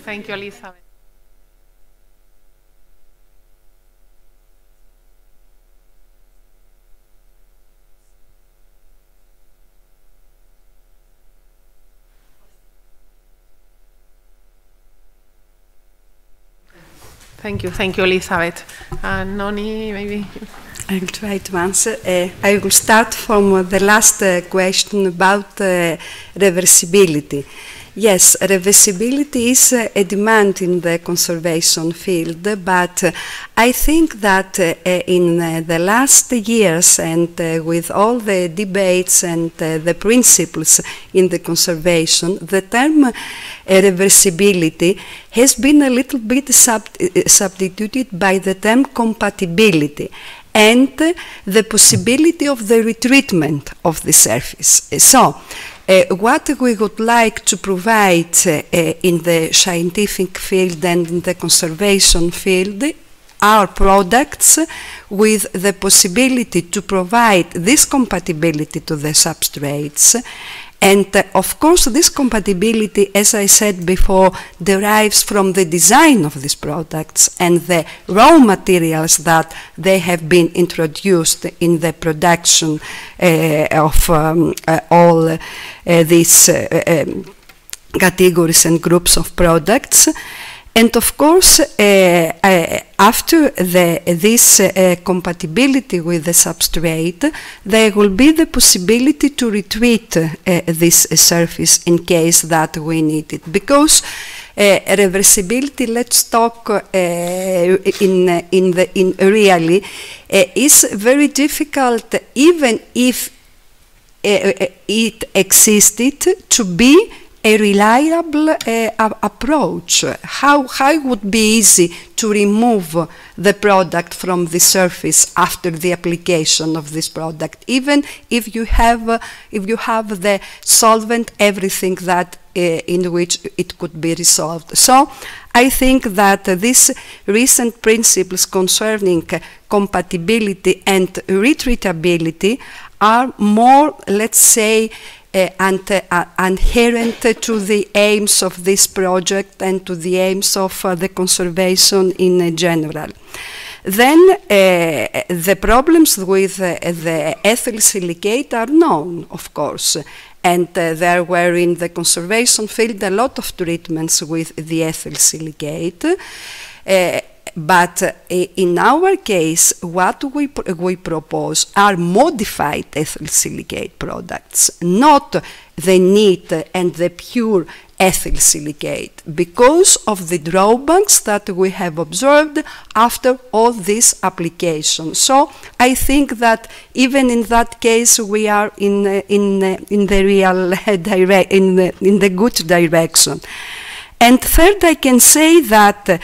Thank you, Elizabeth. Thank you, thank you, Elizabeth. And Noni, maybe. I will try to answer. Uh, I will start from uh, the last uh, question about uh, reversibility. Yes, reversibility is uh, a demand in the conservation field, but uh, I think that uh, uh, in uh, the last years and uh, with all the debates and the principles in the conservation, the term reversibility has been a little bit sub- substituted by the term compatibility and the possibility of the retreatment of the surface. So, what we would like to provide uh, uh, in the scientific field and in the conservation field are products with the possibility to provide this compatibility to the substrates and uh, of course, this compatibility, as I said before, derives from the design of these products and the raw materials that they have been introduced in the production uh, of um, uh, all uh, these uh, um, categories and groups of products. And of course, uh, uh, after the, this uh, compatibility with the substrate, there will be the possibility to retreat this surface in case that we need it. Because uh, reversibility, let's talk uh, in, in, the, in really, is very difficult even if it existed to be a reliable uh, approach. How, how would be easy to remove the product from the surface after the application of this product, even if you have, uh, if you have the solvent, everything that uh, in which it could be resolved. So I think that uh, these recent principles concerning compatibility and retreatability are more, let's say, and, uh, adherent to the aims of this project and to the aims of uh, the conservation in general. Then uh, the problems with uh, the ethyl silicate are known, of course, and uh, there were in the conservation field a lot of treatments with the ethyl silicate. Uh, but uh, in our case, what we, we propose are modified ethyl silicate products, not the neat and the pure ethyl silicate, because of the drawbacks that we have observed after all these applications. So I think that even in that case, we are in, uh, in, uh, in the real direct, in in the good direction. And third, I can say that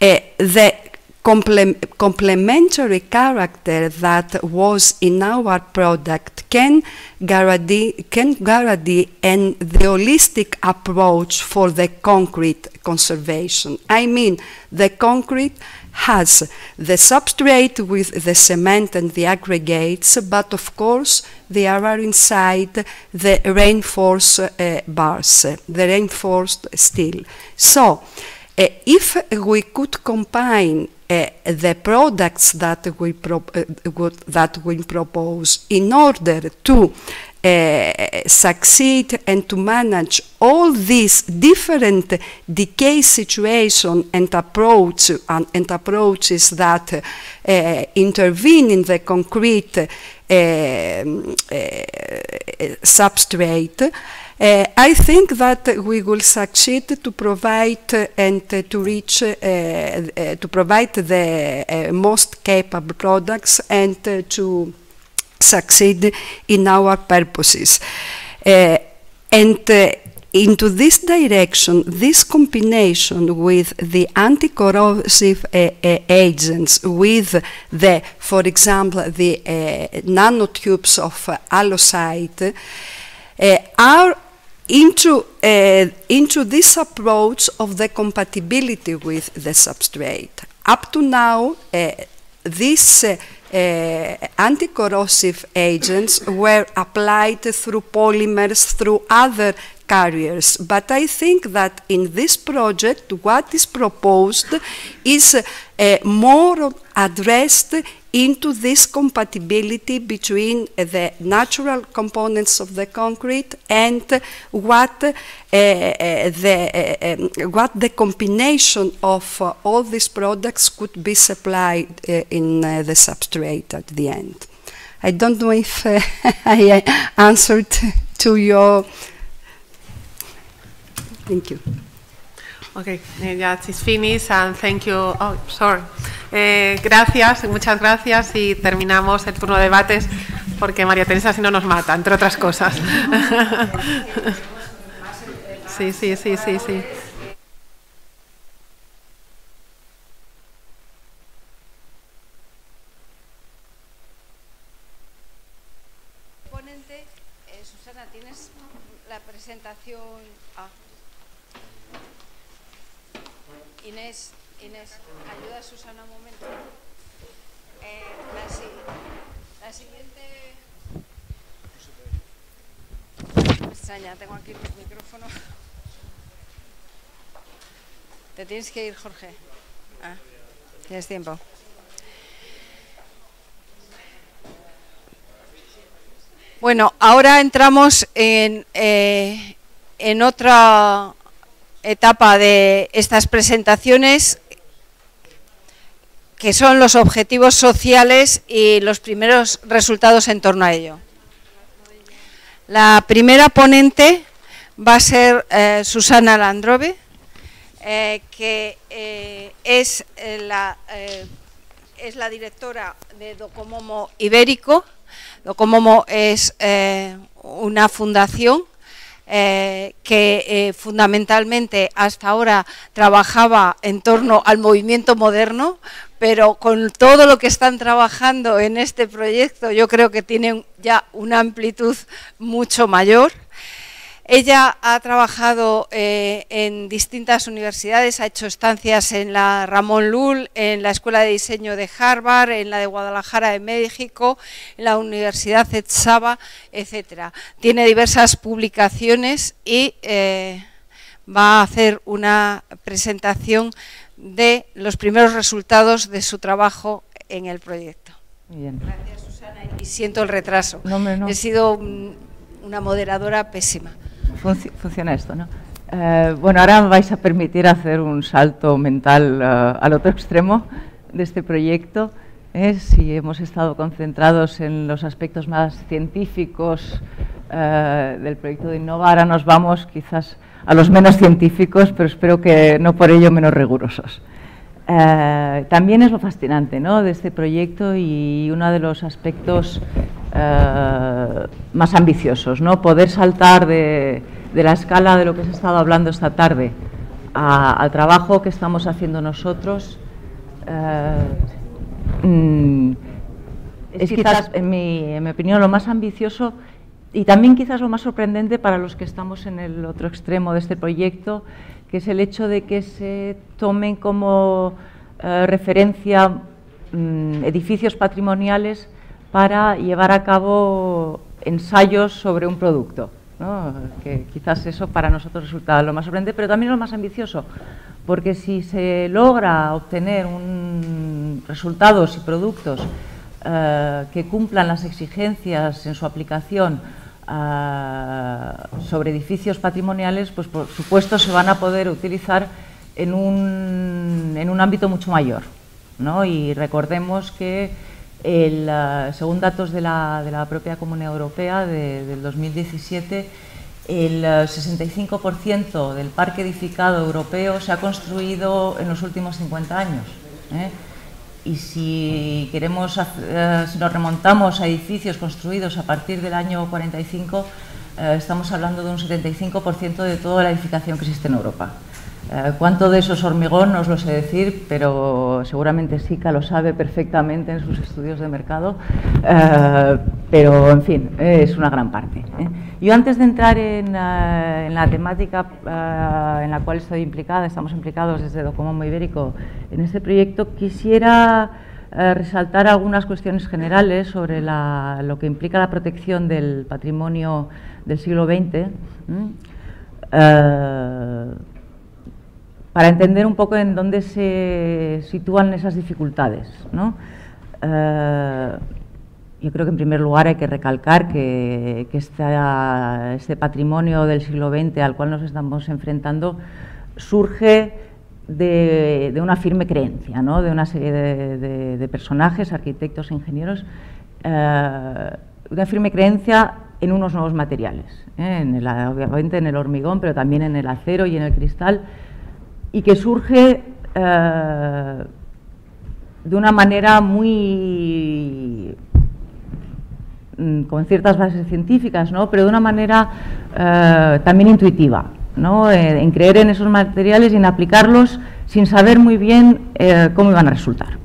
uh, the comple- complementary character that was in our product can guarantee, can guarantee and the holistic approach for the concrete conservation. I mean, the concrete has the substrate with the cement and the aggregates, but of course they are inside the reinforced uh, bars, the reinforced steel. So, if we could combine uh, the products that we, would, that we propose in order to uh, succeed and to manage all these different decay situation and approach and, approaches that uh, intervene in the concrete substrate, uh, I think that we will succeed to provide and to reach, uh, uh, to provide the most capable products and to succeed in our purposes. And into this direction, this combination with the anti-corrosive uh, uh, agents, with the, for example, the uh, nanotubes of uh, allocyte, uh, are into, uh, into this approach of the compatibility with the substrate. Up to now, uh, these uh, uh, anti-corrosive agents were applied through polymers, through other carriers. But I think that in this project, what is proposed is uh, more addressed into this compatibility between the natural components of the concrete and what, uh, uh, the, uh, um, what the combination of uh, all these products could be supplied uh, in uh, the substrate at the end. I don't know if I answered to your. Thank you. Okay, eh, yeah, it's finished and thank you. Oh, sorry. Eh, gracias, muchas gracias y terminamos el turno de debates porque María Teresa si no nos mata, entre otras cosas. sí, sí, sí, sí, sí. Eh, Susana, tienes la presentación. Ah. Inés, Inés, ayuda a Susana un momento. Eh, la, si- la siguiente. Tengo aquí los micrófonos. Te tienes que ir, Jorge. Ah, tienes tiempo. Bueno, ahora entramos en, eh, en otra etapa de estas presentaciones, que son los objetivos sociales y los primeros resultados en torno a ello. La primera ponente va a ser eh, Susana Landrove, eh, que eh, es, la, es la directora de Docomomo Ibérico. Docomomo es una fundación eh, que eh, fundamentalmente hasta ahora trabajaba en torno al movimiento moderno, pero con todo lo que están trabajando en este proyecto yo creo que tienen ya una amplitud mucho mayor. Ella ha trabajado eh, en distintas universidades, ha hecho estancias en la Ramón Lull, en la Escuela de Diseño de Harvard, en la de Guadalajara de México, en la Universidad Etzaba, etcétera. Tiene diversas publicaciones y eh, va a hacer una presentación de los primeros resultados de su trabajo en el proyecto. Muy bien. Gracias, Susana, y siento el retraso. No, no. He sido una moderadora pésima. Funci- funciona esto, ¿no? Eh, bueno, ahora vais a permitir hacer un salto mental eh, al otro extremo de este proyecto. ¿eh? Si hemos estado concentrados en los aspectos más científicos del proyecto de Innova, ahora nos vamos quizás a los menos científicos, pero espero que no por ello menos rigurosos. Eh, también es lo fascinante ¿no? de este proyecto y uno de los aspectos eh, más ambiciosos, ¿no? poder saltar de, de la escala de lo que se ha estado hablando esta tarde a- al trabajo que estamos haciendo nosotros. eh, mm, es quizás, en mi, en mi opinión, lo más ambicioso y también quizás lo más sorprendente para los que estamos en el otro extremo de este proyecto, que es el hecho de que se tomen como eh, referencia mm, edificios patrimoniales para llevar a cabo ensayos sobre un producto. Que quizás eso para nosotros resulta lo más sorprendente, pero también lo más ambicioso, porque si se logra obtener un- resultados y productos eh, que cumplan las exigencias en su aplicación sobre edificios patrimoniales, pues por supuesto se van a poder utilizar en un, en un ámbito mucho mayor. ¿no? Y recordemos que, el, ah, según datos de la, de la propia Comunidad Europea de- del 2017, el ah, 65% del parque edificado europeo se ha construido en los últimos 50 años. ¿eh? Y si queremos, eh, si nos remontamos a edificios construidos a partir del año 45, eh, estamos hablando de un 75% de toda la edificación que existe en Europa. Eh, ¿Cuánto de eso es hormigón? No os lo sé decir, pero seguramente Sica lo sabe perfectamente en sus estudios de mercado. Eh, pero, en fin, eh, es una gran parte. ¿eh? Yo antes de entrar en, eh, en la temática eh, en la cual estoy implicada, estamos implicados desde Docomomo Ibérico en este proyecto, quisiera resaltar algunas cuestiones generales sobre la- lo que implica la protección del patrimonio del siglo XX. Para entender un poco en dónde se sitúan esas dificultades. ¿no? Eh, yo creo que en primer lugar hay que recalcar que, este patrimonio del siglo XX al cual nos estamos enfrentando surge de, una firme creencia, ¿no? de una serie de personajes, arquitectos, ingenieros, eh, una firme creencia en unos nuevos materiales, ¿eh? en el- obviamente en el hormigón, pero también en el acero y en el cristal, y que surge eh, de una manera muy mm, con ciertas bases científicas, ¿no? pero de una manera eh, también intuitiva, ¿no? Eh, en creer en esos materiales y en aplicarlos sin saber muy bien cómo iban a resultar.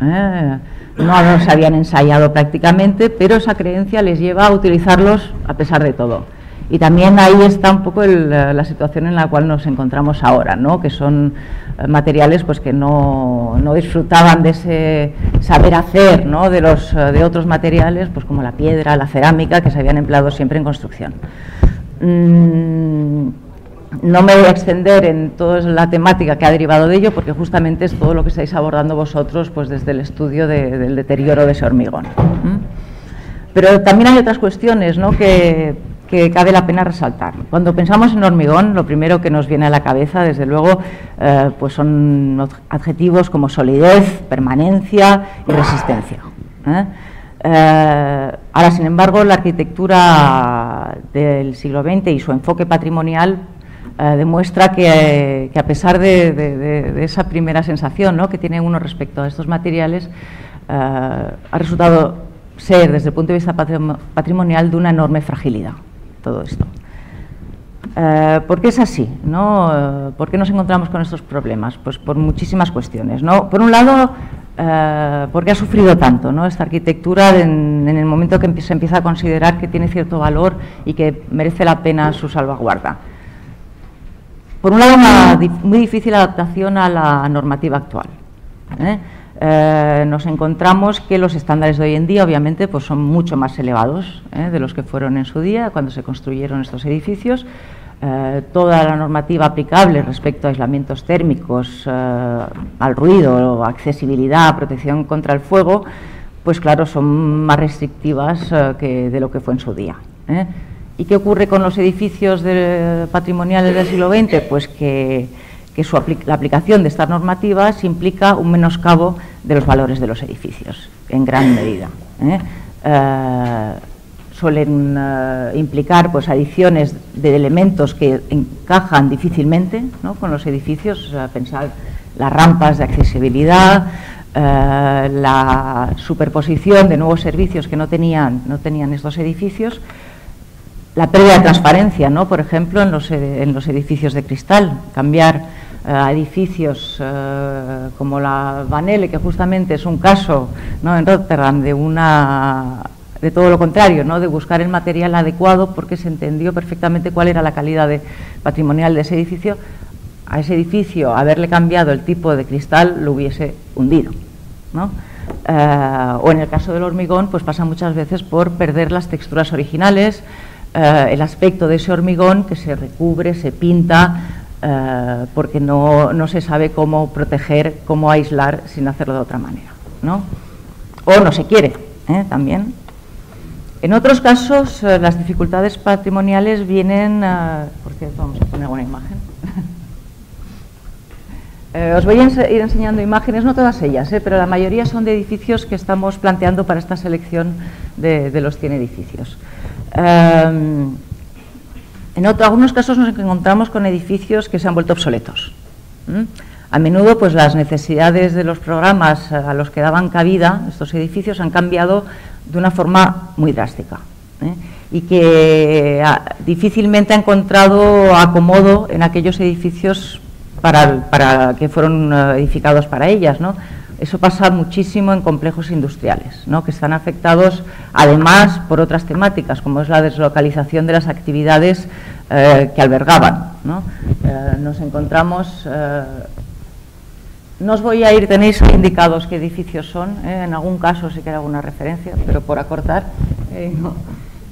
No los habían ensayado prácticamente, pero esa creencia les lleva a utilizarlos a pesar de todo. Y también ahí está un poco la situación en la cual nos encontramos ahora, ¿no? que son eh, materiales pues, que no, no disfrutaban de ese saber hacer ¿no? de, los, eh, de otros materiales, pues como la piedra, la cerámica, que se habían empleado siempre en construcción. Mm, no me voy a extender en toda la temática que ha derivado de ello, porque justamente es todo lo que estáis abordando vosotros pues, desde el estudio de- del deterioro de ese hormigón. Pero también hay otras cuestiones ¿no? que, que cabe la pena resaltar. Cuando pensamos en hormigón, lo primero que nos viene a la cabeza, desde luego, eh, pues son ad- adjetivos como solidez, permanencia y resistencia. ¿eh? Eh, ahora, sin embargo, la arquitectura del siglo XX y su enfoque patrimonial demuestra que, a pesar de, de- esa primera sensación ¿no? que tiene uno respecto a estos materiales, ha resultado ser, desde el punto de vista patrimo- patrimonial, de una enorme fragilidad todo esto. Eh, ¿Por qué es así? ¿no? Eh, ¿Por qué nos encontramos con estos problemas? Pues por muchísimas cuestiones. ¿no? Por un lado, eh, porque ha sufrido tanto ¿no? esta arquitectura en, el momento que se empieza a considerar que tiene cierto valor y que merece la pena su salvaguarda. Por un lado, una muy difícil adaptación a la normativa actual. ¿eh? Eh, nos encontramos que los estándares de hoy en día, obviamente, pues son mucho más elevados ¿eh? de los que fueron en su día, cuando se construyeron estos edificios. Eh, toda la normativa aplicable respecto a aislamientos térmicos, eh, al ruido, accesibilidad, protección contra el fuego, pues claro, son más restrictivas eh, que de lo que fue en su día. ¿eh? ¿Y qué ocurre con los edificios de- patrimoniales del siglo XX? Pues que, que su apli- la aplicación de estas normativas implica un menoscabo de los valores de los edificios, en gran medida. ¿eh? Eh, suelen eh, implicar pues, adiciones de elementos que encajan difícilmente ¿no? con los edificios, pensar las rampas de accesibilidad, la superposición de nuevos servicios que no tenían, no tenían estos edificios, la pérdida de transparencia, ¿no? por ejemplo, en los, en los edificios de cristal, cambiar a edificios eh, como la Vanelle, que justamente es un caso ¿no? en Rotterdam de todo lo contrario, ¿no? de buscar el material adecuado porque se entendió perfectamente cuál era la calidad de- patrimonial de ese edificio, a ese edificio haberle cambiado el tipo de cristal lo hubiese hundido. Eh, o en el caso del hormigón, pues pasa muchas veces por perder las texturas originales, eh, el aspecto de ese hormigón que se recubre, se pinta, eh, porque no, no se sabe cómo proteger, cómo aislar sin hacerlo de otra manera. ¿no? O no se quiere ¿eh? también. En otros casos, eh, las dificultades patrimoniales vienen, eh, por cierto, vamos a poner una imagen. Eh, os voy a ir enseñando imágenes, no todas ellas, pero la mayoría son de edificios que estamos planteando para esta selección de, de los 100 edificios. Eh, en otro- algunos casos nos encontramos con edificios que se han vuelto obsoletos. A menudo, pues las necesidades de los programas a los que daban cabida estos edificios han cambiado de una forma muy drástica ¿eh? y que ah, difícilmente ha encontrado acomodo en aquellos edificios para, que fueron eh, edificados para ellas, ¿no? Eso pasa muchísimo en complejos industriales, que están afectados además por otras temáticas, como es la deslocalización de las actividades eh, que albergaban. Eh, nos encontramos, eh, no os voy a ir, tenéis indicados qué edificios son, en algún caso sí que hay alguna referencia, pero por acortar.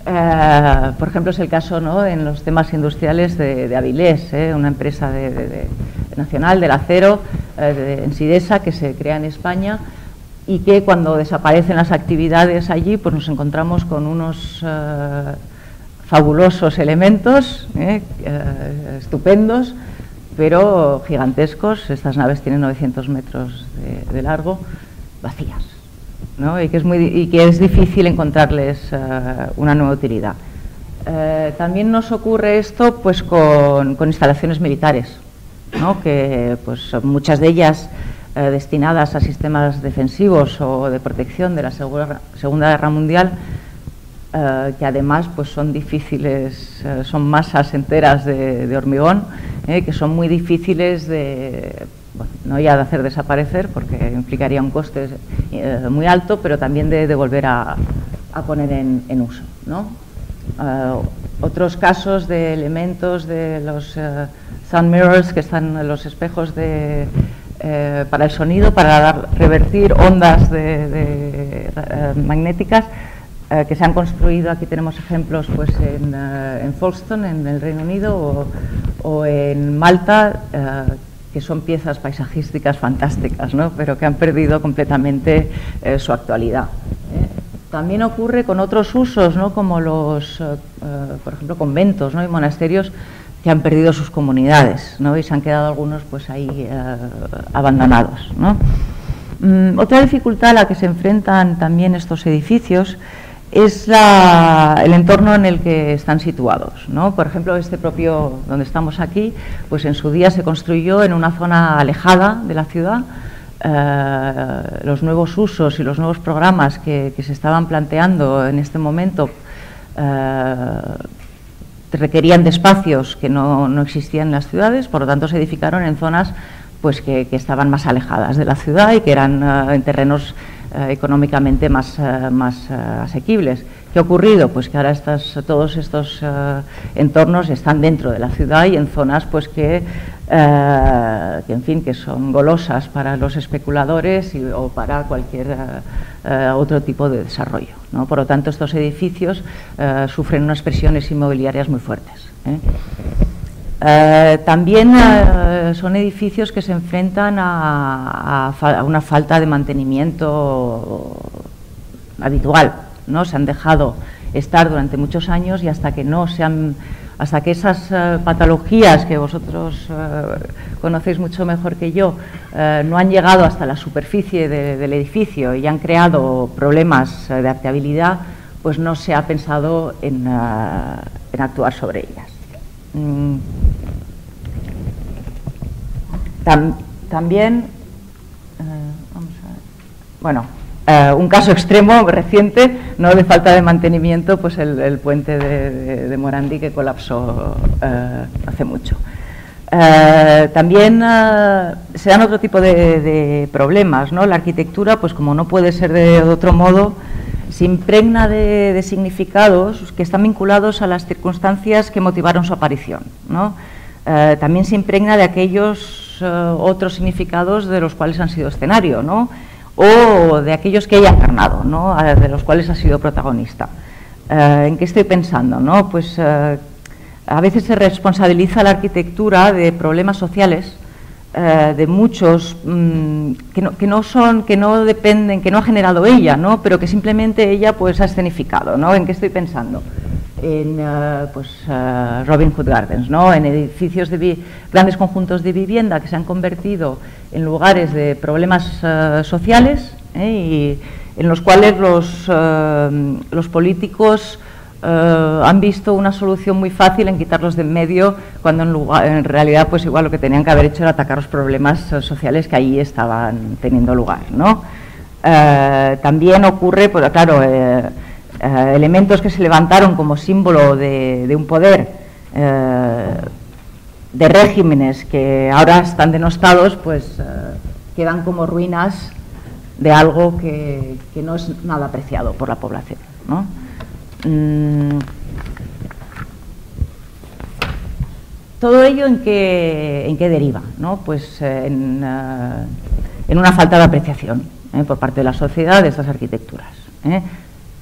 Eh, por ejemplo, es el caso ¿no? en los temas industriales de, Avilés, ¿eh? una empresa de- de- nacional del acero eh, en Sidesa que se crea en España y que cuando desaparecen las actividades allí, pues nos encontramos con unos eh, fabulosos elementos, estupendos, pero gigantescos. Estas naves tienen 900 metros de largo, vacías. ¿No? y, que es muy, y que es difícil encontrarles eh, una nueva utilidad. Eh, también nos ocurre esto pues, con, con instalaciones militares, ¿no? que pues, muchas de ellas eh, destinadas a sistemas defensivos o de protección de la Segunda Guerra Mundial, que además pues, son difíciles, son masas enteras de, hormigón, que son muy difíciles de, bueno, no ya de hacer desaparecer, porque implicaría un coste eh, muy alto, pero también de, volver a, poner en, uso. ¿no? Eh, otros casos de elementos de los eh, sun mirrors, que están en los espejos de, para el sonido, para dar- revertir ondas de- magnéticas, que se han construido, aquí tenemos ejemplos pues, en, en Folkestone, en el Reino Unido, o, en Malta, que son piezas paisajísticas fantásticas, ¿no? pero que han perdido completamente eh, su actualidad. ¿eh? También ocurre con otros usos, ¿no? como los, eh, por ejemplo, conventos ¿no? y monasterios que han perdido sus comunidades ¿no? y se han quedado algunos pues, ahí abandonados. ¿no? Mm, otra dificultad a la que se enfrentan también estos edificios es el entorno en el que están situados. ¿no? Por ejemplo, este propio, donde estamos aquí, pues en su día se construyó en una zona alejada de la ciudad. Eh, los nuevos usos y los nuevos programas que, se estaban planteando en este momento eh, requerían de espacios que no, no existían en las ciudades, por lo tanto se edificaron en zonas pues, que, que estaban más alejadas de la ciudad y que eran eh, en terrenos eh, económicamente más, eh, más eh, asequibles. ¿Qué ha ocurrido? Pues que ahora estas, todos estos entornos están dentro de la ciudad y en zonas pues, que, que, en fin, que son golosas para los especuladores y- o para cualquier otro tipo de desarrollo. ¿no? Por lo tanto, estos edificios sufren unas presiones inmobiliarias muy fuertes. Eh, también eh, son edificios que se enfrentan a, una falta de mantenimiento habitual. ¿no? Se han dejado estar durante muchos años y hasta que no sean hasta que esas eh, patologías que vosotros conocéis mucho mejor que yo no han llegado hasta la superficie de- del edificio y han creado problemas de habitabilidad, pues no se ha pensado en, en actuar sobre ellas. Mm. Tam- también, eh, vamos a ver. bueno, eh, un caso extremo reciente, no de falta de mantenimiento, pues el, puente de, de- Morandi que colapsó eh, hace mucho. También se dan otro tipo de, de problemas, ¿no? La arquitectura, pues como no puede ser de otro modo, se impregna de, significados que están vinculados a las circunstancias que motivaron su aparición, ¿no? Eh, también se impregna de aquellos eh, otros significados de los cuales han sido escenario, ¿no? o de aquellos que ella ha encarnado, ¿no? De los cuales ha sido protagonista. Eh, ¿En qué estoy pensando? No? Pues eh, a veces se responsabiliza la arquitectura de problemas sociales, eh, de muchos mm, que, no, que no son, que no dependen, que no ha generado ella, ¿no? pero que simplemente ella pues ha escenificado. ¿no? ¿En qué estoy pensando? en eh, pues, eh, Robin Hood Gardens, ¿no? en edificios de grandes conjuntos de vivienda que se han convertido en lugares de problemas sociales y en los cuales los, los políticos eh, han visto una solución muy fácil en quitarlos de en medio, cuando en, realidad pues igual lo que tenían que haber hecho era atacar los problemas eh, sociales que allí estaban teniendo lugar. ¿no? Eh, también ocurre, pues claro, elementos que se levantaron como símbolo de, un poder, de regímenes que ahora están denostados, pues quedan como ruinas de algo que, que no es nada apreciado por la población. ¿no? Mm, todo ello en qué, en qué deriva, ¿no? Pues eh, en, eh, en una falta de apreciación ¿eh? por parte de la sociedad de estas arquitecturas.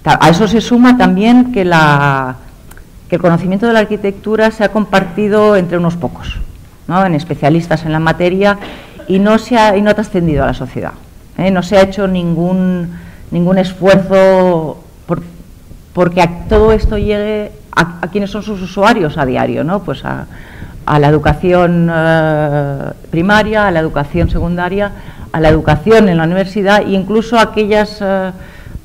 A eso se suma también que, la, que el conocimiento de la arquitectura se ha compartido entre unos pocos, ¿no? en especialistas en la materia, y no, se ha, y no ha trascendido a la sociedad. No se ha hecho ningún, ningún esfuerzo porque a- todo esto llegue a, a quienes son sus usuarios a diario, ¿no? Pues a, la educación eh, primaria, a la educación secundaria, a la educación en la universidad e incluso aquellas, eh,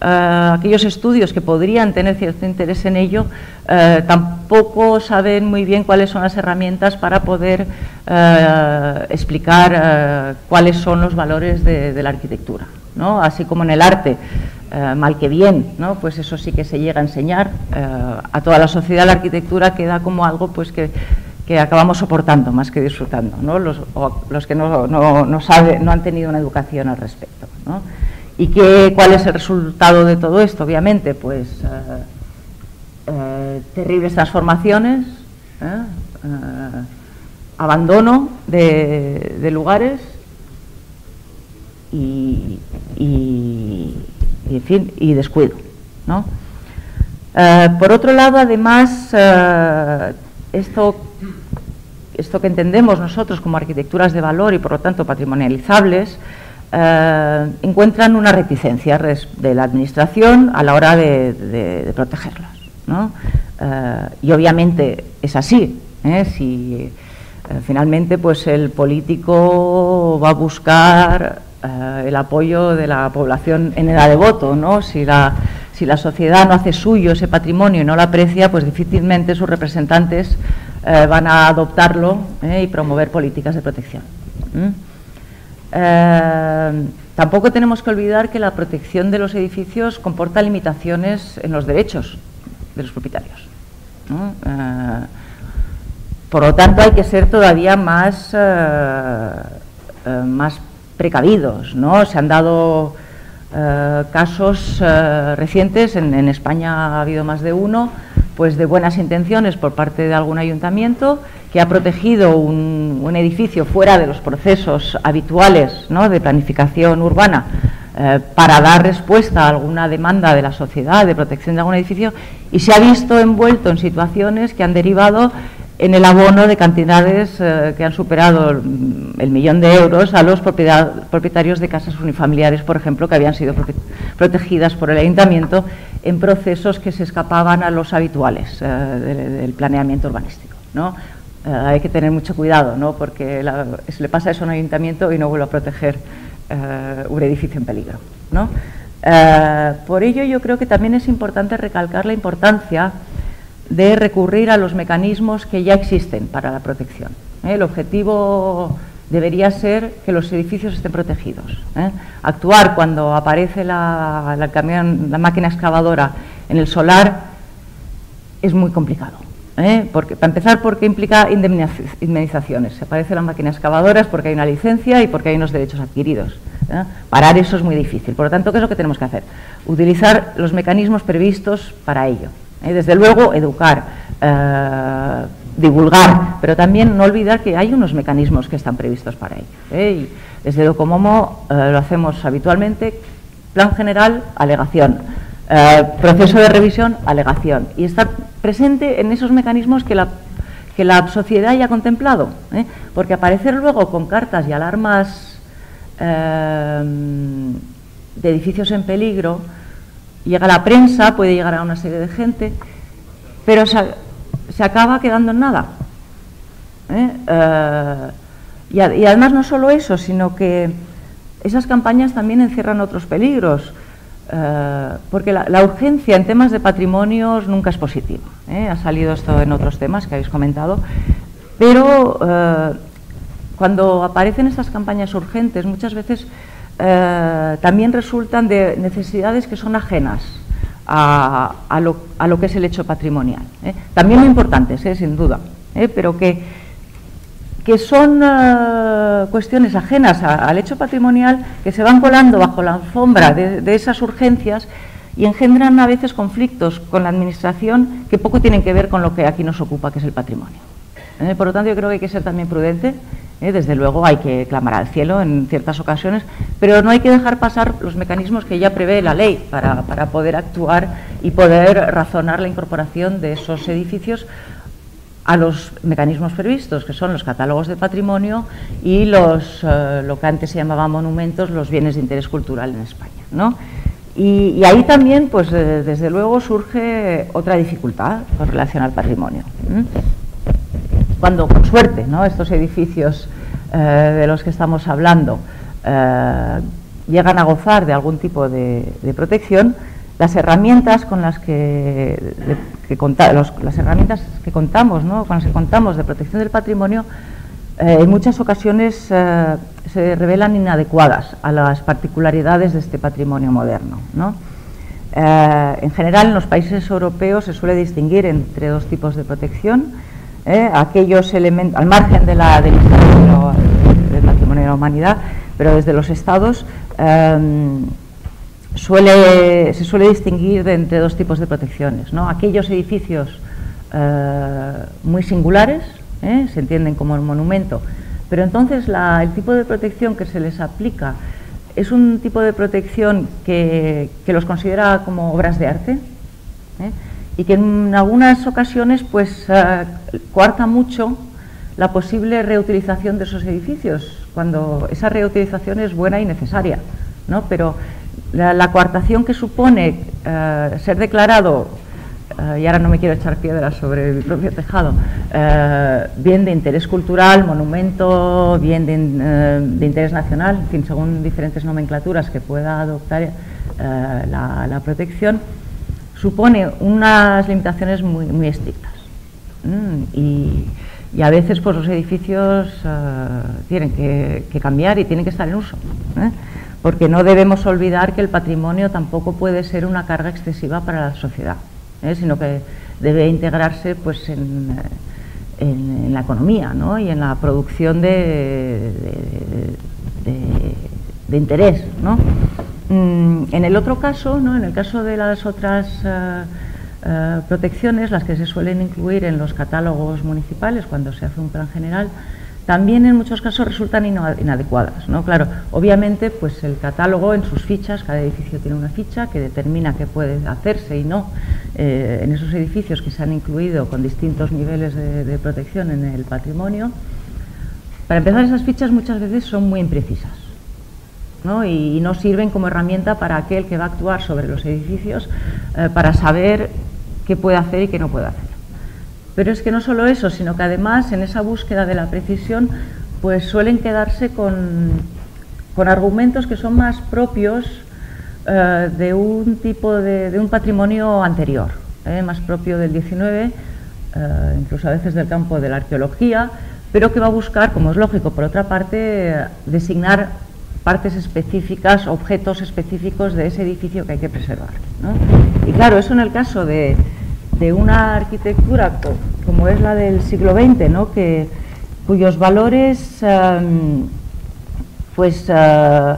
eh, aquellos estudios que podrían tener cierto interés en ello, tampoco saben muy bien cuáles son las herramientas para poder explicar cuáles son los valores de, de la arquitectura. ¿no? Así como en el arte, eh, mal que bien, ¿no? pues eso sí que se llega a enseñar eh, a toda la sociedad, la arquitectura queda como algo pues que, acabamos soportando más que disfrutando, ¿no? los, que no, no, han tenido una educación al respecto. ¿Y qué, cuál es el resultado de todo esto? Obviamente, pues eh, terribles transformaciones, abandono de, lugares y, en fin, y descuido. ¿no? Eh, por otro lado, además, eh, esto, esto que entendemos nosotros como arquitecturas de valor y por lo tanto patrimonializables, eh, encuentran una reticencia de la Administración a la hora de, de- de protegerlas. ¿no? Y obviamente es así. Si finalmente pues el político va a buscar eh, el apoyo de la población en edad de voto, ¿no? Si la, si la sociedad no hace suyo ese patrimonio y no lo aprecia, pues difícilmente sus representantes eh, van a adoptarlo ¿eh? y promover políticas de protección. ¿m? Eh, tampoco tenemos que olvidar que la protección de los edificios comporta limitaciones en los derechos de los propietarios. ¿no? Eh, por lo tanto, hay que ser todavía más, eh, eh, más precavidos. ¿no? Se han dado eh, casos eh, recientes, en, España ha habido más de uno, pues de buenas intenciones por parte de algún ayuntamiento que ha protegido un, un edificio fuera de los procesos habituales ¿no? de planificación urbana eh, para dar respuesta a alguna demanda de la sociedad de protección de algún edificio y se ha visto envuelto en situaciones que han derivado en el abono de cantidades eh, que han superado el, millón de euros a los propietarios de casas unifamiliares, por ejemplo, que habían sido prote- protegidas por el ayuntamiento en procesos que se escapaban a los habituales eh, de- del planeamiento urbanístico. ¿no? Eh, hay que tener mucho cuidado, ¿no? porque la- se le pasa eso a un ayuntamiento y no vuelve a proteger eh, un edificio en peligro. ¿no? Eh, por ello, yo creo que también es importante recalcar la importancia de recurrir a los mecanismos que ya existen para la protección. ¿eh? El objetivo debería ser que los edificios estén protegidos. ¿eh? Actuar cuando aparece la, la máquina excavadora en el solar es muy complicado. ¿eh? Porque, para empezar, porque implica indemnizac- indemnizaciones. Se aparece la máquina excavadora es porque hay una licencia y porque hay unos derechos adquiridos. ¿eh? Parar eso es muy difícil. Por lo tanto, ¿qué es lo que tenemos que hacer? Utilizar los mecanismos previstos para ello. ¿Eh? Desde luego, educar, eh, divulgar, pero también no olvidar que hay unos mecanismos que están previstos para ello. ¿eh? Y desde Docomomo eh, lo hacemos habitualmente. Plan general, alegación. Proceso de revisión, alegación. Y estar presente en esos mecanismos que la, que la sociedad ya ha contemplado. Porque aparecer luego con cartas y alarmas de edificios en peligro, llega la prensa, puede llegar a una serie de gente, pero se, acaba quedando en nada. ¿eh? Eh, y, además no solo eso, sino que esas campañas también encierran otros peligros, eh, porque la, la urgencia en temas de patrimonios nunca es positiva. Ha salido esto en otros temas que habéis comentado, pero cuando aparecen estas campañas urgentes, muchas veces eh, también resultan de necesidades que son ajenas a, a lo, a lo que es el hecho patrimonial. ¿eh? También muy importantes, ¿eh? sin duda, ¿eh? pero que, que son cuestiones ajenas al hecho patrimonial que se van colando bajo la alfombra de, de esas urgencias y engendran a veces conflictos con la Administración que poco tienen que ver con lo que aquí nos ocupa, que es el patrimonio. Por lo tanto, yo creo que hay que ser también prudente. ¿Eh? Desde luego hay que clamar al cielo en ciertas ocasiones, pero no hay que dejar pasar los mecanismos que ya prevé la ley para, poder actuar y poder razonar la incorporación de esos edificios a los mecanismos previstos, que son los catálogos de patrimonio y los, eh, lo que antes se llamaba monumentos, los bienes de interés cultural en España. Y, ahí también, pues eh, desde luego, surge otra dificultad con relación al patrimonio. Cuando, con suerte, estos edificios eh, de los que estamos hablando eh, llegan a gozar de algún tipo de, protección, las herramientas con las que, las herramientas que contamos, ¿no? contamos de protección del patrimonio, eh, en muchas ocasiones se revelan inadecuadas a las particularidades de este patrimonio moderno. ¿no? En general, en los países europeos se suele distinguir entre dos tipos de protección, ¿eh? aquellos elementos, al margen de la, del Estado, del patrimonio de la humanidad, pero desde los estados eh, suele, se suele distinguir entre dos tipos de protecciones. ¿no? Aquellos edificios eh, muy singulares, ¿eh? se entienden como el monumento, pero entonces el tipo de protección que se les aplica es un tipo de protección que, que los considera como obras de arte. Y que en algunas ocasiones pues eh, coarta mucho la posible reutilización de esos edificios, cuando esa reutilización es buena y necesaria, ¿no? pero la, la coartación que supone eh, ser declarado, eh, y ahora no me quiero echar piedras sobre mi propio tejado, eh, bien de interés cultural, monumento, bien de, in- de interés nacional, en fin, según diferentes nomenclaturas que pueda adoptar la protección, supone unas limitaciones muy, muy estrictas. Mm, y, a veces pues, los edificios eh, tienen que, cambiar y tienen que estar en uso. ¿eh? Porque no debemos olvidar que el patrimonio tampoco puede ser una carga excesiva para la sociedad, ¿eh? sino que debe integrarse pues, en, la economía ¿no? y en la producción de- de interés. ¿no? Mm, En el otro caso, ¿no? en el caso de las otras eh, eh, protecciones, las que se suelen incluir en los catálogos municipales cuando se hace un plan general, también en muchos casos resultan inadecuadas. ¿no? Claro, obviamente, pues el catálogo en sus fichas, cada edificio tiene una ficha que determina qué puede hacerse y no eh, en esos edificios que se han incluido con distintos niveles de, protección en el patrimonio. Para empezar, esas fichas muchas veces son muy imprecisas Y, no sirven como herramienta para aquel que va a actuar sobre los edificios eh, para saber qué puede hacer y qué no puede hacer. Pero es que no solo eso, sino que además en esa búsqueda de la precisión, pues suelen quedarse con, argumentos que son más propios eh, de un tipo de, un patrimonio anterior, eh, más propio del 19, eh, incluso a veces del campo de la arqueología, pero que va a buscar, como es lógico, por otra parte, designar partes específicas, objetos específicos de ese edificio que hay que preservar. Y claro, eso en el caso de, una arquitectura como es la del siglo XX, ¿no? que, cuyos valores em, pues, eh,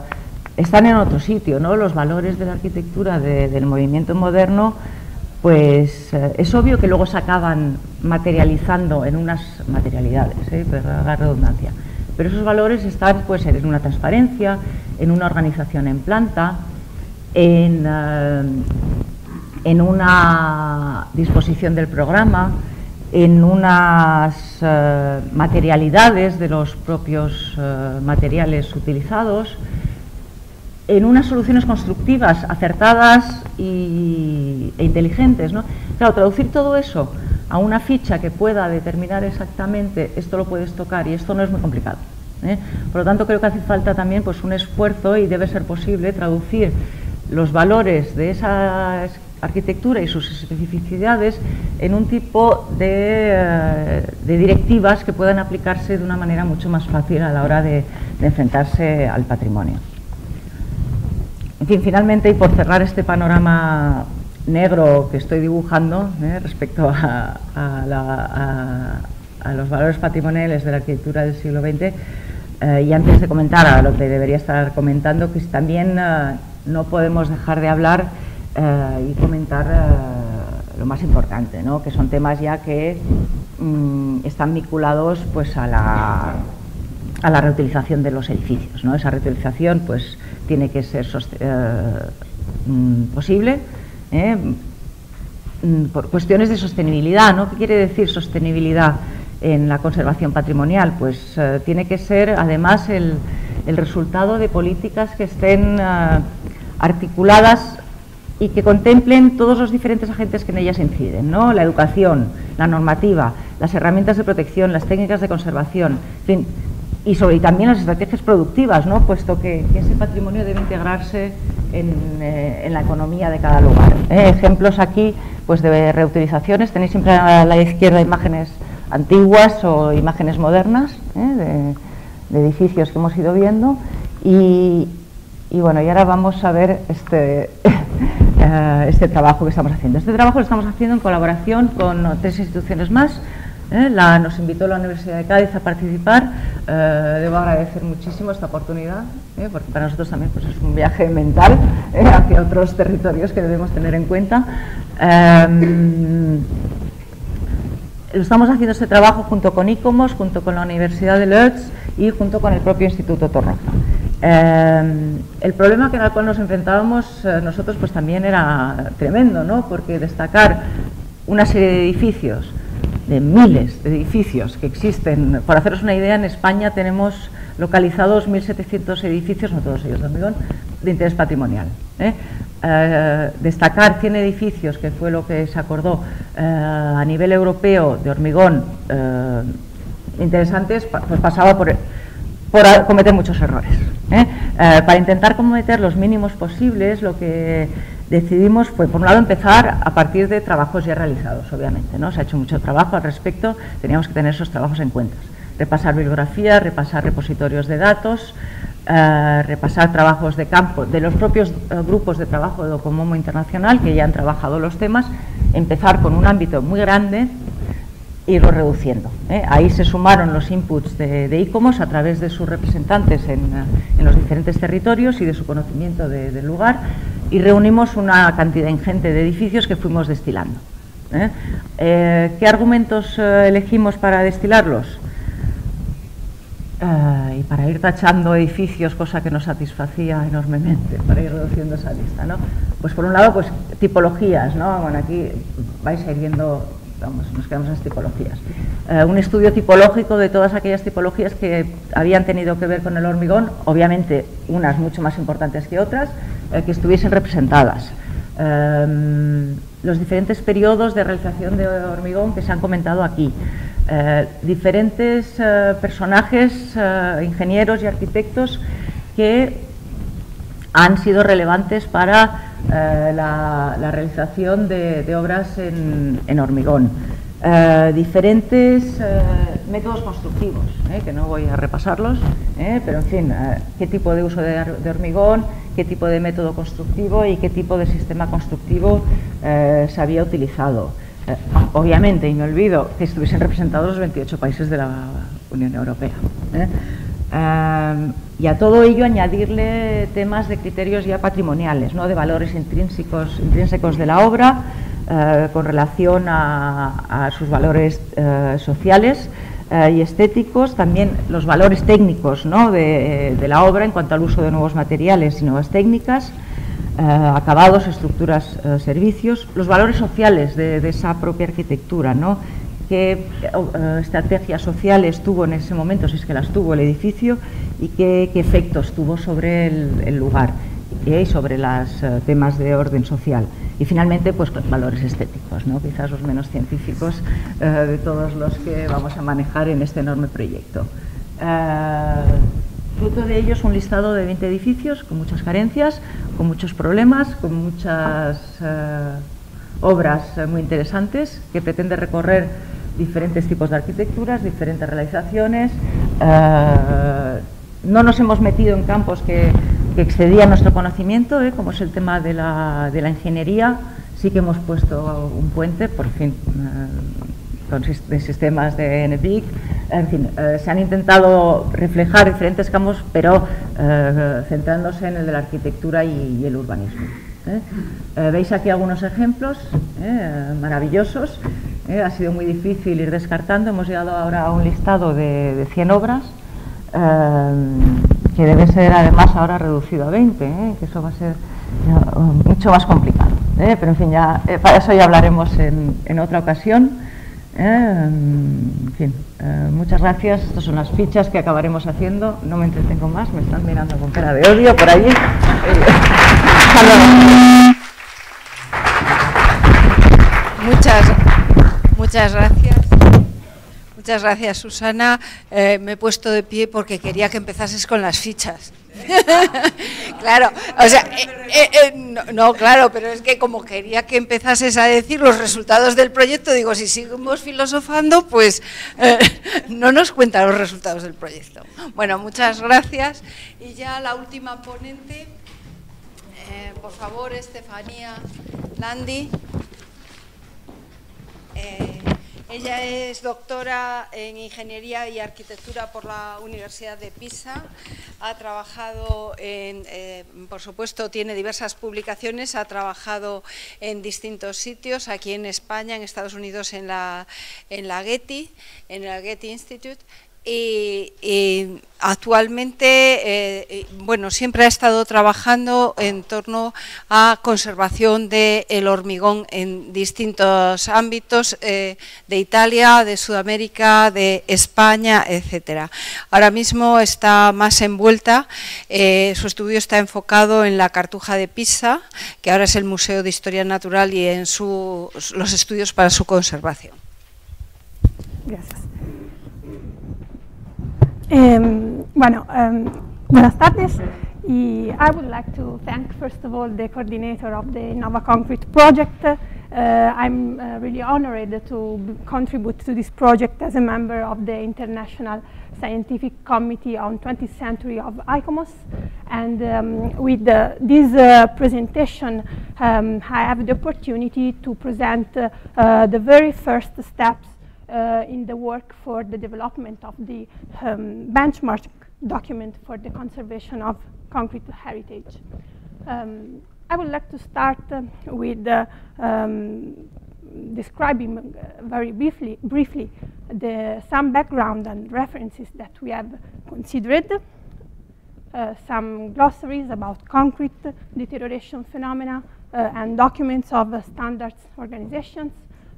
están en otro sitio, ¿no? los valores de la arquitectura del movimiento moderno, pues eh, es obvio que luego se acaban materializando en unas materialidades, ¿eh? la redundancia. Pero esos valores están pues, en una transparencia, en una organización en planta, en en una disposición del programa, en unas eh, materialidades de los propios eh, materiales utilizados, en unas soluciones constructivas acertadas e inteligentes. ¿no? Claro, traducir todo eso a una ficha que pueda determinar exactamente esto lo puedes tocar y esto no es muy complicado. ¿eh? Por lo tanto, creo que hace falta también pues, un esfuerzo y debe ser posible traducir los valores de esas arquitectura y sus especificidades en un tipo eh, de, directivas que puedan aplicarse de una manera mucho más fácil a la hora de, enfrentarse al patrimonio. En fin, finalmente, y por cerrar este panorama negro que estoy dibujando eh, respecto a, los valores patrimoniales de la arquitectura del siglo XX, eh, y antes de comentar a lo que debería estar comentando, que también no podemos dejar de hablar eh, y comentar eh, lo más importante, ¿no? que son temas ya que mm, están vinculados pues, a, la, a la reutilización de los edificios. ¿no? Esa reutilización pues, tiene que ser eh, mm, posible mm, por cuestiones de sostenibilidad. ¿no? ¿Qué quiere decir sostenibilidad en la conservación patrimonial? Pues tiene que ser además el, resultado de políticas que estén articuladas y que contemplen todos los diferentes agentes que en ellas inciden, ¿no? la educación, la normativa, las herramientas de protección, las técnicas de conservación, y, también las estrategias productivas, ¿no? puesto que, ese patrimonio debe integrarse en, eh, la economía de cada lugar. ¿eh? Ejemplos aquí pues de reutilizaciones, tenéis siempre a la izquierda imágenes antiguas o imágenes modernas ¿eh? de, edificios que hemos ido viendo y, y bueno, y ahora vamos a ver este, este trabajo que estamos haciendo. Este trabajo lo estamos haciendo en colaboración con tres instituciones más. ¿Eh? La, nos invitó la Universidad de Cádiz a participar. Eh, debo agradecer muchísimo esta oportunidad, porque para nosotros también pues, es un viaje mental hacia otros territorios que debemos tener en cuenta. Em, estamos haciendo este trabajo junto con ICOMOS, junto con la Universidad de Lodz y junto con el propio Instituto Torroja. Eh, el problema con el cual nos enfrentábamos eh, nosotros pues también era tremendo, ¿no? porque destacar una serie de edificios, de miles de edificios que existen, por haceros una idea, en España tenemos localizados 1.700 edificios, no todos ellos de hormigón, de interés patrimonial. ¿eh? destacar 100 edificios, que fue lo que se acordó a nivel europeo de hormigón, interesantes, pues pasaba por por cometer muchos errores. ¿eh? Eh, para intentar cometer los mínimos posibles, lo que decidimos fue, por un lado, empezar a partir de trabajos ya realizados, obviamente. ¿no? Se ha hecho mucho trabajo al respecto, teníamos que tener esos trabajos en cuenta. Repasar bibliografía, repasar repositorios de datos, eh, repasar trabajos de campo de los propios grupos de trabajo de Docomomo Internacional que ya han trabajado los temas, empezar con un ámbito muy grande irlo reduciendo. ¿eh? Ahí se sumaron los inputs de, ICOMOS a través de sus representantes en, los diferentes territorios y de su conocimiento del lugar y reunimos una cantidad ingente de edificios que fuimos destilando. ¿eh? Eh, ¿Qué argumentos elegimos para destilarlos? eh, y para ir tachando edificios, cosa que nos satisfacía enormemente, para ir reduciendo esa lista, ¿no? Pues por un lado, pues tipologías, ¿no? Bueno, aquí vais a ir viendo, vamos, nos quedamos en las tipologías. Eh, un estudio tipológico de todas aquellas tipologías que habían tenido que ver con el hormigón, obviamente unas mucho más importantes que otras, eh, que estuviesen representadas. Em, los diferentes periodos de realización de hormigón que se han comentado aquí. Eh, diferentes personajes, ingenieros y arquitectos que han sido relevantes para la, la, realización de, obras en, hormigón. diferentes métodos constructivos, que no voy a repasarlos, pero en fin, qué tipo de uso de, de, hormigón, qué tipo de método constructivo y qué tipo de sistema constructivo se había utilizado. Eh, obviamente, y me olvido, que estuviesen representados los 28 países de la Unión Europea. ¿Eh? Eh, y a todo ello añadirle temas de criterios ya patrimoniales, ¿no? de valores intrínsecos, intrínsecos de la obra con relación a, sus valores sociales y estéticos, también los valores técnicos ¿no? de, de, la obra en cuanto al uso de nuevos materiales y nuevas técnicas, eh, acabados, estructuras, eh, servicios, los valores sociales de, esa propia arquitectura, ¿no? Qué eh, estrategias sociales tuvo en ese momento, si es que las tuvo el edificio, y qué, efectos tuvo sobre el, lugar y sobre los temas de orden social. Y finalmente, pues valores estéticos, ¿no? quizás los menos científicos de todos los que vamos a manejar en este enorme proyecto. Fruto de ello es un listado de 20 edificios con muchas carencias, con muchos problemas, con muchas eh, obras eh, muy interesantes que pretende recorrer diferentes tipos de arquitecturas, diferentes realizaciones. Eh, no nos hemos metido en campos que, excedían nuestro conocimiento, como es el tema de la, ingeniería. Sí que hemos puesto un puente, por fin, con de sistemas de NBIC, en fin, eh, se han intentado reflejar diferentes campos, pero eh, centrándose en el de la arquitectura y, el urbanismo. ¿Eh? Veis aquí algunos ejemplos maravillosos. Ha sido muy difícil ir descartando. Hemos llegado ahora a un listado de, 100 obras, que debe ser además ahora reducido a 20, que eso va a ser mucho más complicado. Pero en fin, ya, para eso ya hablaremos en otra ocasión. En fin, eh, muchas gracias. Estas son las fichas que acabaremos haciendo. No me entretengo más, me están mirando con cara de odio por allí. muchas, muchas gracias. Muchas gracias, Susana. Eh, me he puesto de pie porque quería que empezases con las fichas. claro, o sea, eh, eh, eh, no, claro, pero es que como quería que empezases a decir los resultados del proyecto, digo, si seguimos filosofando, pues no nos cuenta los resultados del proyecto. Bueno, muchas gracias. Y ya la última ponente, por favor, Estefanía Landi. Ella es doctora en Ingeniería y Arquitectura por la Universidad de Pisa. Ha trabajado, en, eh, por supuesto, tiene diversas publicaciones, ha trabajado en distintos sitios, aquí en España, en Estados Unidos, en la, en la Getty, en el Getty Institute, actualmente, eh, bueno, siempre ha estado trabajando en torno a conservación del hormigón en distintos ámbitos eh, de Italia, de Sudamérica, de España, etcétera. Ahora mismo está más envuelta, eh, su estudio está enfocado en la Cartuja de Pisa, que ahora es el Museo de Historia Natural y en los estudios para su conservación. Gracias. Um, bueno, um, buenas tardes. I would like to thank, first of all, the coordinator of the Nova Concrete project. Uh, I'm uh, really honored to contribute to this project as a member of the International Scientific Committee on 20th Century of ICOMOS. And um, with uh, this uh, presentation, um, I have the opportunity to present uh, the very first steps uh, in the work for the development of the um, benchmark document for the conservation of concrete heritage. Um, I would like to start uh, with uh, um, describing uh, very briefly, briefly the, some background and references that we have considered, uh, some glossaries about concrete deterioration phenomena, uh, and documents of uh, standards organizations.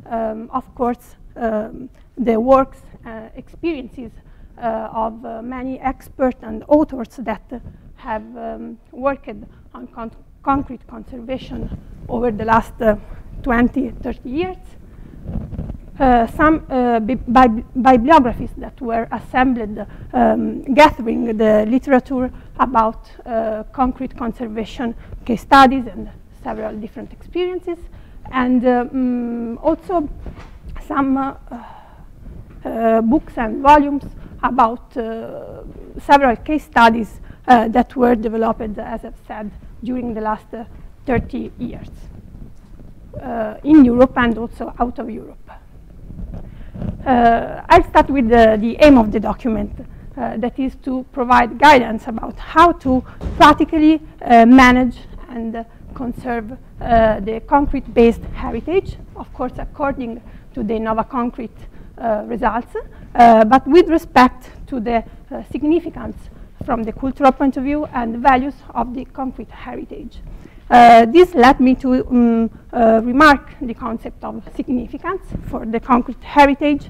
Um, of course, um, the works, uh, experiences uh, of uh, many experts and authors that have um, worked on con concrete conservation over the last 20, 30 years. Uh, some uh, bi bi bibliographies that were assembled um, gathering the literature about uh, concrete conservation case studies and several different experiences and um, also some uh, uh, books and volumes about uh, several case studies that were developed, as I've said, during the last 30 years in Europe and also out of Europe. I'll start with the, the, aim of the document. Uh, that is to provide guidance about how to practically uh, manage and uh, conserve the concrete-based heritage, of course, according to the Nova Concrete uh, results, uh, but with respect to the uh, significance from the cultural point of view and the values of the concrete heritage. Uh, this led me to um, uh, remark the concept of significance for the concrete heritage,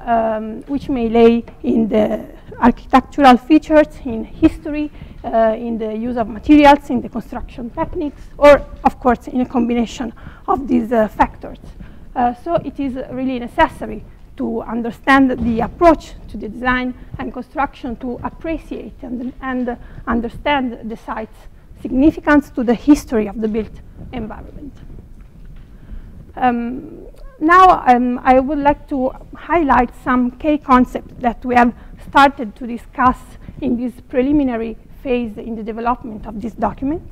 um, which may lay in the architectural features, in history, uh, in the use of materials, in the construction techniques, or of course in a combination of these factors. Uh, so it is really necessary to understand the approach to the design and construction to appreciate and, and understand the site's significance to the history of the built environment. Um, now um, I would like to highlight some key concepts that we have started to discuss in this preliminary phase in the development of this document.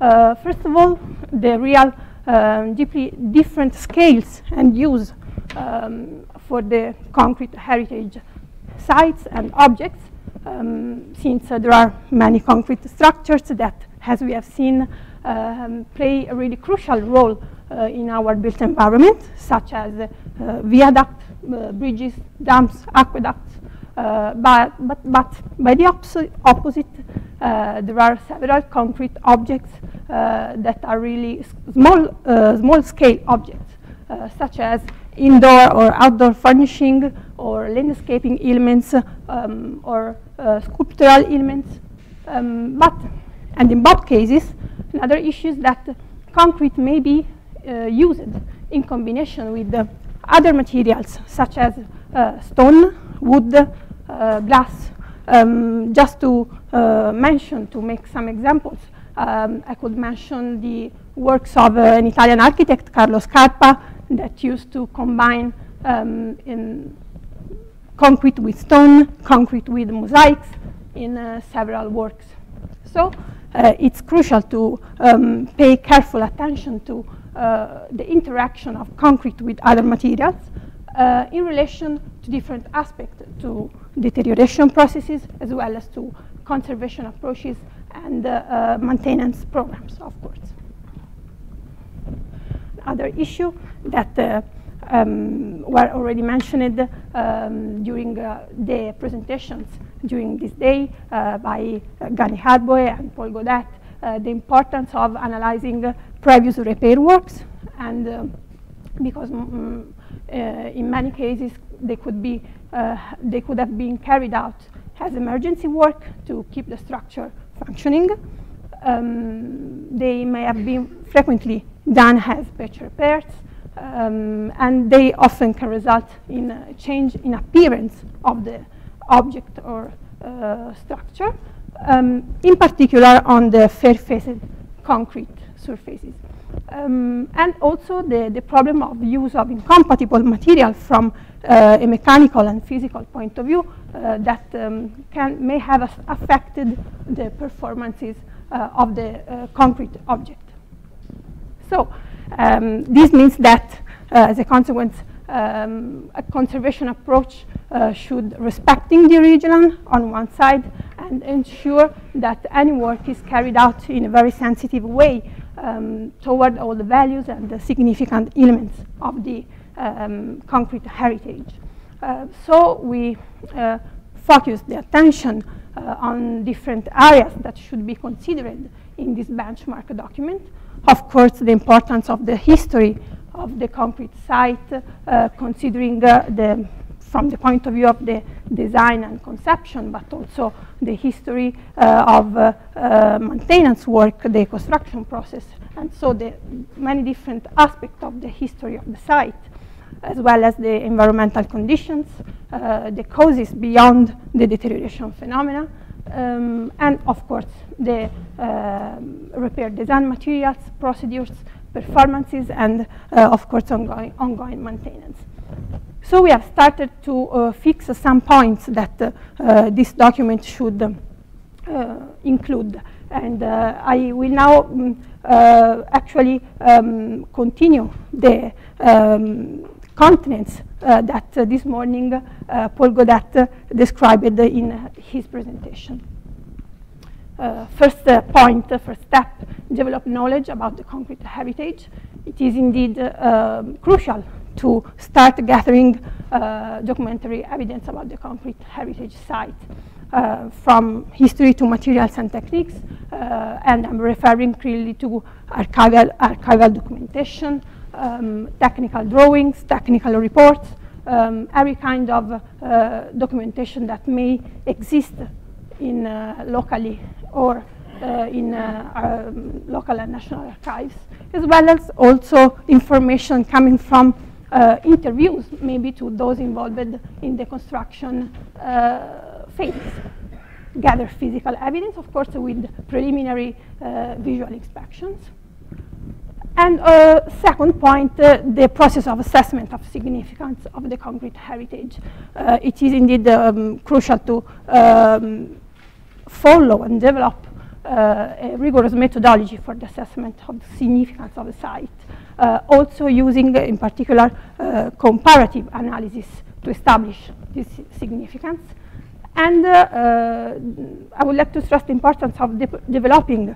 Uh, first of all, the real um, deeply different scales and use um, for the concrete heritage sites and objects, um, since uh, there are many concrete structures that, as we have seen, um, play a really crucial role uh, in our built environment, such as uh, viaduct, uh, bridges, dams, aqueducts, but, but, but by the opposite, uh, there are several concrete objects uh, that are really small, small scale objects, such as indoor or outdoor furnishing or landscaping elements um, or sculptural elements. Um, but, and in both cases, another issue is that concrete may be uh, used in combination with uh, other materials such as uh, stone, wood, glass, um, just to uh, mention, to make some examples, um, I could mention the works of uh, an Italian architect, Carlo Scarpa, that used to combine um, in concrete with stone, concrete with mosaics in uh, several works. So uh, it's crucial to um, pay careful attention to uh, the interaction of concrete with other materials uh, in relation to different aspects, to deterioration processes as well as to conservation approaches and uh, uh, maintenance programs, of course. Other issue that uh, um, were already mentioned um, during uh, the presentations during this day uh, by uh, Gani Harboe and Paul Godet, the importance of analyzing previous repair works and because mm, in many cases they could be uh, they could have been carried out as emergency work to keep the structure functioning. Um, they may have been frequently done as patch repairs, um, and they often can result in a change in appearance of the object or uh, structure, um, in particular on the fair-faced concrete surfaces. Um, and also the, the problem of use of incompatible material from uh, a mechanical and physical point of view uh, that um, can, may have affected the performances uh, of the uh, concrete object. So um, this means that uh, as a consequence um, a conservation approach uh, should respecting the region on one side and ensure that any work is carried out in a very sensitive way um, toward all the values and the significant elements of the um, concrete heritage. Uh, so we uh, focus the attention uh, on different areas that should be considered in this benchmark document. Of course, the importance of the history of the concrete site, uh, considering uh, the from the point of view of the design and conception, but also the history uh, of uh, uh, maintenance work, the construction process, and so the many different aspects of the history of the site, as well as the environmental conditions, uh, the causes beyond the deterioration phenomena, um, and of course the uh, repair design materials, procedures, performances, and uh, of course ongoing, ongoing maintenance. So we have started to uh, fix some points that uh, uh, this document should uh, include. And uh, I will now um, uh, actually um, continue the um, continents that this morning Paul Godet described in his presentation. first point, first step, develop knowledge about the concrete heritage. It is indeed crucial to start gathering uh, documentary evidence about the concrete heritage site. Uh, from history to materials and techniques, uh, and I'm referring clearly to archival, archival documentation, um, technical drawings, technical reports, um, every kind of uh, documentation that may exist in uh, locally or uh, in um, local and national archives, as well as also information coming from uh, interviews maybe to those involved in the construction uh, phase. Gather physical evidence, of course, with preliminary uh, visual inspections. And uh, second point, uh, the process of assessment of significance of the concrete heritage. Uh, it is indeed um, crucial to um, follow and develop a rigorous methodology for the assessment of the significance of the site uh, also using, uh, in particular, uh, comparative analysis to establish this significance. And I would like to stress the importance of de developing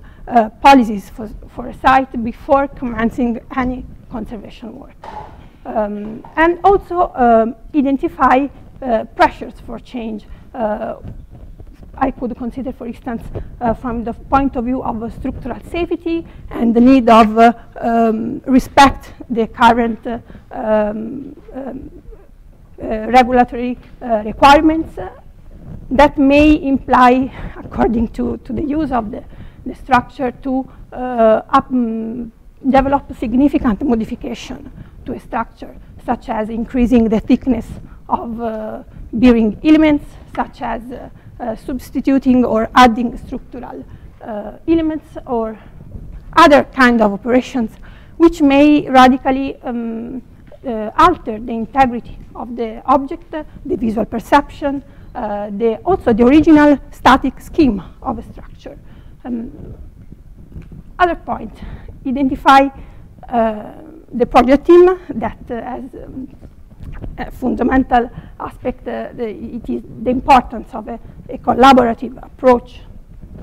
policies for, for a site before commencing any conservation work. Um, and also um, identify uh, pressures for change. I could consider, for instance, uh, from the point of view of uh, structural safety and the need of uh, um, respect the current uh, um, um, regulatory requirements that may imply, according to, to the use of the, the structure, to up, um, develop significant modification to a structure, such as increasing the thickness of bearing elements, such as uh, substituting or adding structural uh, elements or other kind of operations which may radically um, uh, alter the integrity of the object, the visual perception, uh, the, also the original static scheme of a structure. Um, other point, identify uh, the project team that uh, has um, fundamental aspect, uh, the, it is the importance of a, a collaborative approach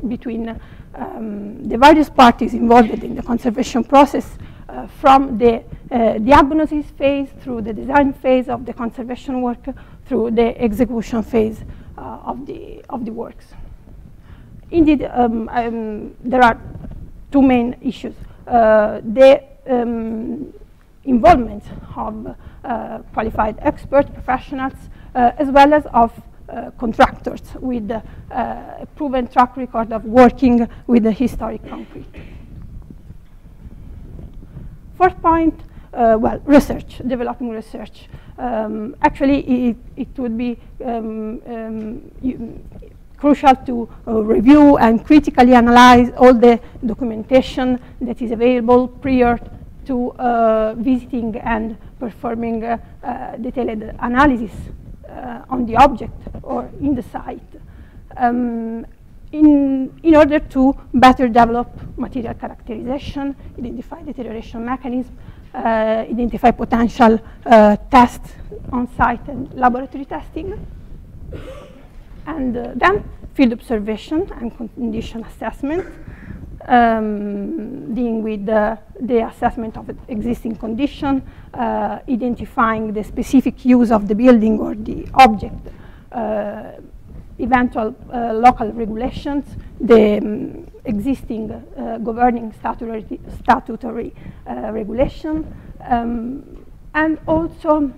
between um, the various parties involved in the conservation process uh, from the uh, diagnosis phase through the design phase of the conservation work through the execution phase uh, of, the, of the works. Indeed, um, um, there are two main issues. The um, involvement of qualified expert professionals, uh, as well as of uh, contractors with a proven track record of working with the historic concrete. Fourth point, uh, well, research, developing research. Um, actually, it, it, would be um, um, crucial to uh, review and critically analyze all the documentation that is available prior to uh, visiting and performing uh, uh, detailed analysis on the object or in the site um, in, in order to better develop material characterization, identify deterioration mechanism, uh, identify potential uh, tests on site and laboratory testing, and uh, then field observation and condition assessment, um, dealing with the, the assessment of existing condition, uh, identifying the specific use of the building or the object, uh, eventual uh, local regulations, the um, existing uh, governing statutory, statutory uh, regulation, um, and also,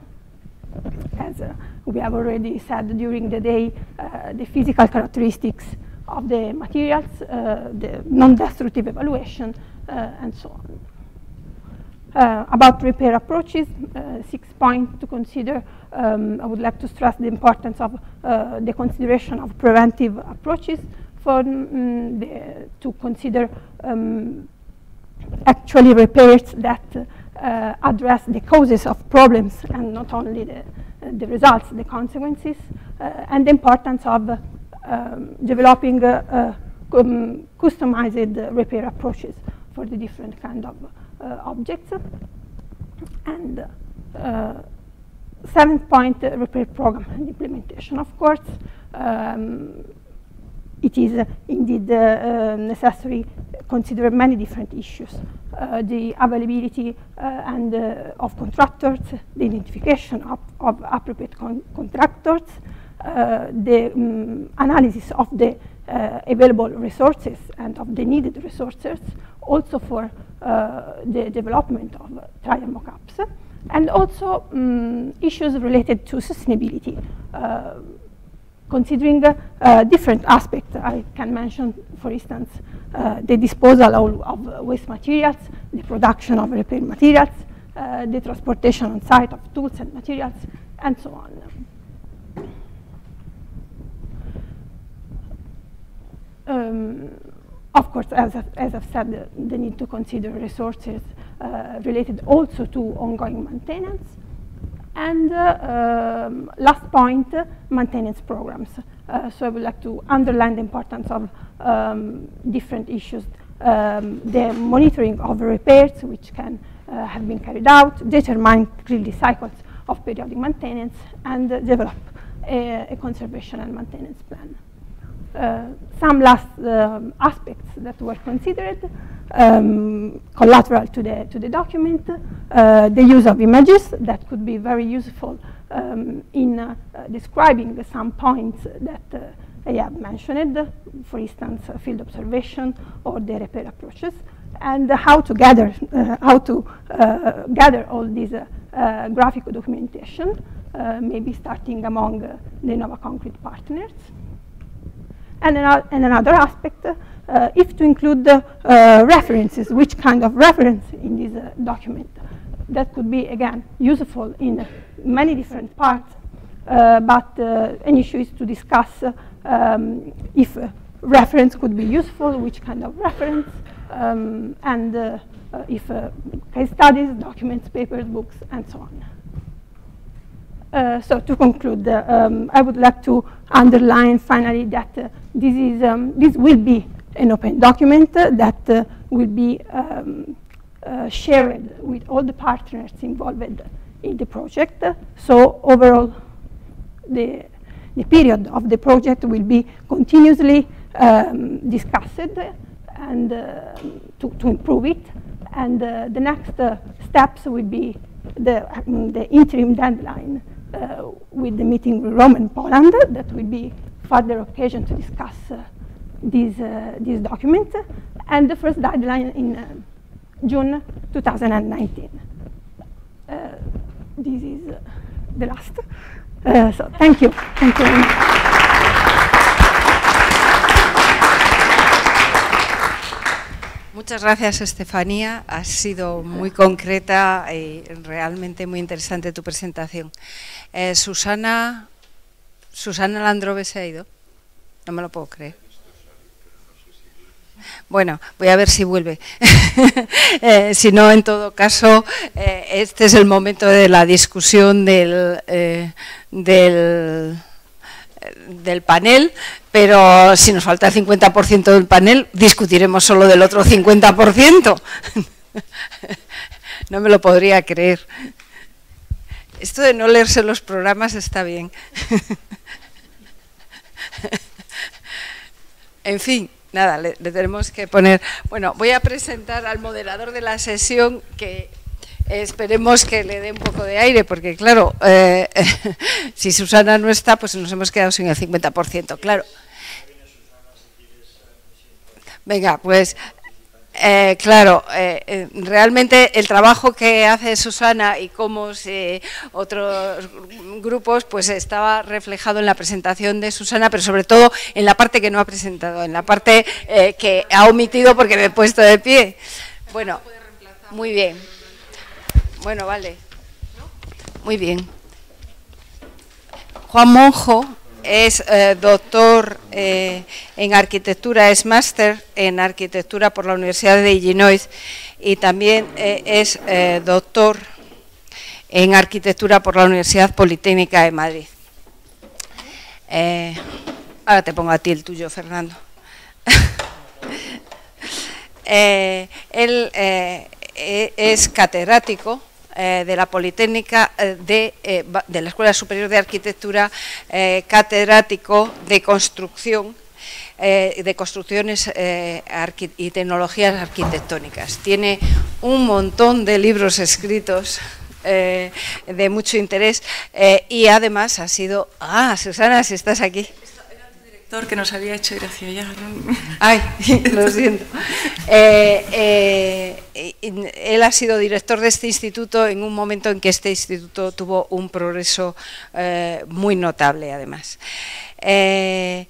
as uh, we have already said during the day, uh, the physical characteristics of the materials, uh, the non-destructive evaluation, uh, and so on. Uh, about repair approaches, uh, six points to consider. Um, I would like to stress the importance of uh, the consideration of preventive approaches for mm, the, to consider um, actually repairs that uh, address the causes of problems and not only the, the results, the consequences, and the importance of um, developing uh, um, customized repair approaches for the different kind of uh, objects. And uh, seventh point, uh, repair program and implementation. Of course, um, it is uh, indeed uh, uh, necessary consider many different issues. Uh, the availability uh, and uh, of contractors, the identification of, of appropriate con contractors, the um, analysis of the available resources and of the needed resources, also for the development of trial mockups, and also um, issues related to sustainability considering uh, different aspects. I can mention, for instance, uh, the disposal of, of, waste materials, the production of repair materials, uh, the transportation on site of tools and materials, and so on. Um, of course, as, as I've said, the, the, need to consider resources uh, related also to ongoing maintenance. And uh, um, last point, maintenance programs. Uh, so I would like to underline the importance of um, different issues. Um, the monitoring of repairs, which can uh, have been carried out, determine clearly cycles of periodic maintenance, and develop a, a, conservation and maintenance plan. Uh, some last um, aspects that were considered um, collateral to the, to the document, uh, the use of images that could be very useful um, in uh, uh, describing some points that uh, I have mentioned, for instance, field observation or the repair approaches, and how to gather, uh, how to uh, gather all these graphical documentation, maybe starting among the Nova Concrete partners. And, another, and another aspect uh, if to include uh, references, which kind of reference in this uh, document. That could be, again, useful in many different parts, uh, but uh, an issue is to discuss um, if reference could be useful, which kind of reference, um, and if case studies, documents, papers, books, and so on. Uh, so to conclude, uh, um, I would like to underline finally that uh, this is um, this will be an open document that uh, will be um, uh, shared with all the partners involved in the project. So overall, the, the period of the project will be continuously um, discussed and to, to, improve it. And the next steps will be the, um, the interim deadline with the meeting with Rome and Poland that will be further occasion to discuss this, uh, this document, and the first deadline in uh, June 2019. Uh, this is the last. so thank you. Thank you Muchas gracias, Estefanía. Ha sido muy concreta y realmente muy interesante tu presentación. Eh, Susana, Susana Landrove se ha ido. No me lo puedo creer. Bueno, voy a ver si vuelve. eh, si no, en todo caso, eh, este es el momento de la discusión del, del, del, panel, pero si nos falta el 50% del panel, discutiremos solo del otro 50%. no me lo podría creer. Esto de no leerse los programas está bien. en fin. nada, le, le tenemos que poner... Bueno, voy a presentar al moderador de la sesión que esperemos que le dé un poco de aire, porque claro, eh, si Susana no está, pues nos hemos quedado sin el 50%, claro. Venga, pues eh, claro, eh, eh, realmente el trabajo que hace Susana y cómo se, otros grupos, pues estaba reflejado en la presentación de Susana, pero sobre todo en la parte que no ha presentado, en la parte eh, que ha omitido porque me he puesto de pie. Bueno, muy bien. Bueno, vale. Muy bien. Juan Monjo es eh, doctor eh, en arquitectura, es máster en arquitectura por la Universidad de Illinois y también eh, es doctor en arquitectura por la Universidad Politécnica de Madrid. Ahora te pongo a ti el tuyo, Fernando. Él e- es catedrático eh, de la Politécnica eh, de, eh, de la Escuela Superior de Arquitectura, catedrático de construcción, de construcciones eh, y tecnologías arquitectónicas. Tiene un montón de libros escritos. de mucho interés y además ha sido ah Susana si estás aquí que nos había hecho ir hacia allá. Ay, lo siento. Eh, eh, él ha sido director de este instituto en un momento en que este instituto tuvo un progreso eh, muy notable, además. Él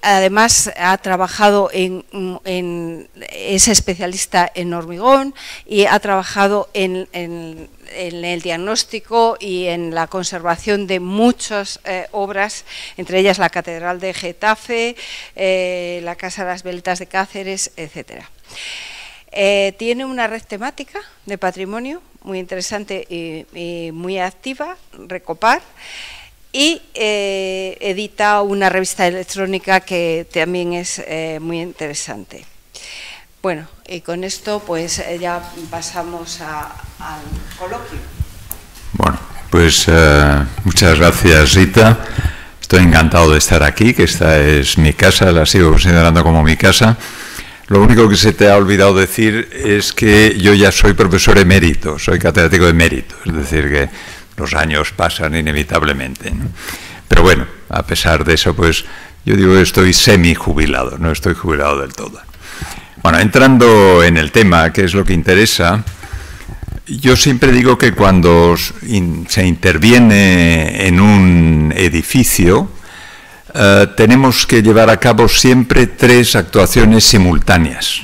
además ha trabajado en, es especialista en hormigón y ha trabajado en- en el diagnóstico y en la conservación de muchas eh, obras, entre ellas la Catedral de Getafe, eh, la Casa de las Veletas de Cáceres, etcétera. Eh, tiene una red temática de patrimonio muy interesante y, muy activa, Recopar, y edita una revista electrónica que también es muy interesante. Bueno, y con esto pues eh, ya pasamos al coloquio. Pues eh, muchas gracias, Rita. Estoy encantado de estar aquí, que esta es mi casa, la sigo considerando como mi casa. Lo único que se te ha olvidado decir es que yo ya soy profesor emérito, soy catedrático emérito, es decir, que los años pasan inevitablemente. Pero bueno, a pesar de eso, pues yo digo que estoy semi jubilado, no estoy jubilado del todo. Bueno, entrando en el tema, que es lo que interesa, yo siempre digo que cuando se interviene en un edificio, eh, tenemos que llevar a cabo siempre tres actuaciones simultáneas.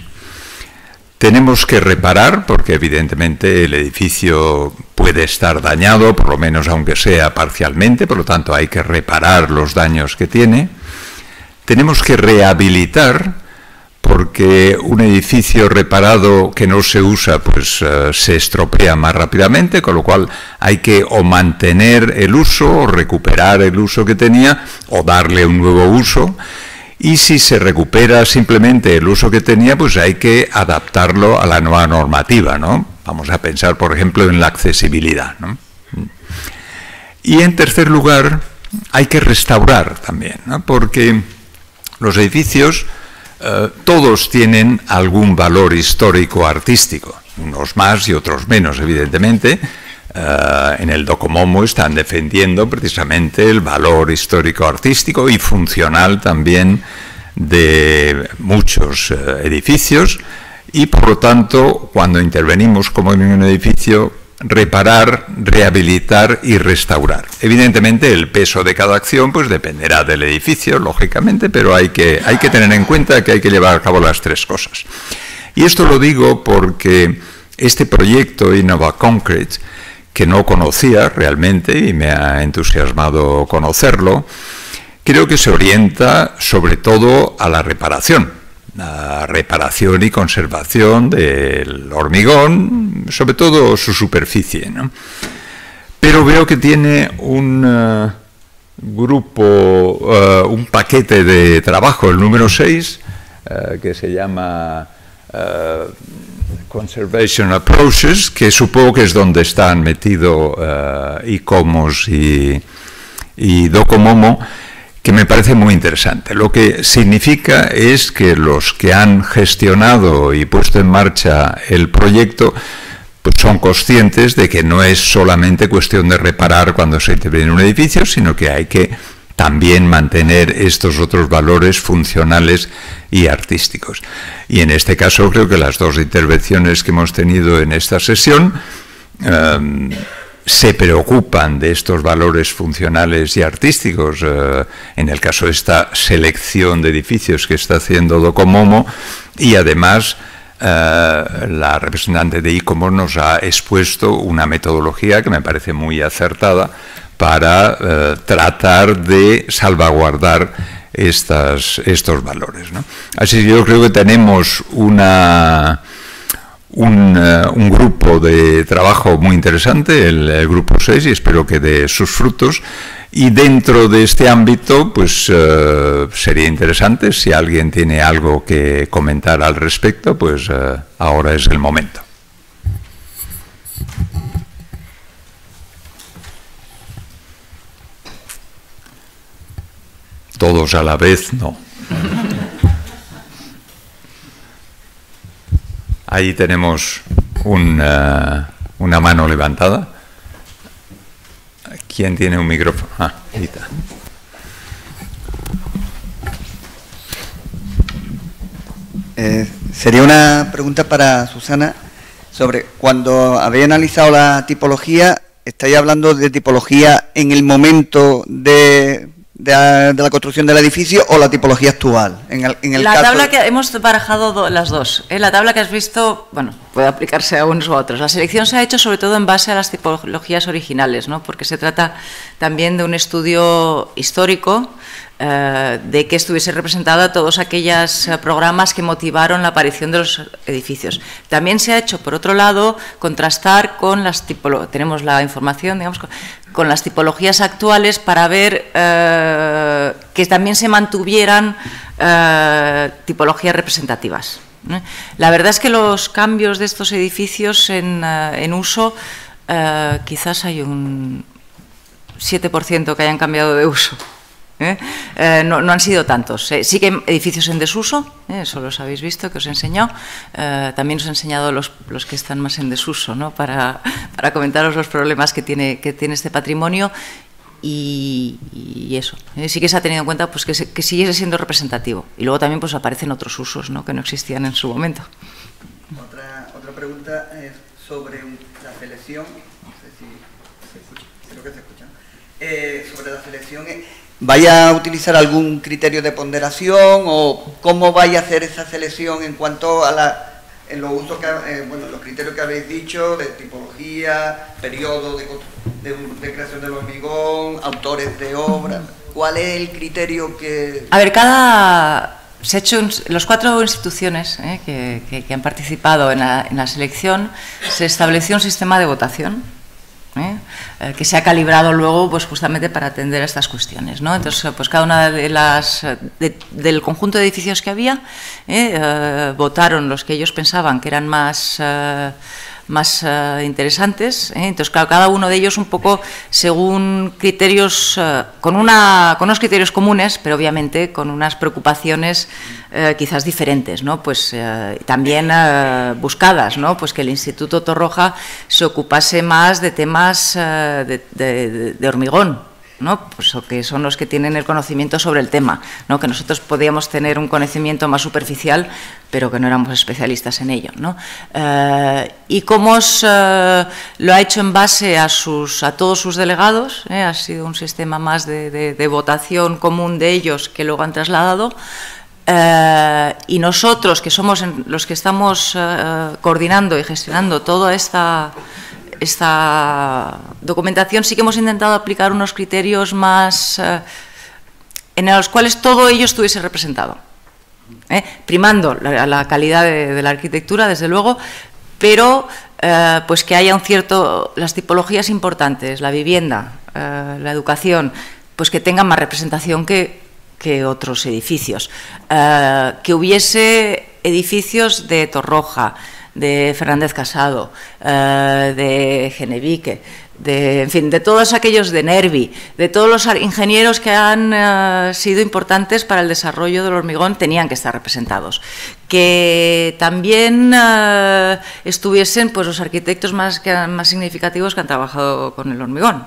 Tenemos que reparar, porque evidentemente el edificio puede estar dañado, por lo menos aunque sea parcialmente, por lo tanto hay que reparar los daños que tiene. Tenemos que rehabilitar, porque un edificio reparado que no se usa pues eh, se estropea más rápidamente, con lo cual hay que o mantener el uso, o recuperar el uso que tenía, o darle un nuevo uso. Y si se recupera simplemente el uso que tenía, pues hay que adaptarlo a la nueva normativa, ¿no? Vamos a pensar, por ejemplo, en la accesibilidad, ¿no? Y en tercer lugar, hay que restaurar también, ¿no? porque los edificios eh, todos tienen algún valor histórico artístico, unos más y otros menos, evidentemente. Eh, en el Docomomo están defendiendo precisamente el valor histórico artístico y funcional también de muchos eh, edificios y por lo tanto cuando intervenimos como en un edificio reparar, rehabilitar y restaurar. Evidentemente el peso de cada acción pues dependerá del edificio, lógicamente, pero hay que, hay que tener en cuenta que hay que llevar a cabo las tres cosas. Y esto lo digo porque este proyecto Innova Concrete, que no conocía realmente y me ha entusiasmado conocerlo, creo que se orienta sobre todo a la reparación, la reparación y conservación del hormigón, sobre todo su superficie. ¿no? Pero veo que tiene un eh, grupo, eh, un paquete de trabajo, el número 6, eh, que se llama Conservation Approaches, que supongo que es donde están metidos ICOMOS y, y Docomomo, que me parece muy interesante. Lo que significa es que los que han gestionado y puesto en marcha el proyecto pues son conscientes de que no es solamente cuestión de reparar cuando se interviene un edificio, sino que hay que también mantener estos otros valores funcionales y artísticos. Y en este caso creo que las dos intervenciones que hemos tenido en esta sesión em, se preocupan de estos valores funcionales y artísticos. Eh, en el caso de esta selección de edificios que está haciendo Docomomo y además eh, la representante de ICOMOS nos ha expuesto una metodología que me parece muy acertada para eh, tratar de salvaguardar estas, estos valores. Así que yo creo que tenemos una, un, eh, un, grupo de trabajo muy interesante, el, grupo 6, y espero que dé sus frutos. Y dentro de este ámbito, pues uh, sería interesante, si alguien tiene algo que comentar al respecto, pues uh, ahora es el momento. Todos a la vez, no. Ahí tenemos uh, una mano levantada. ¿Quién tiene un micrófono? Ah, ahí está. Eh, sería una pregunta para Susana sobre cuando habéis analizado la tipología, ¿estáis hablando de tipología en el momento de, de, de la construcción del edificio o la tipología actual? En el, en el la caso tabla que hemos barajado do- las dos. ¿eh? La tabla que has visto, bueno, puede aplicarse a unos u otros. La selección se ha hecho sobre todo en base a las tipologías originales, ¿no? porque se trata también de un estudio histórico de que estuviese representado a todos aquellos eh, programas que motivaron la aparición de los edificios. También se ha hecho, por otro lado, contrastar con las tipologías, tenemos la información, digamos, con, las tipologías actuales para ver eh, que también se mantuvieran eh, tipologías representativas. ¿eh? La verdad es que los cambios de estos edificios en, eh, en uso, eh, quizás hay un 7% que hayan cambiado de uso. ¿Eh? Eh, no, han sido tantos. eh. Sí que hay edificios en desuso, ¿eh? eso los habéis visto, que os he enseñado. Eh, también os he enseñado los, los que están más en desuso, ¿no? para, para comentaros los problemas que tiene, que tiene este patrimonio. Y, eso, sí que se ha tenido en cuenta pues, que, se- siguiese siendo representativo. Y luego también pues, aparecen otros usos ¿no? que no existían en su momento. Otra, otra pregunta es sobre la selección. No sé si se escucha, creo que se escucha. Sobre la selección, ¿vaya a utilizar algún criterio de ponderación o cómo vaya a hacer esa selección en cuanto a la en los que, eh, bueno, los criterios que habéis dicho de tipología, periodo de creación del hormigón, autores de obra? ¿Cuál es el criterio que A ver, cada. Se ha hecho un- los cuatro instituciones ¿eh? que, que- que han participado en la, en la selección, se estableció un sistema de votación ¿eh? Eh, que se ha calibrado luego, pues justamente para atender a estas cuestiones, ¿no? Entonces, pues cada una de las de- del conjunto de edificios que había ¿eh? Votaron los que ellos pensaban que eran más más eh, interesantes. ¿eh? Entonces, cada uno de ellos un poco según criterios, eh, con, una, con unos criterios comunes, pero obviamente con unas preocupaciones quizás diferentes, ¿no? Pues también buscadas, ¿no? Pues que el Instituto Torroja se ocupase más de temas de hormigón, ¿no? Pues, o que son los que tienen el conocimiento sobre el tema, ¿no? que nosotros podíamos tener un conocimiento más superficial, pero que no éramos especialistas en ello. ¿no? Eh, y cómo eh, lo ha hecho en base a, sus, a todos sus delegados, ¿eh? ha sido un sistema más de, de- de votación común de ellos que luego han trasladado. Eh, y nosotros, que somos los que estamos eh, coordinando y gestionando toda esta, esta documentación, sí que hemos intentado aplicar unos criterios más eh, en los cuales todo ello estuviese representado. ¿eh? Primando la, la calidad de, la arquitectura, desde luego, pero eh, pues que haya un cierto, las tipologías importantes, la vivienda, la educación, pues que tengan más representación que, que otros edificios. Que hubiese edificios de Torroja, de Fernández Casado, eh, de Genevique, de, en fin, de todos aquellos de Nervi, de todos los ingenieros que han eh, sido importantes para el desarrollo del hormigón, tenían que estar representados. Que también eh, estuviesen pues, los arquitectos más, que, más significativos que han trabajado con el hormigón.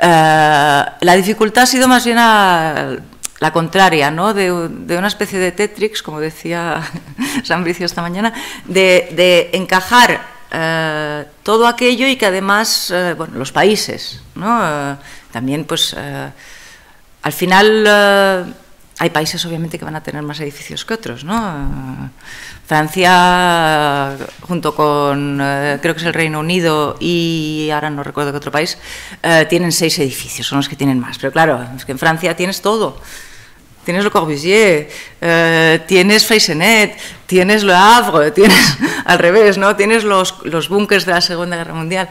la dificultad ha sido más bien a, la contraria, ¿no? de, una especie de Tetrix, como decía San Bricio esta mañana, de, encajar eh, todo aquello y que además, eh, bueno, los países, ¿no? Eh, también, pues, al final hay países obviamente que van a tener más edificios que otros, ¿no? Francia, junto con, creo que es el Reino Unido y ahora no recuerdo qué otro país, tienen seis edificios, son los que tienen más. Pero claro, es que en Francia tienes todo tienes Le Corbusier, eh, tienes Freysenet, tienes Le Havre, tienes al revés, ¿no? Tienes los, los búnkers de la Segunda Guerra Mundial.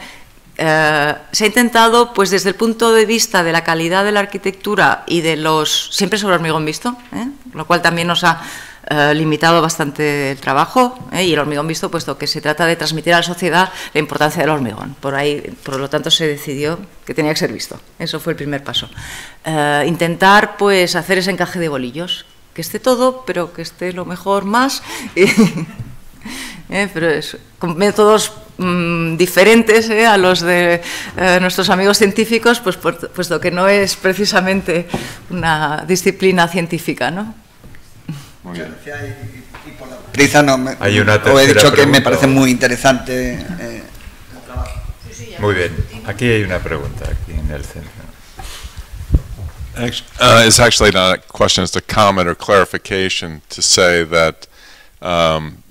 Eh, se ha intentado, pues desde el punto de vista de la calidad de la arquitectura y de los siempre sobre hormigón visto, ¿eh? lo cual también nos ha eh, limitado bastante el trabajo ¿eh? y el hormigón visto, puesto que se trata de transmitir a la sociedad la importancia del hormigón. Por ahí, por lo tanto, se decidió que tenía que ser visto. Eso fue el primer paso. Eh, intentar, pues, hacer ese encaje de bolillos, que esté todo, pero que esté lo mejor más. pero con métodos mmm, diferentes a los de nuestros amigos científicos, pues por, puesto que no es precisamente una disciplina científica, ¿no? Muchas gracias y, y por la prisa no me, Hay una os he dicho tercera que me parece muy interesante eh. Muy bien. Aquí hay una pregunta, aquí en el centro. Uh, it's actually not a question, it's a comment or clarification to say that um,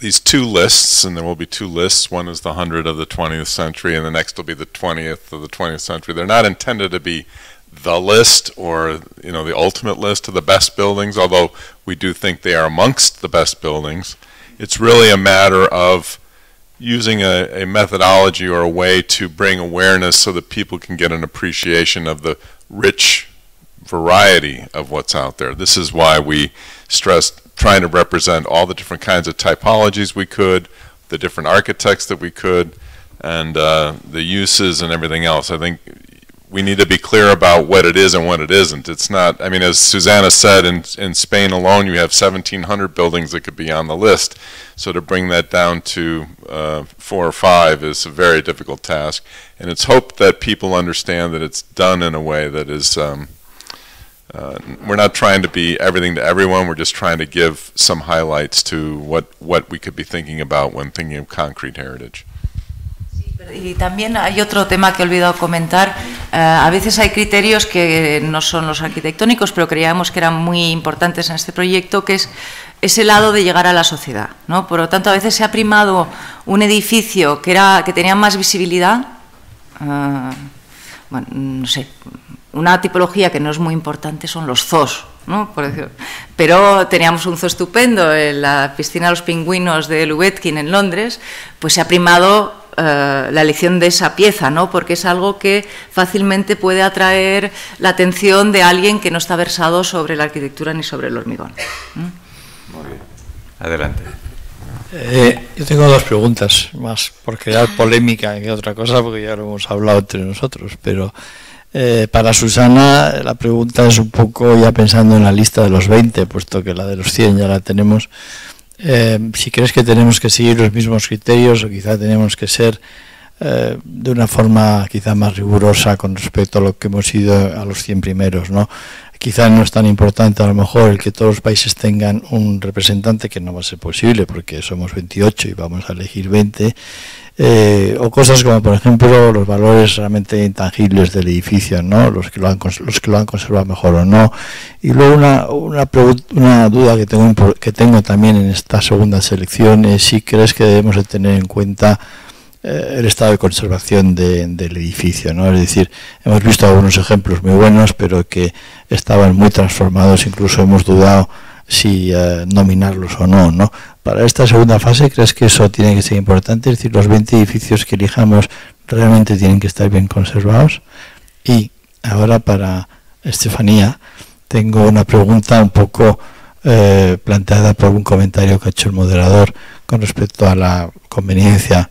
these two lists, and there will be two lists, one is the 100 of the 20th century, and the next will be the 20th of the 20th century. They're not intended to be the list or, you know, the ultimate list of the best buildings, although we do think they are amongst the best buildings. It's really a matter of using a, a methodology or a way to bring awareness so that people can get an appreciation of the rich variety of what's out there. This is why we stressed trying to represent all the different kinds of typologies we could, the different architects that we could, and uh, the uses and everything else. I think we need to be clear about what it is and what it isn't. It's not, I mean, as Susanna said, in, in Spain alone, you have 1,700 buildings that could be on the list. So to bring that down to uh, four or five is a very difficult task. And it's hoped that people understand that it's done in a way that is, um, uh, we're not trying to be everything to everyone. We're just trying to give some highlights to what, what we could be thinking about when thinking of concrete heritage. Y también hay otro tema que he olvidado comentar. Eh, a veces hay criterios que no son los arquitectónicos, pero creíamos que eran muy importantes en este proyecto, que es ese lado de llegar a la sociedad. ¿no? Por lo tanto, a veces se ha primado un edificio que, era, que tenía más visibilidad, eh, bueno, no sé, una tipología que no es muy importante son los zoos, ¿no? Por decir- pero teníamos un zoo estupendo en la piscina de los pingüinos de Lubetkin en Londres, pues se ha primado eh, la elección de esa pieza, ¿no? Porque es algo que fácilmente puede atraer la atención de alguien que no está versado sobre la arquitectura ni sobre el hormigón. Muy bien. Adelante. Eh, yo tengo dos preguntas más por crear polémica que otra cosa, porque ya lo hemos hablado entre nosotros. Pero eh, para Susana, la pregunta es un poco ya pensando en la lista de los 20, puesto que la de los 100 ya la tenemos. Eh, si crees que tenemos que seguir los mismos criterios o quizá tenemos que ser eh, de una forma quizá más rigurosa con respecto a lo que hemos ido a los 100 primeros, ¿no? Quizá no es tan importante a lo mejor el que todos los países tengan un representante, que no va a ser posible porque somos 28 y vamos a elegir 20, eh, o cosas como por ejemplo los valores realmente intangibles del edificio, ¿no? los, que lo han, los que lo han conservado mejor o no. Y luego una, una, una duda que tengo, que tengo también en esta segunda selección es si crees que debemos de tener en cuenta eh, el estado de conservación de- del edificio, ¿no? Es decir, hemos visto algunos ejemplos muy buenos, pero que estaban muy transformados, incluso hemos dudado si eh, nominarlos o no, ¿no? Para esta segunda fase, ¿crees que eso tiene que ser importante? Es decir, los 20 edificios que elijamos realmente tienen que estar bien conservados. Y ahora para Estefanía, tengo una pregunta un poco eh, planteada por un comentario que ha hecho el moderador con respecto a la conveniencia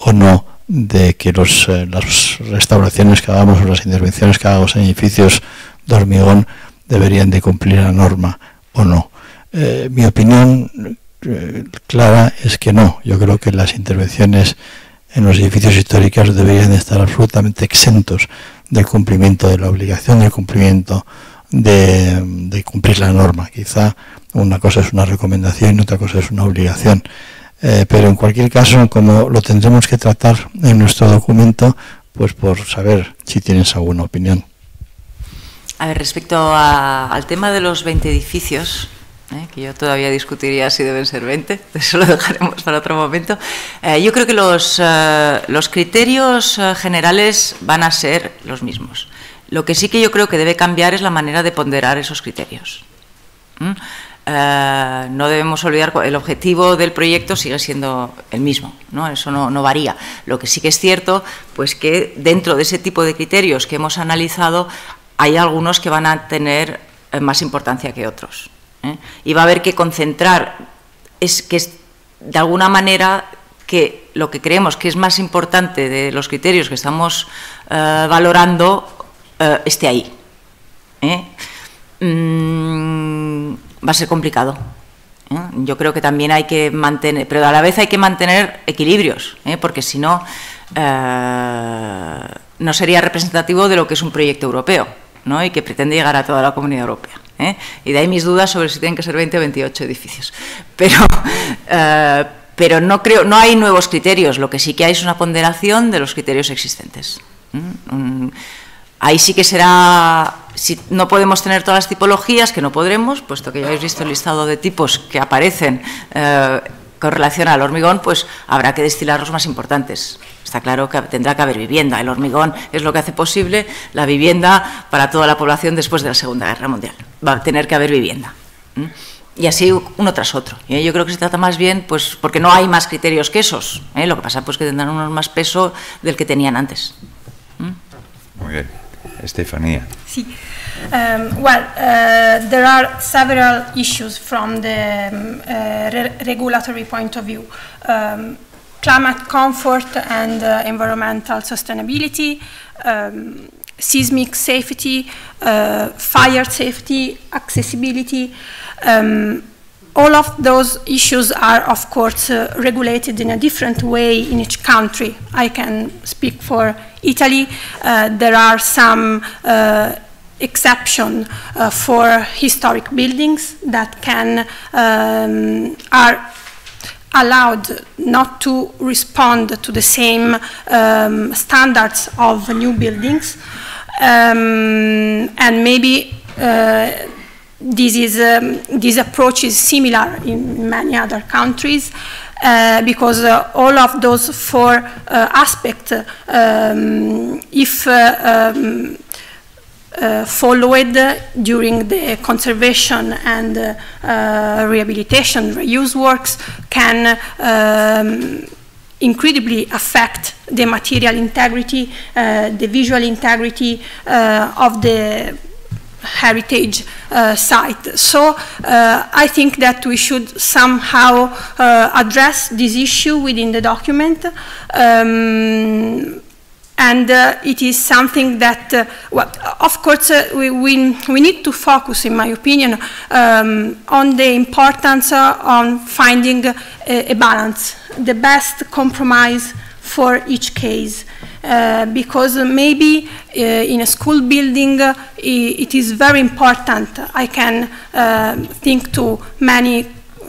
o no de que los, eh, las restauraciones que hagamos o las intervenciones que hagamos en edificios de hormigón deberían de cumplir la norma o no. Eh, mi opinión eh, clara es que no. Yo creo que las intervenciones en los edificios históricos deberían de estar absolutamente exentos del cumplimiento de la obligación, del cumplimiento de, de cumplir la norma. Quizá una cosa es una recomendación y otra cosa es una obligación. Eh, pero en cualquier caso, como lo tendremos que tratar en nuestro documento, pues por saber si tienes alguna opinión. A ver, respecto a- al tema de los 20 edificios, ¿eh? que yo todavía discutiría si deben ser 20, eso lo dejaremos para otro momento, eh, yo creo que los, eh, los criterios eh, generales van a ser los mismos. Lo que sí que yo creo que debe cambiar es la manera de ponderar esos criterios. No debemos olvidar el objetivo del proyecto sigue siendo el mismo, ¿no? eso no, no varía. Lo que sí que es cierto, pues que dentro de ese tipo de criterios que hemos analizado, hay algunos que van a tener más importancia que otros. ¿Eh? Y va a haber que concentrar, es que es de alguna manera que lo que creemos que es más importante de los criterios que estamos eh, valorando eh, esté ahí. Mm, va a ser complicado. Yo creo que también hay que mantener, pero a la vez hay que mantener equilibrios, porque si no, no sería representativo de lo que es un proyecto europeo ¿no? y que pretende llegar a toda la comunidad europea. ¿Eh? Y de ahí mis dudas sobre si tienen que ser 20 o 28 edificios. Pero, eh, pero no, creo, no hay nuevos criterios, lo que sí que hay es una ponderación de los criterios existentes. Mm, Ahí sí que será, si no podemos tener todas las tipologías, que no podremos, puesto que ya habéis visto el listado de tipos que aparecen eh, con relación al hormigón, pues habrá que destilar los más importantes. Está claro que tendrá que haber vivienda. El hormigón es lo que hace posible la vivienda para toda la población después de la Segunda Guerra Mundial. Va a tener que haber vivienda. Y así uno tras otro. Yo creo que se trata más bien, pues, porque no hay más criterios que esos. ¿eh? Lo que pasa pues que tendrán unos más peso del que tenían antes. Muy bien. See, um, well, uh, there are several issues from the um, uh, re- regulatory point of view. Um, climate comfort and uh, environmental sustainability, um, seismic safety, uh, fire safety, accessibility. Um, all of those issues are, of course, uh, regulated in a different way in each country. I can speak for Italy. Uh, there are some uh, exception uh, for historic buildings that can um, are allowed not to respond to the same um, standards of new buildings, um, and maybe. This, is, um, this approach is similar in many other countries uh, because uh, all of those four uh, aspects, um, if uh, um, uh, followed during the conservation and uh, rehabilitation reuse works, can um, incredibly affect the material integrity, the visual integrity of the heritage uh, site. So uh, I think that we should somehow uh, address this issue within the document. Um, and uh, it is something that, uh, well, of course, uh, we, we, we need to focus, in my opinion, um, on the importance on finding a, a balance, the best compromise for each case. Uh, because maybe uh, in a school building uh, it is very important. I can uh, think to many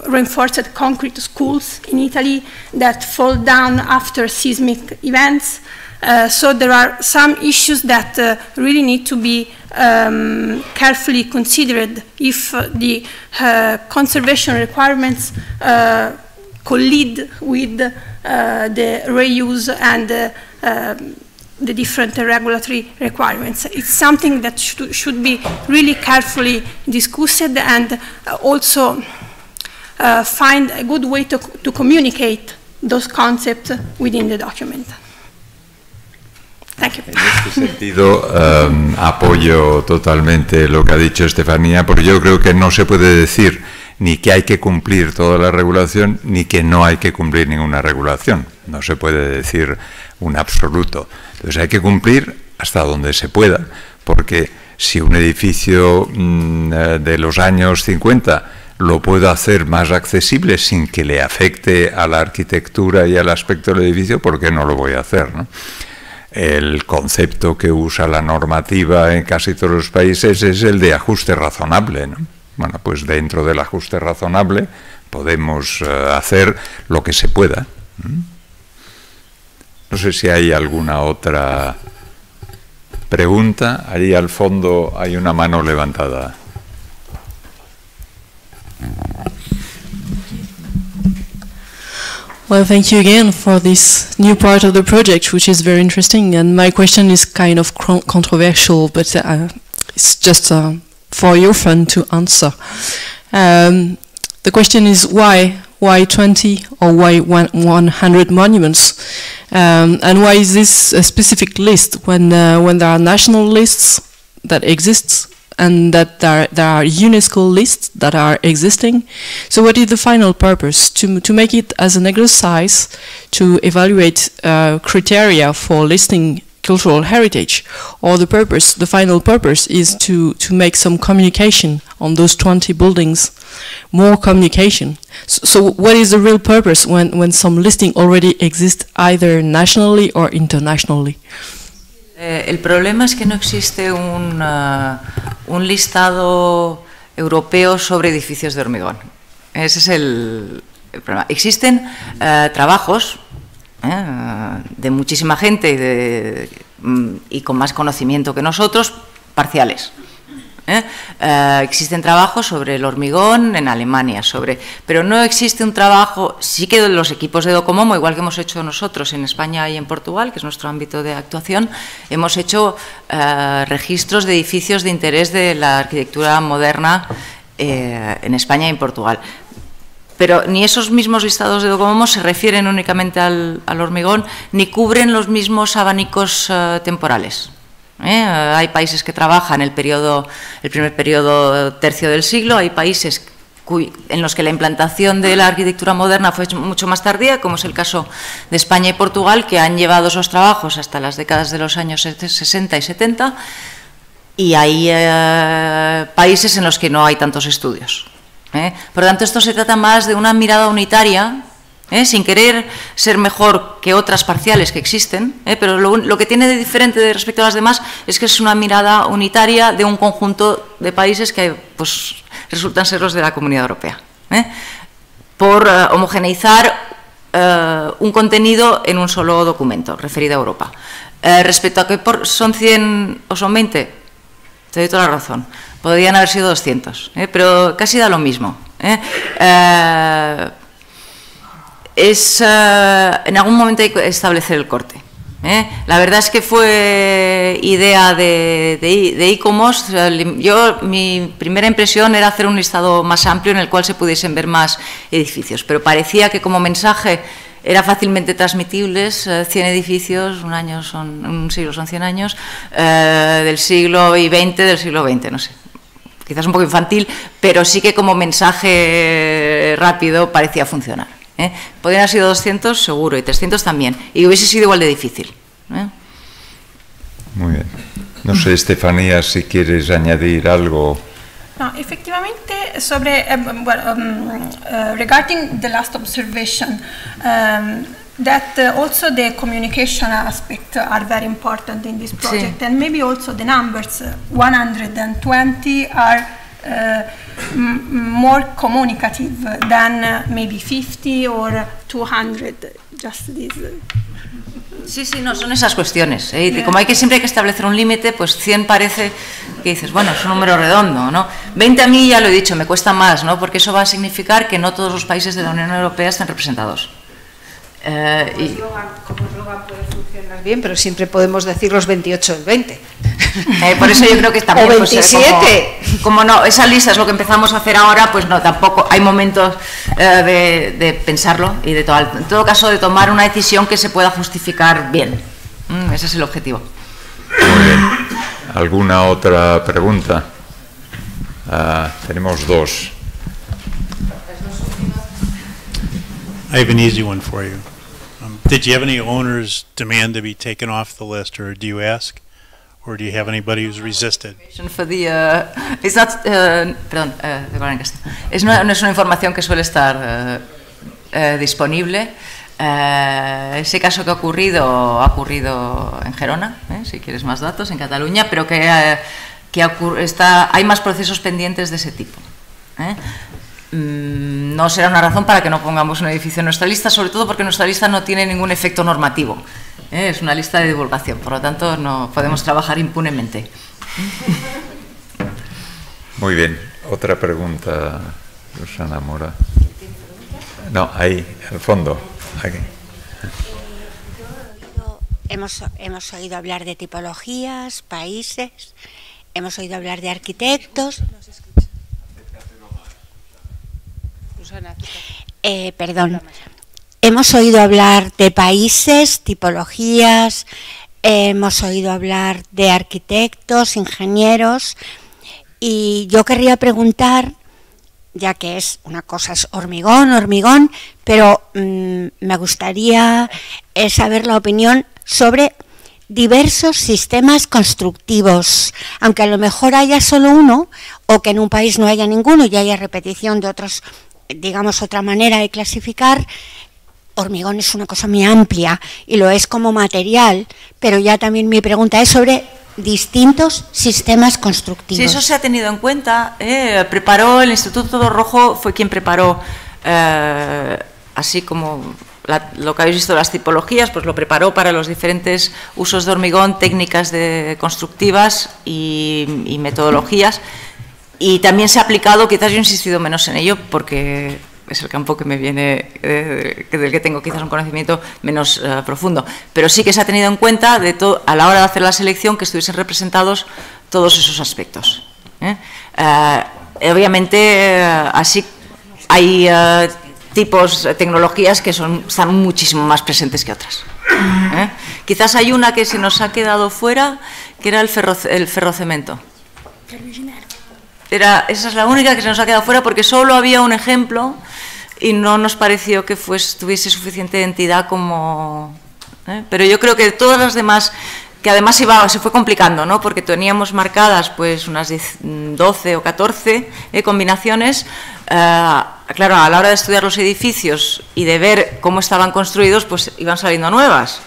reinforced concrete schools in Italy that fall down after seismic events. Uh, so there are some issues that really need to be um, carefully considered if the conservation requirements collide with the reuse and um, the different regulatory requirements. It's something that should, should be really carefully discussed and uh, also uh, find a good way to, to communicate those concepts within the document. En este sentido, um, apoyo totalmente lo que ha dicho Estefanía, porque yo creo que no se puede decir ni que hay que cumplir toda la regulación, ni que no hay que cumplir ninguna regulación. No se puede decir un absoluto. Entonces hay que cumplir hasta donde se pueda, porque si un edificio mm, eh, de los años 50 lo puedo hacer más accesible sin que le afecte a la arquitectura y al aspecto del edificio, ¿por qué no lo voy a hacer? ¿no? El concepto que usa la normativa en casi todos los países es el de ajuste razonable. ¿no? Bueno, pues dentro del ajuste razonable podemos eh, hacer lo que se pueda. Sé si hay alguna otra pregunta. Allí al fondo hay una mano levantada. Well, thank you again for this new part of the project, which is very interesting. And my question is kind of controversial, but uh, it's just uh, for your fun to answer. Um, the question is why? Why 20 or why 100 monuments? Um, and why is this a specific list when, uh, when there are national lists that exist and that there, there are UNESCO lists that are existing. So what is the final purpose? To, to make it as an exercise to evaluate uh, criteria for listing cultural heritage or the purpose, the final purpose is to, to make some communication on those 20 buildings, more communication. So, so what is the real purpose when, when some listing already exists either nationally or internationally? Eh, el problema es que no existe un, uh, un, listado europeo sobre edificios de hormigón. Ese es el, el problema. Existen uh, trabajos uh, de muchísima gente um, y con más conocimiento que nosotros, parciales. ¿eh? Eh, existen trabajos sobre el hormigón en Alemania, sobre, pero no existe un trabajo, sí que los equipos de Docomomo, igual que hemos hecho nosotros en España y en Portugal, que es nuestro ámbito de actuación, hemos hecho eh, registros de edificios de interés de la arquitectura moderna eh, en España y en Portugal. Pero ni esos mismos listados de Docomomo se refieren únicamente al, hormigón, ni cubren los mismos abanicos uh, temporales. ¿eh? Hay países que trabajan el, el primer periodo tercio del siglo, hay países en los que la implantación de la arquitectura moderna fue mucho más tardía, como es el caso de España y Portugal, que han llevado esos trabajos hasta las décadas de los años 60 y 70, y hay eh, países en los que no hay tantos estudios. ¿Eh? Por lo tanto, esto se trata más de una mirada unitaria ¿eh? sin querer ser mejor que otras parciales que existen, ¿eh? pero lo, que tiene de diferente respecto a las demás es que es una mirada unitaria de un conjunto de países que pues, resultan ser los de la Comunidad Europea, por homogeneizar un contenido en un solo documento referido a Europa. Respecto a que son 100 o son 20, te doy toda la razón. Podrían haber sido 200, pero casi da lo mismo es uh, en algún momento hay que establecer el corte. ¿eh? La verdad es que fue idea de, de, ICOMOS. Yo, mi primera impresión era hacer un listado más amplio en el cual se pudiesen ver más edificios, pero parecía que como mensaje era fácilmente transmitibles, eh, 100 edificios, un año son, un siglo son 100 años, eh, del siglo XX, del siglo XX, no sé. Quizás un poco infantil, pero sí que como mensaje rápido parecía funcionar. ¿eh? Podrían haber sido 200 seguro y 300 también. Y hubiese sido igual de difícil. ¿eh? Muy bien. No sé, Estefanía, si quieres añadir algo. No, efectivamente, sobre, um, well, um, uh, regarding the last observation, um, that uh, also the communication aspect are very important in this project, sí. and maybe also the numbers, uh, 120 are uh, more communicative than uh, maybe 50 or 200, just this. Sí, sí, no, son esas cuestiones. ¿eh? Yeah. Como hay que siempre hay que establecer un límite, pues 100 parece que dices, bueno, es un número redondo, ¿no? 20 a mí ya lo he dicho, me cuesta más, ¿no? Porque eso va a significar que no todos los países de la Unión Europea están representados. Eh, y... como eslogan puede funcionar bien, pero siempre podemos decir los 28 el 20. Eh, por eso yo creo que también... O 27. Pues, como, como, no, esa lista es lo que empezamos a hacer ahora, pues no, tampoco hay momentos eh, de, de, pensarlo y de todo, en todo caso de tomar una decisión que se pueda justificar bien. Mm, ese es el objetivo. Muy bien. ¿Alguna otra pregunta? Uh, tenemos dos. I have an easy one for you. Did you have any owners demand to be taken off the list, or do you ask? Or do you have anybody who's resisted? For the, uh, it's not, uh, perdón, uh, es una, no es una información que suele estar uh, uh, disponible. Uh, ese caso que ha ocurrido ha ocurrido en Gerona, ¿eh? si quieres más datos, en Cataluña, pero que, que está, hay más procesos pendientes de ese tipo. ¿eh? Mm, no será una razón para que no pongamos un edificio en nuestra lista, sobre todo porque nuestra lista no tiene ningún efecto normativo. ¿eh? Es una lista de divulgación, por lo tanto no podemos trabajar impunemente. Muy bien. Otra pregunta, Susana Mora. No, ahí, al fondo. Aquí. Hemos, hemos oído hablar de tipologías, países, hemos oído hablar de arquitectos. Eh, perdón. Hemos oído hablar de países, tipologías, hemos oído hablar de arquitectos, ingenieros, y yo querría preguntar, ya que es una cosa es hormigón, hormigón, pero mm, me gustaría eh, saber la opinión sobre diversos sistemas constructivos, aunque a lo mejor haya solo uno o que en un país no haya ninguno y haya repetición de otros, digamos, otra manera de clasificar, hormigón es una cosa muy amplia y lo es como material, pero ya también mi pregunta es sobre distintos sistemas constructivos. Sí, eso se ha tenido en cuenta. ¿eh? Preparó el Instituto Todo Rojo, fue quien preparó, eh, así como lo que habéis visto, las tipologías, pues lo preparó para los diferentes usos de hormigón, técnicas de constructivas y metodologías. Y también se ha aplicado, quizás yo he insistido menos en ello, porque es el campo que me viene, eh, del que tengo quizás un conocimiento menos eh, profundo. Pero sí que se ha tenido en cuenta de a la hora de hacer la selección que estuviesen representados todos esos aspectos. ¿eh? Obviamente, así hay tipos, tecnologías que son, están muchísimo más presentes que otras. Quizás hay una que se nos ha quedado fuera, que era el, ferro, el ferrocemento. Era, esa es la única que se nos ha quedado fuera porque solo había un ejemplo y no nos pareció que fuese, tuviese suficiente entidad como... ¿eh? Pero yo creo que todas las demás, que además iba, se fue complicando, ¿no? porque teníamos marcadas pues unas 10, 12 o 14 ¿eh? combinaciones, eh, claro, a la hora de estudiar los edificios y de ver cómo estaban construidos, pues iban saliendo nuevas.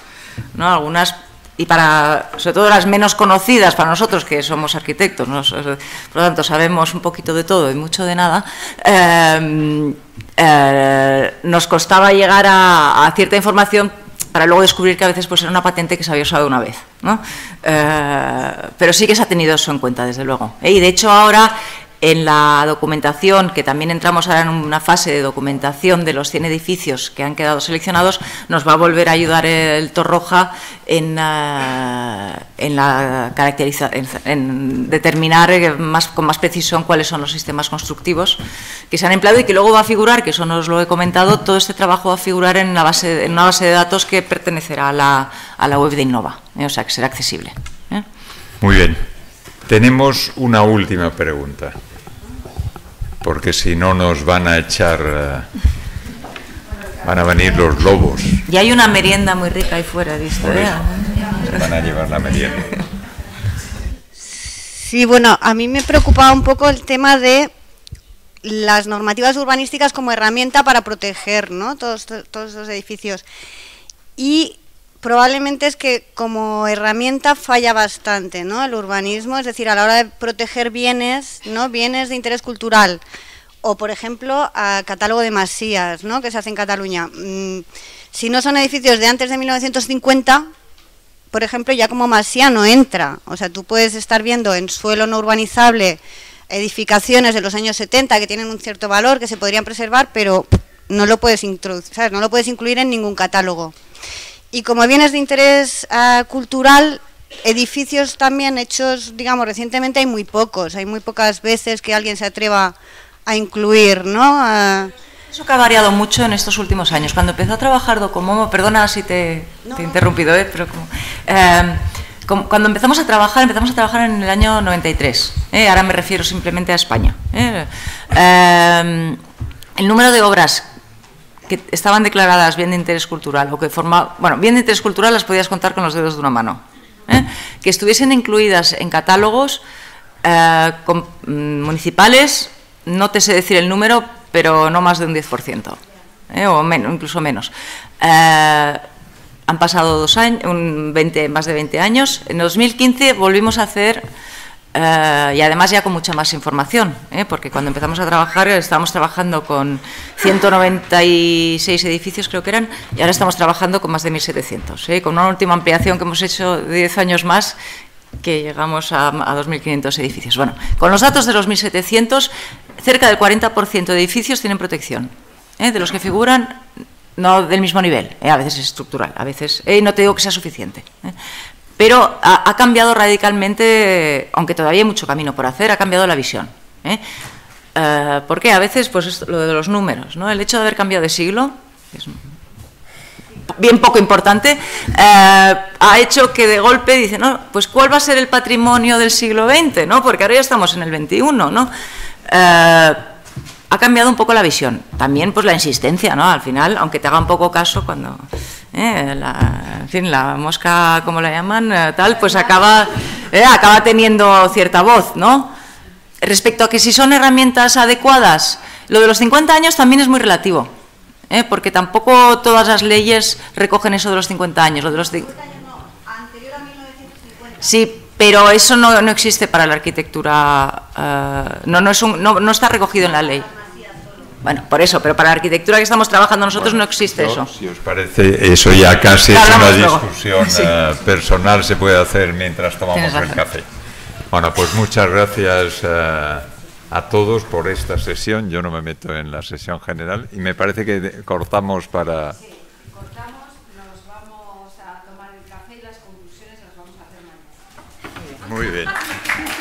¿no? Algunas y para, sobre todo las menos conocidas para nosotros, que somos arquitectos, ¿no? por lo tanto sabemos un poquito de todo y mucho de nada, eh, eh, nos costaba llegar a, cierta información para luego descubrir que a veces pues, era una patente que se había usado una vez. ¿no? Eh, pero sí que se ha tenido eso en cuenta, desde luego. Y de hecho ahora en la documentación, que también entramos ahora en una fase de documentación de los 100 edificios que han quedado seleccionados, nos va a volver a ayudar el Torroja en, uh, en la caracteriza en, determinar más, con más precisión cuáles son los sistemas constructivos que se han empleado y que luego va a figurar, que eso no os lo he comentado, todo este trabajo va a figurar en, una base de datos que pertenecerá a la, a la web de Innova, ¿eh? o sea, que será accesible. ¿eh? Muy bien. Tenemos una última pregunta porque si no nos van a echar, uh, van a venir los lobos. Y hay una merienda muy rica ahí fuera, visto, ¿eh? Van a llevar la merienda. Sí, bueno, a mí me preocupaba un poco el tema de las normativas urbanísticas como herramienta para proteger ¿no? todos, todos los edificios. Y probablemente es que como herramienta falla bastante, ¿no? El urbanismo, es decir, a la hora de proteger bienes, ¿no? Bienes de interés cultural. O, por ejemplo, a catálogo de masías, ¿no? Que se hace en Cataluña. Mm, si no son edificios de antes de 1950, por ejemplo, ya como masía no entra. O sea, tú puedes estar viendo en suelo no urbanizable edificaciones de los años 70 que tienen un cierto valor, que se podrían preservar, pero no lo puedes introducir, ¿sabes? No lo puedes incluir en ningún catálogo. Y como bienes de interés uh, cultural, edificios también hechos, digamos, recientemente hay muy pocos, hay muy pocas veces que alguien se atreva a incluir, ¿no? Uh, eso que ha variado mucho en estos últimos años. Cuando empezó a trabajar Docomomo, perdona si te, no. te he interrumpido, ¿eh? pero como, eh, como, cuando empezamos a trabajar, empezamos a trabajar en el año 93, ¿eh? ahora me refiero simplemente a España. ¿eh? el número de obras que estaban declaradas bien de interés cultural o que forma, bueno, bien de interés cultural las podías contar con los dedos de una mano. ¿eh? Que estuviesen incluidas en catálogos eh, mm, municipales, no te sé decir el número, pero no más de un 10%, ¿eh? o menos, incluso menos. Eh, han pasado dos años, un 20, más de 20 años. En 2015 volvimos a hacer, eh, y además ya con mucha más información, ¿eh? porque cuando empezamos a trabajar estábamos trabajando con 196 edificios, creo que eran, y ahora estamos trabajando con más de 1.700, ¿eh? con una última ampliación que hemos hecho de 10 años más que llegamos a, a 2.500 edificios. Bueno, con los datos de los 1.700, cerca del 40% de edificios tienen protección. ¿eh? De los que figuran, no del mismo nivel, a veces es estructural, a veces, no te digo que sea suficiente. Pero ha, ha cambiado radicalmente, aunque todavía hay mucho camino por hacer, ha cambiado la visión. ¿eh? Eh, ¿Por qué? A veces, pues lo de los números, ¿no? El hecho de haber cambiado de siglo, es bien poco importante, eh, ha hecho que de golpe dicen, no, pues ¿cuál va a ser el patrimonio del siglo XX? ¿no? Porque ahora ya estamos en el XXI, ¿no? Eh, ha cambiado un poco la visión. También pues la insistencia, ¿no? Al final, aunque te haga un poco caso cuando, eh, la, en fin, la mosca, como la llaman, eh, tal, pues acaba, eh, acaba teniendo cierta voz, ¿no? Respecto a que si son herramientas adecuadas, lo de los 50 años también es muy relativo, ¿eh? porque tampoco todas las leyes recogen eso de los 50 años. Lo de los cin- Sí, pero eso no, no existe para la arquitectura, eh, no, no, es un- no, no está recogido en la ley. Bueno, por eso, pero para la arquitectura que estamos trabajando nosotros no existe eso. Si os parece, eso ya casi es una luego. discusión Sí. eh, personal, se puede hacer mientras tomamos el café. Bueno, pues muchas gracias eh, a todos por esta sesión. Yo no me meto en la sesión general y me parece que cortamos para... Cortamos, nos vamos a tomar el café y las conclusiones las vamos a hacer mañana. Muy bien.